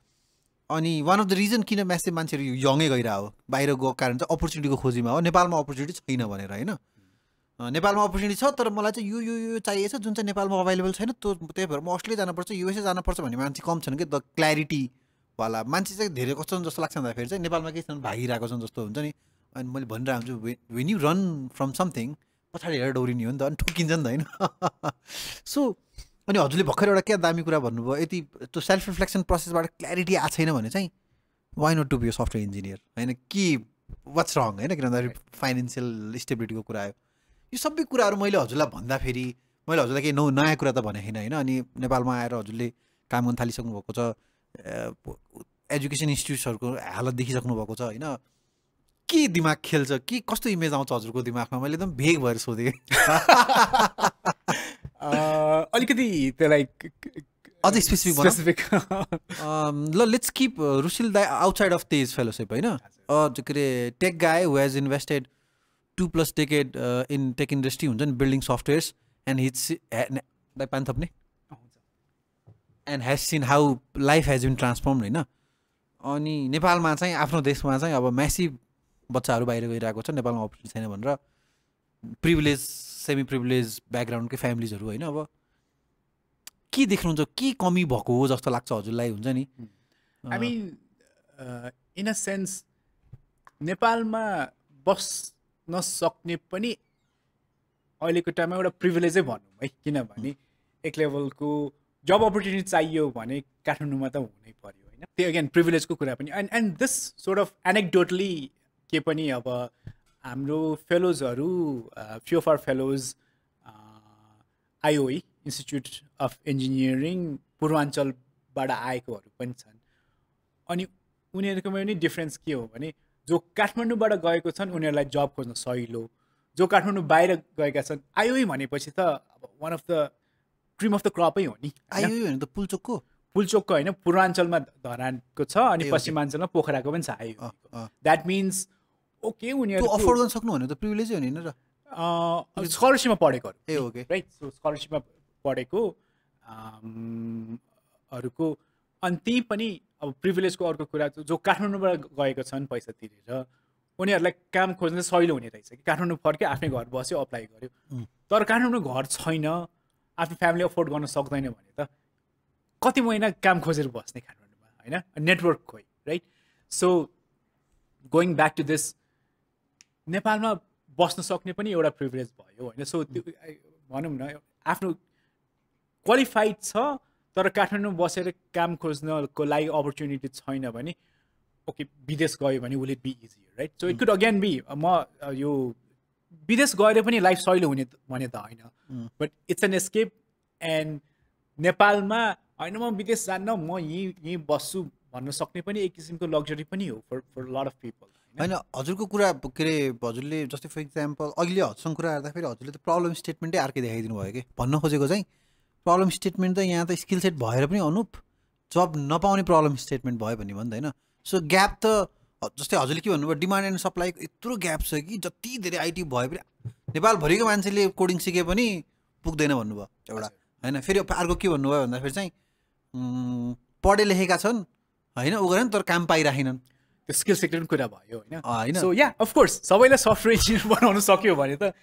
अनि वान अफ द रिजन किन म्यासेज मान्छेहरू यङै गइरहेको हो बाहिर गएको कारण चाहिँ अपर्च्युनिटीको खोजीमा हो। नेपालमा अपर्च्युनिटी छैन भनेर होइन? नेपालमा अपर्च्युनिटी छ तर मलाई चाहिँ यो यो यो चाहिएको छ जुन चाहिँ नेपालमा अभाइलेबल छैन त्यो त्यही भएर म अस्ट्रेलिया जानुपर्छ युएसए जानुपर्छ भन्ने मान्छे कम छन् कि द क्ल्यारिटीवाला मान्छे चाहिँ धेरै कस्तो जस्तो लाग्छ भन्दाखेरि चाहिँ नेपालमा केही छन् भागिरहेको छन् जस्तो हुन्छ नि। अनि मैले भनिरहेको हुन्छु when you run from something पछाडि हेरेर डौरिने हो नि त अनि ठुकिन्छ नि त होइन? सो अनि हजुरले भर्खर एउटा क्या दामी कुरा भन्नुभयो यति त्यो सेल्फ रिफ्लेक्सन प्रोसेसबाट क्ल्यारिटी आएको छैन भने चाहिँ why not to be software engineer होइन के वाट्स रङ होइन किन भन्दाखेरि फाइनेन्सियल स्टेबिलिटीको कुरा आयो। यो सबै कुराहरू मैले हजुरलाई भन्दाखेरि मैले हजुरलाई केही नौ नयाँ कुरा त भनेको छैन होइन? अनि नेपालमा आएर हजुरले काम गर्न थालिसक्नु भएको छ एजुकेसन इन्स्टिट्युट्सहरूको हालत देखिसक्नु भएको छ होइन? के दिमाग खेल्छ? के कस्तो इमेज आउँछ हजुरको दिमागमा? मैले एकदम भेग भएर सोधेँ। अलिकति त्यसलाई अझै स्पेसिफिक स्पेसिफिक ल let's keep Rushil the outside of तेज फेलोसिप होइन? के अरे tech guy who has invested two plus decade in tech industry हुन्छ नि बिल्डिङ सफ्टवेयर्स एन्ड हिट्स दाइ पान थप्ने? And has seen how life has been transform होइन? अनि नेपालमा चाहिँ आफ्नो देशमा चाहिँ अब म्यासिभ बच्चाहरू बाहिर गइरहेको छ नेपालमा अपर्च्युनिटी छैन भनेर प्रिभिलेज सेमी प्रिभिलेज ब्याकग्राउन्डकै फ्यामिलीजहरू होइन अब के देख्नुहुन्छ? के कमी भएको हो जस्तो लाग्छ हजुरलाई? हुन्छ नि। I mean in a sense नेपालमा बस्न सक्ने पनि अहिलेको टाइममा एउटा प्रिभिलेजै भनौँ है। किनभने एक लेभलको जब अपर्च्युनिटी चाहियो भने काठमाडौँमा त हुनै पऱ्यो होइन। त्यो अगेन प्रिभिलेजको कुरा पनि। And and this sort of anecdotally के पनि अब हाम्रो फेलोजहरू few of our fellows IOE Institute of Engineering पूर्वाञ्चलबाट आएकोहरू पनि छन्। अनि उनीहरूकोमा पनि डिफ्रेन्स के हो भने जो काठमाडौँबाट गएको छन् उनीहरूलाई जब खोज्न सहिलो। जो काठमाडौँ बाहिर गएका छन् आइओई भनेपछि त अब one of the cream of the क्रपै हो नि आइओई भने त पुलचोकको? पुलचोकको होइन पूर्वाञ्चलमा धरानको छ अनि पश्चिमाञ्चलमा पोखराको पनि छ आइओ द्याट मिन्स ओके उनीहरू अफोर्ड गर्न सक्नु भने त प्रिभिलेजै हो नि र? स्कलरसिपमा पढेको ए ओके राइट सो स्कलरसिपमा पढेको हरूको अनि त्यही पनि अब प्रिभिलेजको अर्को कुरा जो काठमाडौँबाट गएको छन् पैसा तिरेर उनीहरूलाई काम खोज्न सहिलो हुने रहेछ कि। काठमाडौँ फर्क्यो आफ्नै घर बस्यो अप्लाई गर्यो। तर काठमाडौँ घर छैन आफ्नो फ्यामिली अफोर्ड गर्न सक्दैन भने त कति महिना काम खोजेर बस्ने काठमाडौँमा होइन? नेटवर्क खोइ right so going back to this नेपालमा बस्न सक्ने पनि एउटा प्रिभिलेज भयो होइन। सो त्यो भनौँ न आफ्नो क्वालिफाइड छ तर काठमाडौँ बसेर काम खोज्नको लागि अपर्च्युनिटी छैन भने ओके विदेश गयो भने will it be easy right so it could again be म यो विदेश गएर पनि लाइफ सहिलो हुने भने त होइन। But it's an escape and नेपालमा होइन म विदेश जान्न म यहीँ यहीँ बस्छु भन्न सक्ने पनि एक किसिमको लग्जरी पनि हो for for lot of people होइन हजुरको कुरा के अरे हजुरले जस्तै फर इक्जाम्पल अहिले हजुरसँग कुरा गर्दाखेरि हजुरले त प्रब्लम स्टेटमेन्टै अर्कै देखाइदिनु भयो कि? भन्न खोजेको चाहिँ प्रब्लम स्टेटमेन्ट त यहाँ त स्किल सेट भएर पनि अनुप जब नपाउने प्रब्लम स्टेटमेन्ट भयो भने भन्दा होइन। सो ग्याप त जस्तै हजुरले के भन्नुभयो डिमान्ड एन्ड सप्लाईको यत्रो ग्याप छ कि जति धेरै आइटी भयो पनि नेपालभरिको मान्छेले कोडिङ सिके पनि पुग्दैन भन्नुभयो एउटा होइन। फेरि अर्को के भन्नुभयो भन्दाखेरि चाहिँ पढे लेखेका छन् होइन उ गरेन तर काम पाइराखेनन्। त्यो स्किल सेक्टर कुरा भयो होइन। सो या अफकोर्स सबैलाई सफ्टवेयर इन्जिनियर बनाउन सक्यो भने त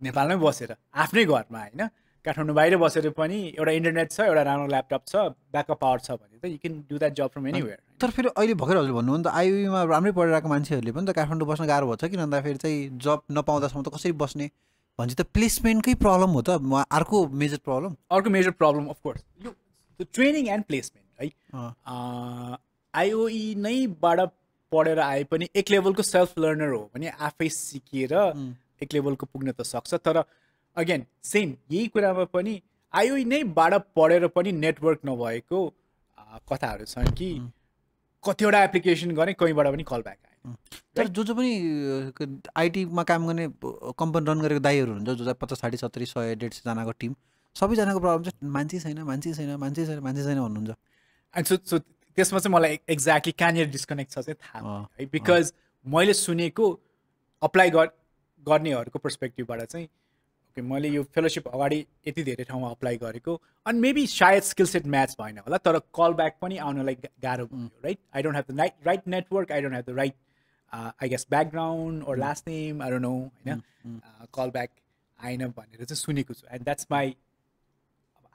नेपालमै बसेर आफ्नै घरमा होइन काठमाडौँ बाहिर बसेर पनि एउटा इन्टरनेट छ एउटा राम्रो ल्यापटप छ ब्याकअप पावर छ भने त you can do that job from anywhere तर फेरि अहिले भर्खर हजुर भन्नु भने त आइयुमा राम्रै पढेर आएको मान्छेहरूले पनि त काठमाडौँ बस्न गाह्रो भएको छ किन भन्दाखेरि चाहिँ जब नपाउँदासम्म त कसरी बस्ने भने त प्लेसमेन्टकै प्रब्लम हो त अर्को मेजर प्रब्लम अर्को मेजर प्रब्लम अफकोर्स यो ट्रेनिङ एन्ड प्लेसमेन्ट है आइओई नैबाट पढेर आए पनि एक लेभलको सेल्फ लर्नर हो भने आफै सिकेर एक लेभलको पुग्न त सक्छ। तर अगेन सेम यही कुरामा पनि आइओई नैबाट पढेर पनि नेटवर्क नभएको कथाहरू छन् कि कतिवटा एप्लिकेसन गरेँ कहीँबाट पनि कल ब्याक आएन। तर जो जो पनि आइटीमा काम गर्ने कम्पनी रन गरेको दाईहरू हुन्छ जो चाहिँ पचास साठी सत्तरी सय डेढ सयजनाको टिम सबैजनाको प्रब्लम चाहिँ मान्छे छैन मान्छे छैन मान्छे छैन मान्छे छैन भन्नुहुन्छ। एन्ड सो सो त्यसमा चाहिँ मलाई एक्ज्याक्टली कहाँनिर डिस्कनेक्ट छ चाहिँ थाहा है। बिकज मैले सुनेको अप्लाई गर गर्नेहरूको पर्सपेक्टिभबाट चाहिँ ओके मैले यो फेलोसिप अगाडि यति धेरै ठाउँमा अप्लाई गरेको अनि मेबी सायद स्किल सेट म्याच भएन होला तर कल ब्याक पनि आउनलाई गाह्रो भयो right I don't have the right right network I don't have the right I guess background or last name I don't know होइन? कल ब्याक आएन भनेर चाहिँ सुनेको छु। एन्ड द्याट्स माई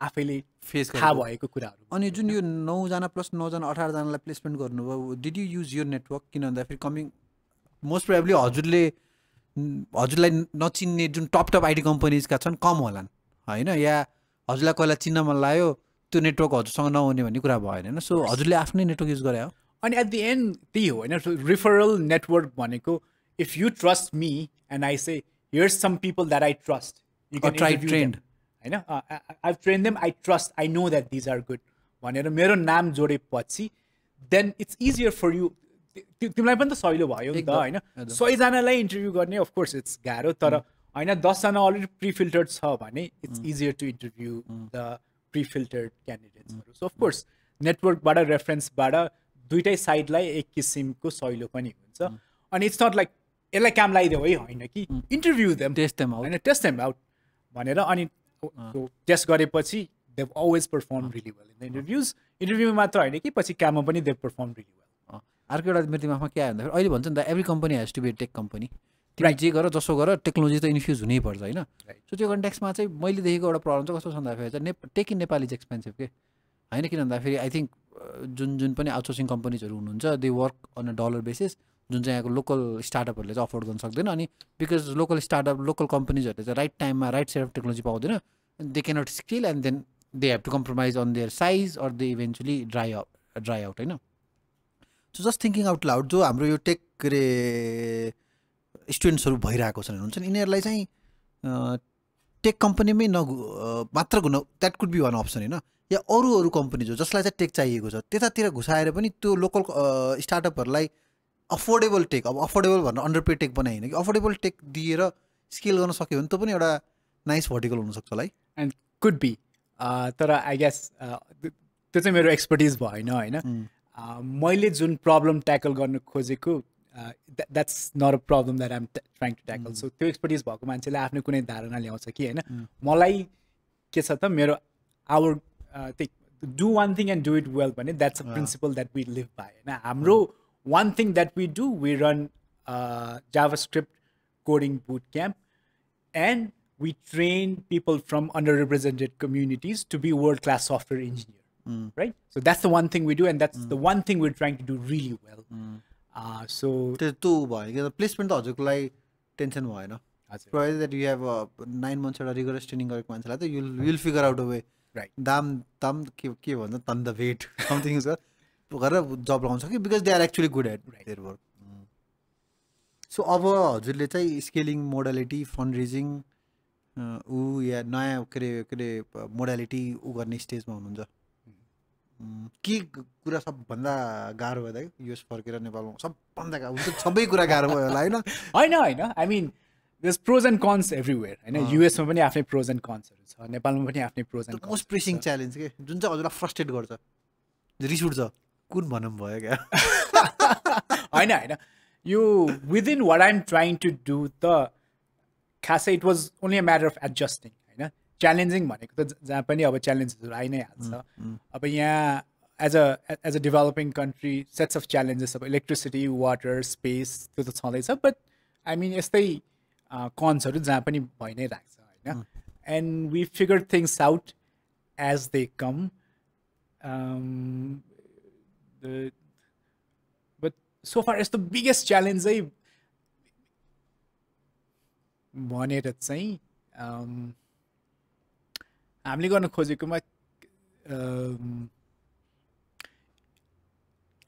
आफैले फेस थाहा भएको कुराहरू अनि जुन यो नौजना प्लस नौजना अठारजनालाई प्लेसमेन्ट गर्नुभयो डिड यु युज यो नेटवर्क किन भन्दाखेरि कमिङ मोस्ट प्रोबेबली हजुरले हजुरलाई नचिन्ने जुन टप टप आइटी कम्पनीजका छन् कम होलान्। होइन? या हजुरलाई कसैलाई चिन्न मन लाग्यो त्यो नेटवर्क हजुरसँग नहुने भन्ने कुरा भएन होइन? सो हजुरले आफ्नै नेटवर्क युज गरे हो। अनि एट दि एन्ड त्यही हो होइन? रिफरल नेटवर्क भनेको if you trust me and I say here's some people that I trust you tried trained. होइन? I train them I trust I know that these are good भनेर मेरो नाम जोडेपछि then it's easier for you तिमीलाई पनि त सहिलो भयो नि त होइन। सयजनालाई इन्टरभ्यू गर्ने अफकोर्स इट्स गाह्रो तर होइन दसजना अलरेडी प्रिफिल्टर्ड छ भने it's easier to interview the prefiltered क्यान्डिडेट्सहरू so of course नेटवर्कबाट रेफरेन्सबाट दुइटै साइडलाई एक किसिमको सहिलो पनि हुन्छ। अनि इट्स नट लाइक यसलाई काम लगाइदेऊ है होइन कि? इन्टरभ्यू देम टेस्ट देम होइन टेस्ट देम आउट भनेर अनि टेस्ट गरेपछि they always perform really well in the interviews इन्टरभ्यूमा मात्र होइन कि पछि काममा पनि दे पर्फर्म रिली वेल अर्को एउटा मेरो दिमागमा के आयो भन्दाखेरि अहिले भन्छ नि त every company has to be tech company तिमी जे गर जसो गर टेक्नोलोजी त इन्फ्युज हुनैपर्छ होइन. सो त्यो कन्ट्याक्समा चाहिँ मैले देखेको एउटा प्रब्लम चाहिँ कस्तो छ भन्दाखेरि चाहिँ Nep tech in Nepal is expensive के होइन? किन भन्दाखेरि आई थिङ्क जुन जुन पनि आउटसोर्सिङ कम्पनीजहरू हुनुहुन्छ they work on a dollar basis जुन चाहिँ यहाँको लोकल स्टार्टअपहरूले चाहिँ अफोर्ड गर्न सक्दैन अनि बिकज लोकल स्टार्टअप लोकल कम्पनीजहरूले चाहिँ राइट टाइममा राइट सेट अफ टेक्नोलोजी पाउँदैन they can't skill and then they have to compromise on their size or they eventually dry out dry out होइन? So just thinking out loud जो हाम्रो यो take के अरे स्टुडेन्ट्सहरू भइरहेको छन् हुन्छ नि यिनीहरूलाई चाहिँ टेक कम्पनीमै न मात्र घुन that could be one option होइन? या अरू अरू कम्पनी जो जसलाई चाहिँ टेक चाहिएको छ त्यतातिर घुसाएर पनि त्यो लोकल स्टार्टअपहरूलाई अफोर्डेबल टेक अब अफोर्डेबल भनेर अन्डर पे टेक बनाइ होइन कि अफोर्डेबल टेक दिएर स्केल गर्न सक्यो भने त्यो पनि एउटा नाइस भर्टिकल हुनसक्छ होला है। एन्ड कुड बी तर आई गेस त्यो चाहिँ मेरो एक्सपर्टिज भएन होइन। मैले जुन प्रब्लम ट्याकल गर्न खोजेको that's not a problem that I'm trying to tackle so त्यो एक्सपर्टिज भएको मान्छेले आफ्नो कुनै धारणा ल्याउँछ कि होइन। मलाई के छ त मेरो आवर त्यही do one thing and do it well भने that's a. Principle that we live by होइन। हाम्रो one thing that we do, we run uh, JavaScript coding bootcamp and we train people from underrepresented communities to be world-class software engineer, mm. right? So that's the one thing we do, and that's mm. the one thing we're trying to do really well. Mm. Uh, so there's two boy, the placement logic like tension why, no. Provided that you have a uh, nine months of rigorous training or you'll you'll figure out a way. Right. Dam dam ke ke bhancha tam the weight something is. गरेर जब लगाउँछ कि because they are actually good at. Their work so अब हजुरले चाहिँ scaling modality fund raising ऊ या नयाँ के अरे के अरे मोडालिटी ऊ गर्ने स्टेजमा हुनुहुन्छ। के कुरा सबभन्दा गाह्रो भयो त युएस फर्केर नेपालमा सबभन्दा गाह्रो हुन्छ। सबै कुरा गाह्रो भयो होला होइन? होइन होइन। I mean there's pros and cons everywhere होइन? युएसमा पनि आफ्नै प्रोज एन्ड कन्सहरू छ। नेपालमा पनि आफ्नै pros and most pressing challenge के? जुन चाहिँ हजुरलाई फ्रस्ट्रेट गर्छ रिस उठ्छ। कुन भनौँ भयो क्या? होइन होइन। यो within what I'm trying to do त खासै it was only a matter of adjusting होइन? च्यालेन्जिङ भनेको त जहाँ पनि अब च्यालेन्जेसहरू आइ नै हाल्छ अब यहाँ as a as a developing country sets of challenges अब इलेक्ट्रिसिटी वाटर स्पेस त्यो त छँदैछ। बट आई मिन यस्तै कन्सहरू जहाँ पनि भइ नै राख्छ होइन and we figure things out as they come but so far यस्तो बिगेस्ट च्यालेन्ज चाहिँ भनेर चाहिँ um, हामीले गर्न खोजेकोमा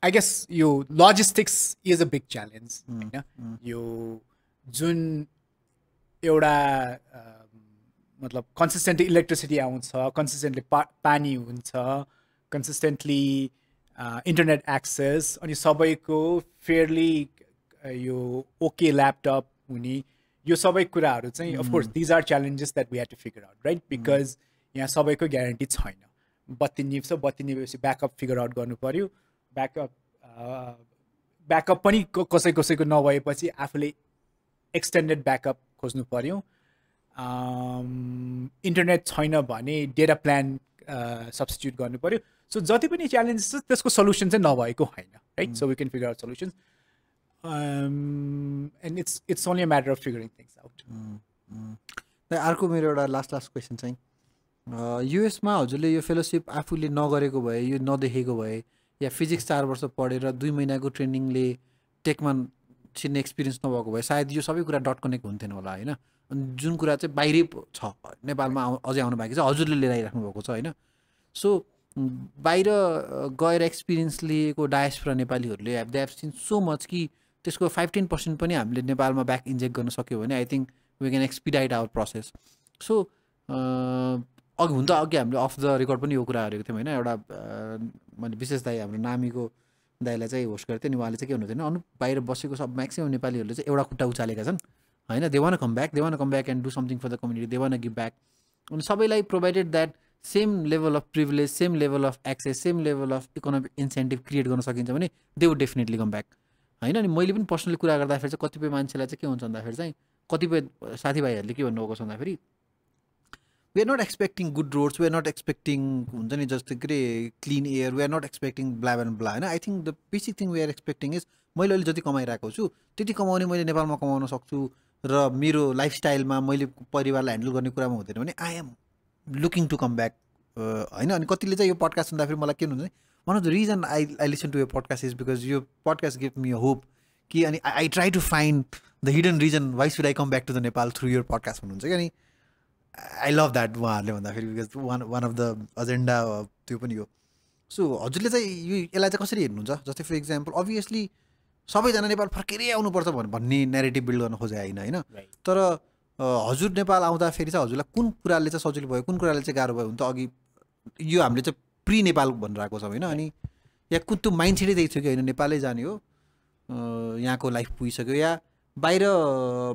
आई गेस यो logistics is a big challenge होइन? यो जुन एउटा um, मतलब कन्सिस्टेन्टली इलेक्ट्रिसिटी आउँछ कन्सिस्टेन्टली पा पानी हुन्छ कन्सिस्टेन्टली इन्टरनेट एक्सेस अनि सबैको फेयरली यो ओके ल्यापटप हुने यो सबै कुराहरू चाहिँ of course these are challenges that we have to figure out right because यहाँ सबैको ग्यारेन्टी छैन। बत्ती निप्छ बत्ती निभेपछि ब्याकअप फिगर आउट गर्नु पऱ्यो ब्याकअप ब्याकअप पनि कसै कसैको नभएपछि आफूले एक्सटेन्डेड ब्याकअप खोज्नु पऱ्यो इन्टरनेट छैन भने डेटा प्लान सब्सटिट्युट गर्नु पऱ्यो सो जति पनि च्यालेन्जेस छ त्यसको सल्युसन चाहिँ नभएको होइन right so we can figure out solution and it's it's only a matter of figuring things out अर्को मेरो एउटा लास्ट लास्ट क्वेसन चाहिँ युएसमा हजुरले यो फेलोसिप आफूले नगरेको भए यो नदेखेको भए या फिजिक्स चार वर्ष पढेर दुई महिनाको ट्रेनिङले टेकमा छिर्ने एक्सपिरियन्स नभएको भए सायद यो सबै कुरा डट कनेक्ट हुन्थेन होला होइन? जुन कुरा चाहिँ बाहिरै छ नेपालमा अझै आउनु बाँकी छ हजुरले लिएर आइराख्नु भएको छ होइन? सो बाहिर गएर एक्सपिरियन्स लिएको डायस्पुरा नेपालीहरूले have they have seen so much कि त्यसको फाइभ टेन पर्सेन्ट पनि हामीले नेपालमा ब्याक इन्जेक्ट गर्न सक्यो भने I think we can expedite our process so अघि हुन त अघि हामीले अफ द रेकर्ड पनि यो कुरा गरेको थियौँ होइन? एउटा मैले विशेष दाई हाम्रो नामीको दाईलाई चाहिँ होस्ट गरेको थिएँ नि उहाँले चाहिँ के भन्नुहुँदैन अनु बाहिर बसेको सब म्याक्सिमम् नेपालीहरूले चाहिँ एउटा खुट्टा उचालेका छन्। होइन they want come back they want come back and do something for the community they want give back अनि सबैलाई provided that same level of privilege same level of access same level of economic incentive create गर्न सकिन्छ भने they would definitely come back होइन अनि मैले पनि personally कुरा गर्दाखेरि चाहिँ कतिपय मान्छेलाई चाहिँ के हुन्छ भन्दाखेरि चाहिँ कतिपय साथीभाइहरूले के भन्नुभएको छ भन्दाखेरि we are not expecting good roads we are not expecting हुन्छ नि जस्तै के अरे clean air we are not expecting blah and blah होइन I think the basic thing we are expecting is मैले अहिले जति कमाइरहेको छु त्यति कमाउने मैले नेपालमा कमाउन सक्छु र मेरो लाइफस्टाइलमा मैले परिवारलाई ह्यान्डल गर्ने कुरामा हुँदैन भने I am looking to come back होइन? अनि कतिले चाहिँ यो पडकास्ट सुन्दाखेरि मलाई के हुन्छ one of the reason I I listen to यो पडकास्ट इज बिकज यो पडकास्ट गिभ मी होप कि अनि I try to find the hidden reason why should I come back to the Nepal through your podcast भन्नुहुन्छ कि अनि I love that उहाँहरूले भन्दाखेरि because one one of the agenda त्यो पनि हो। सो हजुरले चाहिँ यो यसलाई चाहिँ कसरी हेर्नुहुन्छ? जस्तै फर इक्जाम्पल अभियसली सबैजना नेपाल फर्केरै आउनुपर्छ भन्- भन्ने नेरेटिभ बिल्ड गर्न खोजे होइन होइन? तर हजुर नेपाल आउँदाखेरि चाहिँ हजुरलाई कुन कुराले चाहिँ सजिलो भयो कुन कुराले चाहिँ गाह्रो भयो हुन त अघि यो हामीले चाहिँ प्रि नेपाल भनेर आएको छौँ होइन? अनि या कुन त्यो माइन्ड सेटै त्यही थियो कि होइन नेपालै जाने हो यहाँको लाइफ पुगिसक्यो या बाहिर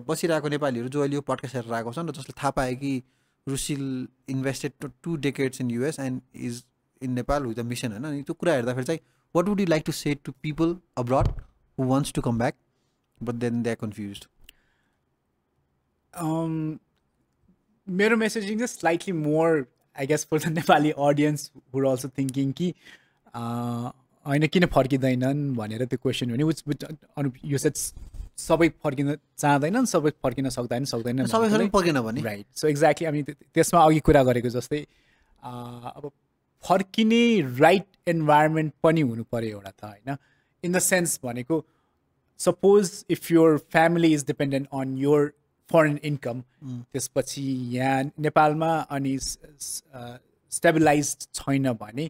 बसिरहेको नेपालीहरू जो अहिले यो पडकास्ट हेरेर आएको छन् र जसले थाहा पाए कि Rusil invested two decades in US and is in Nepal with the mission होइन? अनि त्यो कुरा हेर्दाखेरि चाहिँ what would you like to say to people abroad wants to come back but then they are confuse um, मेरो messaging चाहिँ slightly more I guess for the Nepali audience who're also thinking कि uh, होइन किन फर्किँदैनन् भनेर त्यो question हो नि which which अनु यो चाहिँ सबै फर्किन चाहँदैनन् सबै फर्किन सक्दैनन् सक्दैनन् सबै पकेन भने राइट सो एक्ज्याक्टली हामी त्य- त्यसमा अघि कुरा गरेको जस्तै अँ, अब फर्किने राइट इन्भाइरोमेन्ट पनि हुनु पऱ्यो एउटा त होइन? इन द सेन्स भनेको suppose if your family is dependent on your foreign income त्यसपछि यहाँ नेपालमा अनि स्टेबिलाइज छैन भने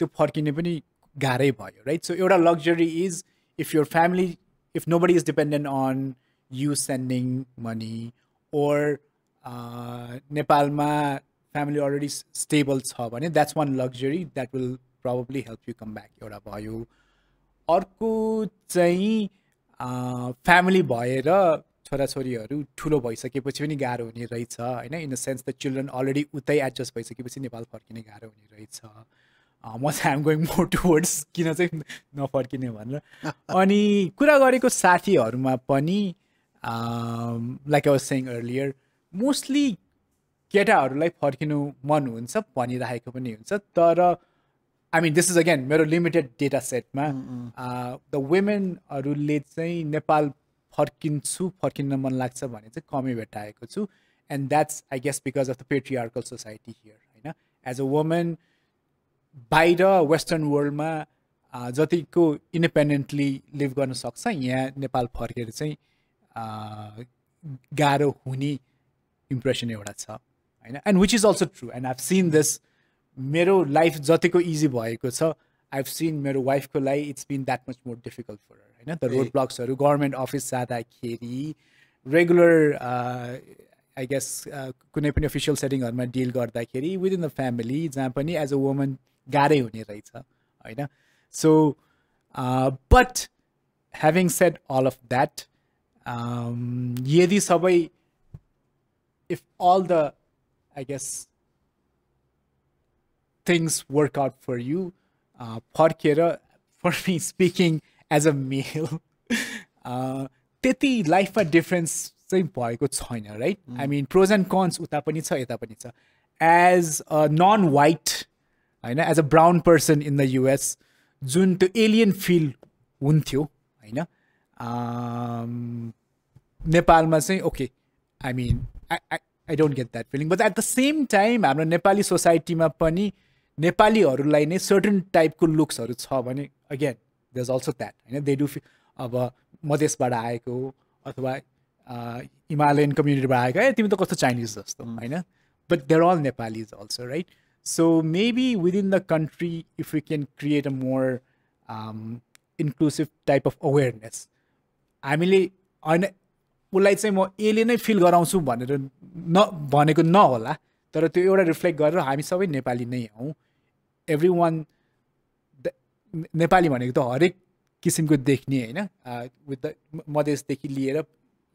त्यो फर्किने पनि गाह्रै भयो राइट सो एउटा luxury is if your family nobody is dependent on you sending money or uh, Nepalma family already s- stable छ भने that's one luxury that will probably help you come back एउटा भयो अर्को चाहिँ family भएर छोराछोरीहरू ठुलो भइसकेपछि पनि गाह्रो हुने रहेछ होइन? In the sense the children already उतै एडजस्ट भइसकेपछि नेपाल फर्किने गाह्रो हुने रहेछ। म चाहिँ आम गोइङ मोर टुवर्ड्स किन चाहिँ नफर्किने भनेर। अनि कुरा गरेको साथीहरूमा पनि like I was saying earlier mostly केटाहरूलाई फर्किनु मन हुन्छ भनिराखेको पनि हुन्छ तर I mean this is again मेरो लिमिटेड डेटा सेटमा द वुमेनहरूले चाहिँ नेपाल फर्किन्छु फर्किन मन लाग्छ भने चाहिँ कमै भेटाएको छु. And that's I guess because of the patriarchal society here होइन? एज अ वुमेन बाहिर वेस्टर्न वर्ल्डमा अ, जतिको इन्डिपेन्डेन्टली लिभ गर्न सक्छ यहाँ नेपाल फर्केर चाहिँ अ, गाह्रो हुने इम्प्रेसन एउटा छ होइन? And which is also true and I've seen this मेरो लाइफ जतिको इजी भएको छ आइभ सिन मेरो वाइफको लागि it's been that much more difficult for होइन? द रोड ब्लक्सहरू गभर्मेन्ट अफिस जाँदाखेरि रेगुलर आई गेस कुनै पनि अफिसियल सेटिङहरूमा डिल गर्दाखेरि विदिन द फ्यामिली जहाँ पनि एज अ वुमन गाह्रै हुने रहेछ होइन? So but having said all of that यदि सबै if all the i guess things work out for you. Uh, फर्केर for me speaking as a male uh, त्यति लाइफमा डिफरेन्स चाहिँ भएको छैन right I mean pros and cons उता पनि छ यता पनि छ. एज अ नन वाइट होइन as a brown person in the US जुन त्यो एलियन फिल हुन्थ्यो होइन um, नेपालमा चाहिँ okay I mean I I don't get that feeling but at the same time हाम्रो नेपाली सोसाइटीमा पनि नेपालीहरूलाई नै सर्टन टाइपको लुक्सहरू छ भने again they is also that होइन दे डु अब मधेसबाट आएको अथवा हिमालयन कम्युनिटीबाट आएको ए तिमी त कस्तो चाइनिज जस्तो होइन? But there all Nepalese also right so maybe within the country if you can create a more inclusive type of awareness हामीले होइन उसलाई चाहिँ म यसले नै फिल गराउँछु भनेर न भनेको नहोला तर त्यो एउटा रिफ्लेक्ट गरेर हामी सबै नेपाली नै हौँ। एभ्री वान नेपाली भनेको त हरेक किसिमको देख्ने होइन विथ द मधेसदेखि लिएर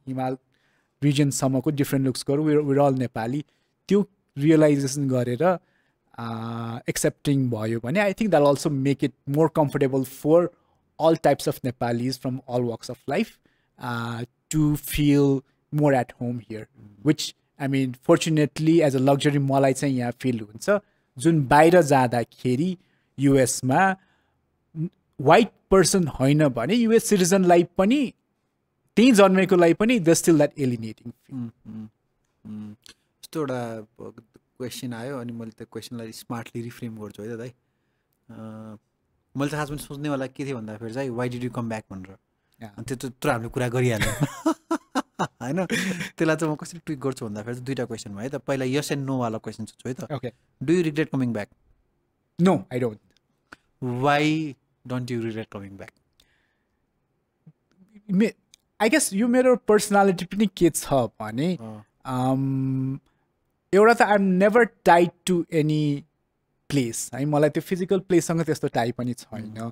हिमाल रिजनसम्मको डिफ्रेन्ट लुक्सको विर अल नेपाली त्यो रियलाइजेसन गरेर एक्सेप्टिङ भयो भने I think that also make it more comfortable for all types of Nepalis from all walks of life uh, to feel more at home here. Which, I mean, fortunately, as a luxury मलाई चाहिँ यहाँ feel हुन्छ। जुन बाहिर जाँदाखेरि युएसमा white person होइन भने US सिटिजनलाई पनि त्यहीँ जन्मेकोलाई पनि द स्टिल द्याट एलिनेटिङ यस्तो एउटा क्वेसन आयो अनि मैले त्यो क्वेसनलाई स्मार्टली रिफ्रेम गर्छु है दाइ मैले त खास पनि सोच्नेवाला के थियो भन्दाखेरि चाहिँ why did you come back भनेर। त्यो त त्यो हामीले कुरा गरिहाल्यो। होइन? त्यसलाई चाहिँ म कसरी ट्विक गर्छु भन्दाखेरि चाहिँ दुइटा क्वेसन भयो है त। पहिला यस एन्ड नोवाला क्वेसन सोध्छु है त। Okay do you regret coming back no I don't why don't you regret coming back may I guess यो मेरो पर्सनालिटी पनि के छ भने um, एउटा त I'm never tied to any place है। मलाई त्यो फिजिकल प्लेससँग त्यस्तो टाइ पनि छैन।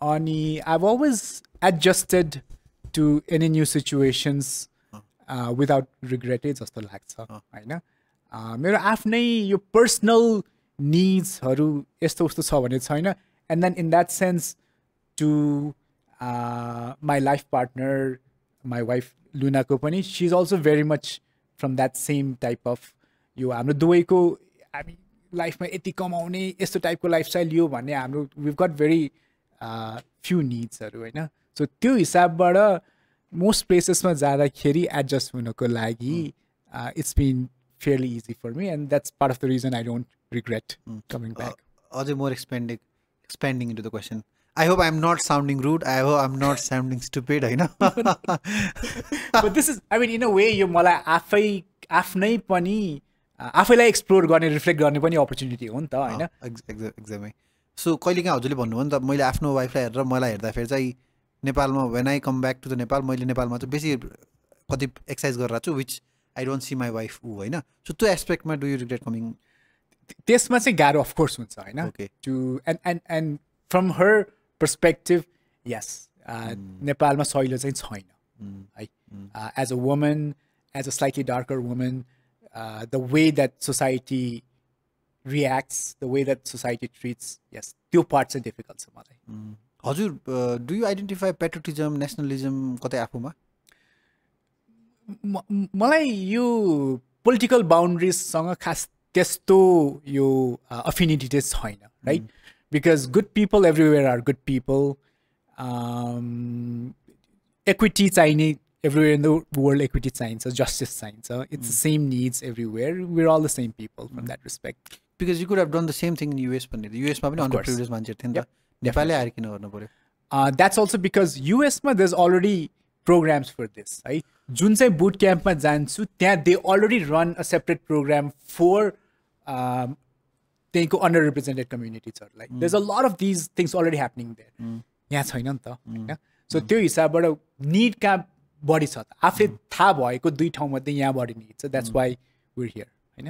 अनि I always adjusted to any new situations without रिग्रेटै जस्तो लाग्छ होइन मेरो आफ्नै यो पर्सनल निड्सहरू यस्तो उस्तो छ भने छैन and then in that sense to my life partner my wife लुनाको पनि she is also very much from that same type of यो हाम्रो दुवैको हामी लाइफमा यति कमाउने यस्तो टाइपको लाइफस्टाइल यो भन्ने हाम्रो विभ गट भेरी फ्यु निड्सहरू होइन? सो त्यो हिसाबबाट मोस्ट प्लेसेसमा जाँदाखेरि एडजस्ट हुनको लागि it's been fairly easy for me and that's part of the reason I don't regret coming back अझै more expanding expanding into the question I hope I am not sounding rude I hope I am not sounding stupid होइन this is I mean in a way यो मलाई आफै आफ्नै पनि uh, आफैलाई explore गर्ने reflect गर्ने पनि अपर्च्युनिटी हो नि त होइन? एकदमै सो कहिले काहीँ हजुरले भन्नुभयो नि त मैले आफ्नो वाइफलाई हेरेर मलाई हेर्दाखेरि चाहिँ नेपालमा when I come back to the Nepal मैले नेपालमा चाहिँ बेसी कति एक्सर्साइज गरेर छु which I don't see my wife ऊ होइन? सो त्यो एस्पेक्टमा डु यु रिग्रेट कमिङ त्यसमा चाहिँ गाह्रो अफकोर्स हुन्छ होइन? Okay. To and and and from her perspective यस नेपालमा सहिलो चाहिँ छैन है? As a woman as a slightly darker woman the way that society reacts the way that society treats यस त्यो पार्ट चाहिँ डिफिकल्ट छ मलाई। हजुर do you identify patriotism nationalism कतै आफूमा? मलाई यो पोलिटिकल बााउन्ड्रिजसँग खास त्यस्तो यो अफिनिटी चाहिँ छैन right because good people everywhere are good people equity चाहिने everywhere in the world equity चाहिन्छ जस्टिस चाहिन्छ. It's same needs everywhere where all the same people from that respect because you could have done the same thing in US भनेर युएसमा पनि under मान्छेहरू थियो नि त। नेपालै आएर किन गर्नु पऱ्यो that's also because युएसमा there's already programs for this है जुन चाहिँ बुट क्याम्पमा जान्छु त्यहाँ they already run a separate programme for त्यहीँको अन्डर रिप्रेजेन्टेड कम्युनिटिजहरूलाई there's a lot of these things already happening there. यहाँ छैन नि त होइन सो त्यो हिसाबबाट निड कहाँ बढी छ त। आफूले थाहा भएको दुई ठाउँमध्ये यहाँ बढी निड छ। द्याट्स वाइ विर हियर होइन?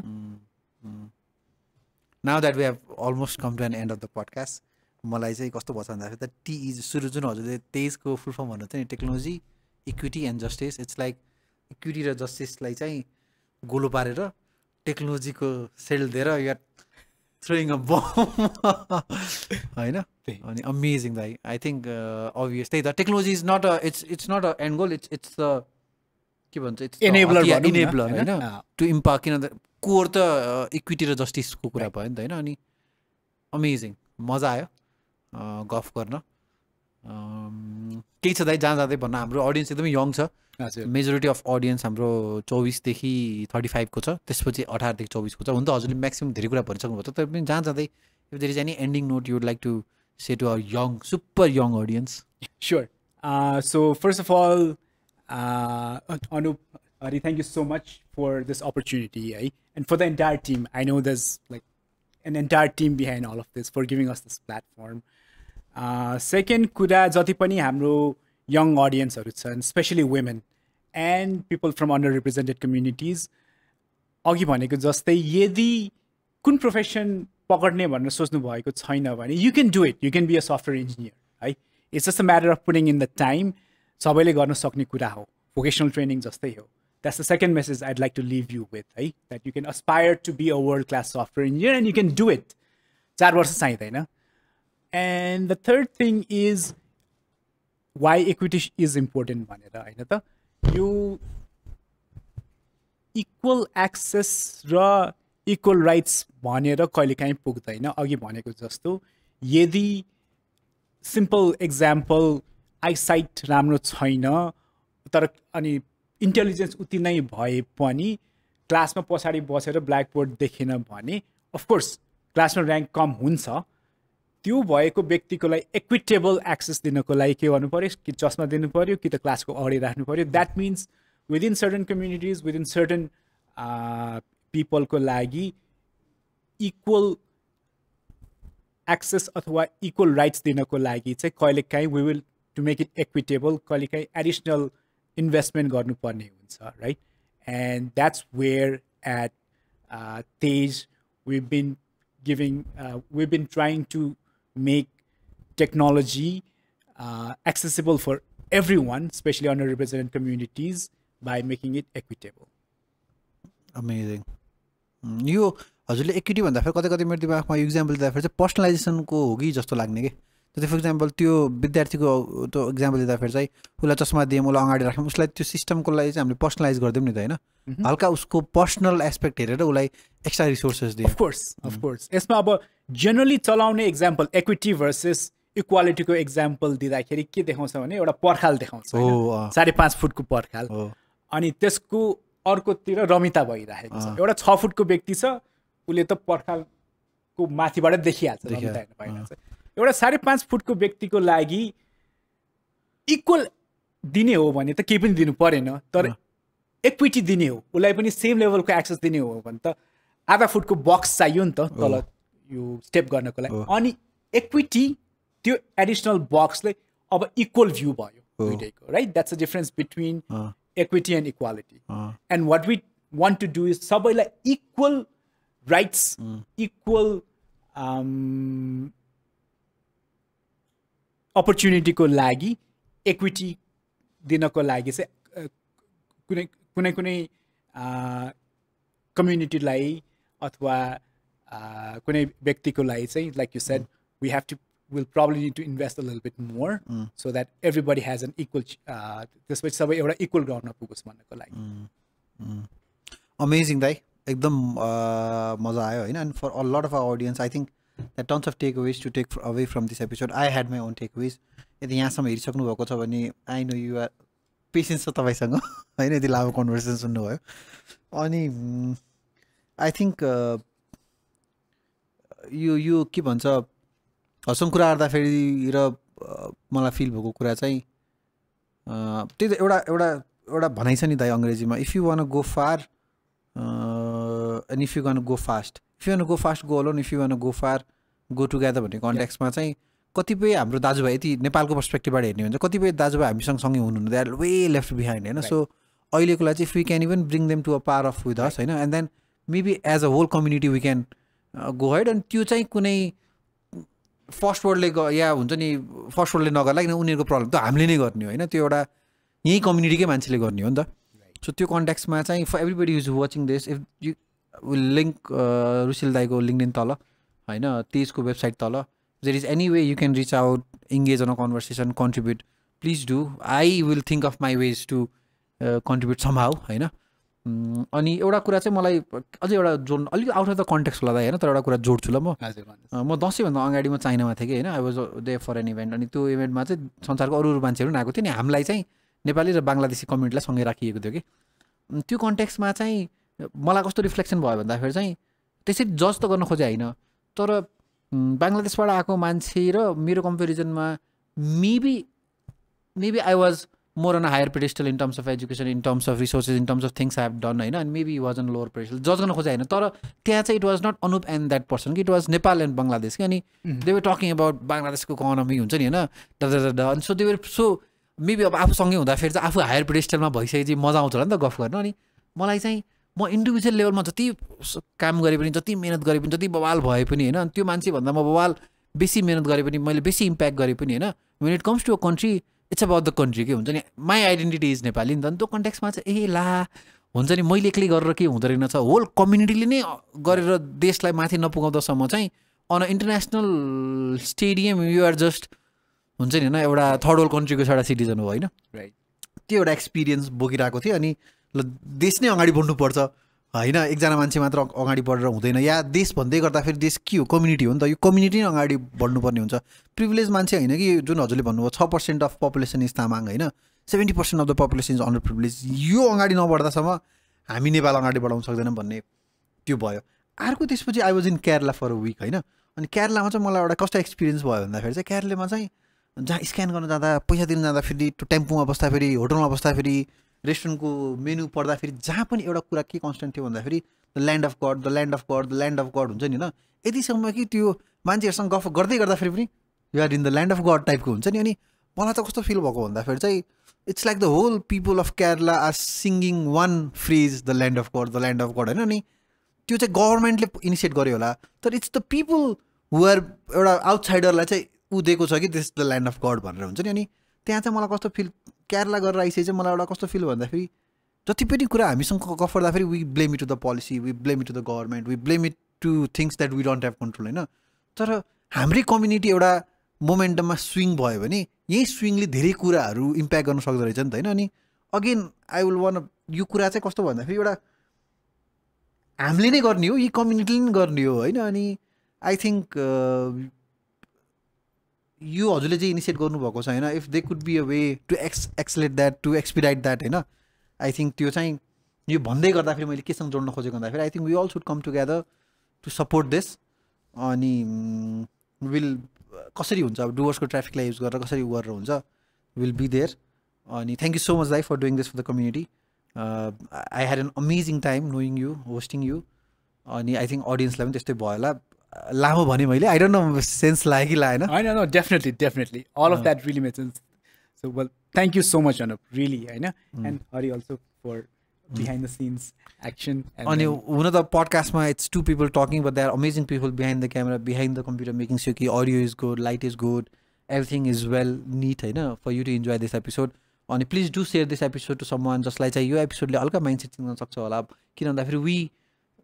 Now that we have almost come to an end of the podcast मलाई चाहिँ कस्तो भन्छ भन्दाखेरि त टी इज सुरु जुन हजुरले तेइसको फुल फर्म भन्नु नि technology equity and justice it's like equity र जस्टिसलाई चाहिँ गोलो पारेर टेक्नोलोजीको सेल दिएर या थ्रोइङ अ बम होइन। अनि अमेजिङ दाइ आई थिङ्क अभियस त्यही त। Technology is not a it's it's not a end goal it's it's the के भन्छ इट्स न, इनेबलर होइन? टु इम्पा किन कोर त इक्विटी र जस्टिसको कुरा भयो नि त होइन? अनि अमेजिङ मजा आयो। गफ गर्न। केही छ दाइ जहाँ जाँदै भन्न हाम्रो अडियन्स एकदमै यङ छ। मेजोरिटी अफ अडियन्स हाम्रो चौबिसदेखि थर्टी फाइभको छ। त्यसपछि अठारदेखि चौबिसको छ। हुन त हजुरले म्याक्सिमम् धेरै कुरा भनिसक्नु भएको छ। तर पनि जहाँ जाँदै if there is any ending note you'd like to say to our young super young audience Sure. Uh, so first of all, uh, Anup, Ari, thank you so much for this opportunity, eh? and for the entire team. I know there's like an entire team behind all of this for giving us second कुरा जति पनि हाम्रो young अडियन्सहरू छन् especially women and people from under represented communities अघि भनेको जस्तै यदि कुन प्रोफेसन पकड्ने भनेर सोच्नु भएको छैन भने you can do it you can be a software engineer है? It's just a matter of putting in the time सबैले गर्न सक्ने कुरा हो। भोकेसनल ट्रेनिङ जस्तै हो। That's the second message I'd like to leave you with है? That you can aspire to be a world class software engineer and you can do it चार वर्ष चाहिँदैन and the third thing is why equity is important भनेर होइन त यो equal access र equal rights भनेर कहिलेकाहीँ पुग्दैन। अघि भनेको जस्तो यदि सिम्पल इक्जाम्पल आइसाइट राम्रो छैन तर अनि इन्टेलिजेन्स उति नै भए पनि क्लासमा पछाडि बसेर ब्ल्याकबोर्ड देखेन भने अफकोर्स क्लासमा ऱ्याङ्क कम हुन्छ। त्यो भएको व्यक्तिको लागि इक्विटेबल एक्सेस दिनको लागि के गर्नु पऱ्यो कि चस्मा दिनु पऱ्यो कि त क्लासको अगाडि राख्नु पऱ्यो that means within certain communities within certain पिपलको लागि इक्वल एक्सेस अथवा इक्वल राइट्स दिनको लागि चाहिँ कहिलेकाहीँ we will to make it equitable कहिलेकाहीँ एडिसनल इन्भेस्टमेन्ट गर्नुपर्ने हुन्छ right and that's where at Tej we been uh, we've been trying to make technology uh, accessible for everyone especially underrepresented communities by making it equitable. Amazing यो हजुरले equity भन्दाखेरि कतै कतै मेरो दिमागमा इक्जाम्पल दिँदाखेरि चाहिँ पर्सनलाइजेसनको हो कि जस्तो लाग्ने कि? जस्तै फर इक्जाम्पल त्यो विद्यार्थीको त्यो इक्जाम्पल दिँदाखेरि चाहिँ उसलाई चस्मा दियौँ उसलाई अगाडि राख्यौँ उसलाई त्यो सिस्टमको लागि चाहिँ हामीले पर्सनलाइज गरिदिउँ नि त होइन? हल्का उसको पर्सनल एस्पेक्ट हेरेर उसलाई एक्स्ट्रा रिसोर्सेस दियौँ। Of course. यसमा अब जेनरली चलाउने इक्जाम्पल इक्विटी भर्सेस इक्वालिटीको इक्जाम्पल दिँदाखेरि के देखाउँछ भने एउटा पर्खाल देखाउँछ। साढे पाँच फुटको पर्खाल। अनि त्यसको अर्कोतिर रमिता भइरहेको छ। एउटा छ फुटको व्यक्ति छ उसले त पर्खालको माथिबाट देखिहाल्छ रमिता हेर्न पाइहाल्छ एउटा साढे पाँच फुटको व्यक्तिको लागि इक्वल दिने हो भने त केही पनि दिनु परेन तर इक्विटी दिने हो। उसलाई पनि सेम लेभलको एक्सेस दिने हो भने त आधा फुटको बक्स चाहियो नि त तल। यो स्टेप गर्नको लागि। अनि इक्विटी त्यो एडिसनल बक्सलाई अब इक्वल भ्यू भयो। दुइटैको right that's a difference between and equality. अँ, And what we want to do is सबैलाई equal rights, equal um, opportunity को लागि equity दिनको लागि चाहिँ कुनै कुनै कुनै कम्युनिटीलाई अथवा कुनै व्यक्तिको लागि चाहिँ like you said we have to will problem need to invest a लिल bit more so that everybody has an equal त्यसपछि सबै एउटा इक्वल ग्राउन्डमा पुगोस् भन्नको लागि अमेजिङ दाइ एकदम अ, मजा आयो होइन and for a lot of our audience I think that terms of takeaways to take away from this episode I had my own takeaways यदि यहाँसम्म हेरिसक्नु भएको छ भने I know you are patience छ तपाईँसँग होइन यति लामो कन्भर्सेसन सुन्नुभयो अनि आई थिङ्क यो यो के भन्छ कुरा गर्दाखेरि र मलाई फिल भएको कुरा चाहिँ त्यही त एउटा एउटा एउटा भनाइ छ नि दाइ अङ्ग्रेजीमा if you want go far and if you want go fast if you want go fast go alone if you want go far go together भन्ने कन्ट्याक्समा चाहिँ कतिपय हाम्रो दाजुभाइ यति नेपालको पर्सपेक्टिभबाट हेर्ने हो भने चाहिँ कतिपय दाजुभाइ हामीसँग सँगै हुनुहुन्न they are way left behind होइन? सो अहिलेको लागि चाहिँ we can even bring them to a par of with us होइन? And then maybe as a whole community we can go head and त्यो चाहिँ कुनै फर्स्ट वर्ल्डले ग या हुन्छ नि फर्स्ट वर्ल्डले नगर्ला किन उनीहरूको प्रब्लम त हामीले नै गर्ने हो होइन? त्यो एउटा यहीँ कम्युनिटीकै मान्छेले गर्ने हो नि त। सो त्यो कन्ट्याक्समा चाहिँ for everybody is watching this if you link Rusil दाईको लिङ्कडिन तल होइन? तेजको वेबसाइट तल। There is any way you can reach out engage on a conversation contribute please do I will think of my ways to contribute somehow होइन? उम्, अनि एउटा कुरा चाहिँ मलाई अझै एउटा जोड्नु अलिक आउट अफ द कन्ट्याक्स होला होइन तर एउटा कुरा जोड्छु ल म। म दसैँभन्दा अगाडि म चाइनामा थिएँ कि होइन? I was there for an event अनि त्यो इभेन्टमा चाहिँ संसारको अरू अरू मान्छेहरू पनि आएको थियो नि हामीलाई चाहिँ नेपाली र बङ्गलादेशी कम्युनिटीलाई सँगै राखिएको थियो कि। त्यो कन्टेक्समा चाहिँ मलाई कस्तो रिफ्लेक्सन भयो भन्दाखेरि चाहिँ त्यसरी जज त गर्न खोजे होइन तर बङ्गलादेशबाट आएको मान्छे र मेरो कम्पेरिजनमा maybe maybe I was more on higher pedestal in terms of education in terms of resources in terms of things have done होइन? अनि maybe was on lower pedestal जज गर्न खोजे होइन? तर त्यहाँ चाहिँ it was not Anup and that person कि it was Nepal and Bangladesh कि अनि दे वर टकिङ अबाउट बङ्गलादेशको इकोनोमी हुन्छ नि होइन? अनि so they were so maybe अब आफूसँगै हुँदाखेरि चाहिँ आफू हायर पेडेस्टलमा भइसकेपछि मजा आउँछ होला नि त गफ गर्नु। अनि मलाई चाहिँ म इन्डिभिजुअल लेभलमा जति काम गरे पनि जति मिहिनेत गरे पनि जति बवाल भए पनि होइन? त्यो मान्छेभन्दा म बवाल बेसी मिहिनेत गरे पनि मैले बेसी इम्प्याक्ट गरे पनि होइन? When it comes to a country it's about the country के हुन्छ नि? माई आइडेन्टिटी इज नेपाली नि त? अनि त्यो कन्ट्याक्समा चाहिँ ए ला हुन्छ नि मैले एक्लै गरेर के हुँदो रहेनछ होल कम्युनिटीले नै गरेर देशलाई माथि नपुगाउँदासम्म चाहिँ on a international stadium you're just हुन्छ नि होइन एउटा थर्ड वर्ल्ड कन्ट्रीको एउटा सिटिजन हो होइन? राइट त्यो एउटा एक्सपिरियन्स बोकिरहेको थिएँ अनि ल देश नै अगाडि बढ्नुपर्छ। होइन एकजना मान्छे मात्र अगाडि बढेर हुँदैन। या देश भन्दै गर्दाखेरि देश के हो? कम्युनिटी हो नि त। यो कम्युनिटी नै अगाडि बढ्नुपर्ने हुन्छ। प्रिभिलेज मान्छे होइन कि जुन हजुरले भन्नुभयो छ percent of population is Tamang होइन? Seventy percent of the population is under privilege यो अगाडि नबढ्दासम्म हामी नेपाल अगाडि बढाउन सक्दैनौँ भन्ने त्यो भयो। अर्को त्यसपछि I was in Kerala for a week होइन? अनि केरलामा चाहिँ मलाई एउटा कस्तो एक्सपिरियन्स भयो भन्दाखेरि चाहिँ केरलामा चाहिँ जहाँ स्क्यान गर्न जाँदा पैसा दिन जाँदाखेरि त्यो टेम्पोमा बस्दाखेरि होटलमा बस्दाखेरि रेस्टुरेन्टको मेनु पढ्दाखेरि जहाँ पनि एउटा कुरा के कन्सटेन्ट थियो भन्दाखेरि the land of god the land of god the land of god हुन्छ नि होइन? यतिसम्म कि त्यो मान्छेहरूसँग गफ गर्दै गर्दाखेरि पनि you're in the land of god टाइपको हुन्छ नि अनि मलाई त कस्तो फिल भएको भन्दाखेरि चाहिँ it's like the whole people of Kerala are singing one phrase the land of god the land of god होइन? अनि त्यो चाहिँ गभर्मेन्टले इनिसिएट गर्यो होला तर इट्स द पिपल हुआर एउटा आउटसाइडरलाई चाहिँ ऊ दिएको छ कि this the land of god भनेर हुन्छ नि अनि त्यहाँ चाहिँ मलाई कस्तो फिल केरला गरेर आइसके चाहिँ मलाई एउटा कस्तो फिल भन्दाखेरि जति पनि कुरा हामीसँग गफ गर्दाखेरि we blame it to the policy we blame it to the government we blame it to things that we don't have control होइन? तर हाम्रै कम्युनिटी एउटा मोमेन्टममा स्विङ भयो भने यही स्विङले धेरै कुराहरू इम्प्याक्ट गर्न सक्दो रहेछ नि त होइन? अनि अगेन आई विल वान यो कुरा चाहिँ कस्तो भन्दाखेरि एउटा हामीले नै गर्ने हो यी कम्युनिटीले नै गर्ने हो होइन? अनि आई थिङ्क यो हजुरले चाहिँ इनिसिएट गर्नुभएको छ होइन? If they could be a way to ex accelerate that to expedite that होइन? आई थिङ्क त्यो चाहिँ यो भन्दै गर्दाखेरि मैले केसँग जोड्न खोजेको भन्दाखेरि I think we all should come together to support this अनि विल कसरी हुन्छ? अब डुवर्सको ट्राफिकलाई युज गरेर कसरी गरेर हुन्छ? विल बी देयर अनि थ्याङ्क यू सो मच दाई for doing this for the community I had an amazing time knowing you hosting you अनि आई थिङ्क अडियन्सलाई पनि त्यस्तै भयो होला। लामो भने मैले आई डोन्ट नो सेन्स लाग्यो कि लागेन होइन no definitely definitely all of that really make sense so well thank you so much Anup really होइन? And Hari also for behind the scenes action अनि हुन त पडकास्टमा it's two people talking but they are amazing people behind the camera behind the computer making sure कि audio is good light is good everything is well knit होइन? For you to enjoy this episode अनि please do share this episode to someone जसलाई चाहिँ यो एपिसोडले हल्का mind set चिन्न सक्छ होला। किन भन्दाखेरि we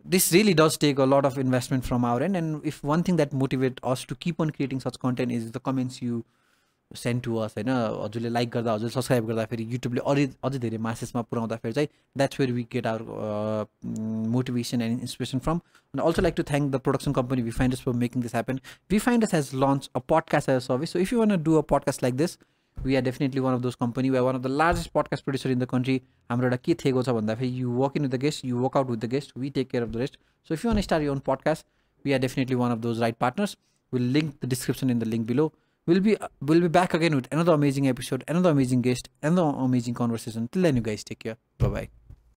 this really does take a lot of investment from our end. And if one thing that motivate us to keep on creating such content is the comments you send to us होइन हजुरले like गर्दा हजुर subscribe गर्दाखेरि युट्युबले अझै अझै धेरै मासेसमा पुऱ्याउँदाखेरि चाहिँ that's where we get our motivation and inspiration from and also like to thank the production company we find for making this happen we find as has launch a podcast as a service so if you want do a podcast like this we are definitely one of those company we are one of the largest podcast producer in the country हाम्रो एउटा के थिएको छ भन्दाखेरि you work in with the guest you work out with the guest we take care of the rest so if you want start you own podcast we are definitely one of those right partners will link the description in the link below we'll be we'll be back again with another amazing episode another amazing guest another amazing conversation. Till then you guys take care. Bye bye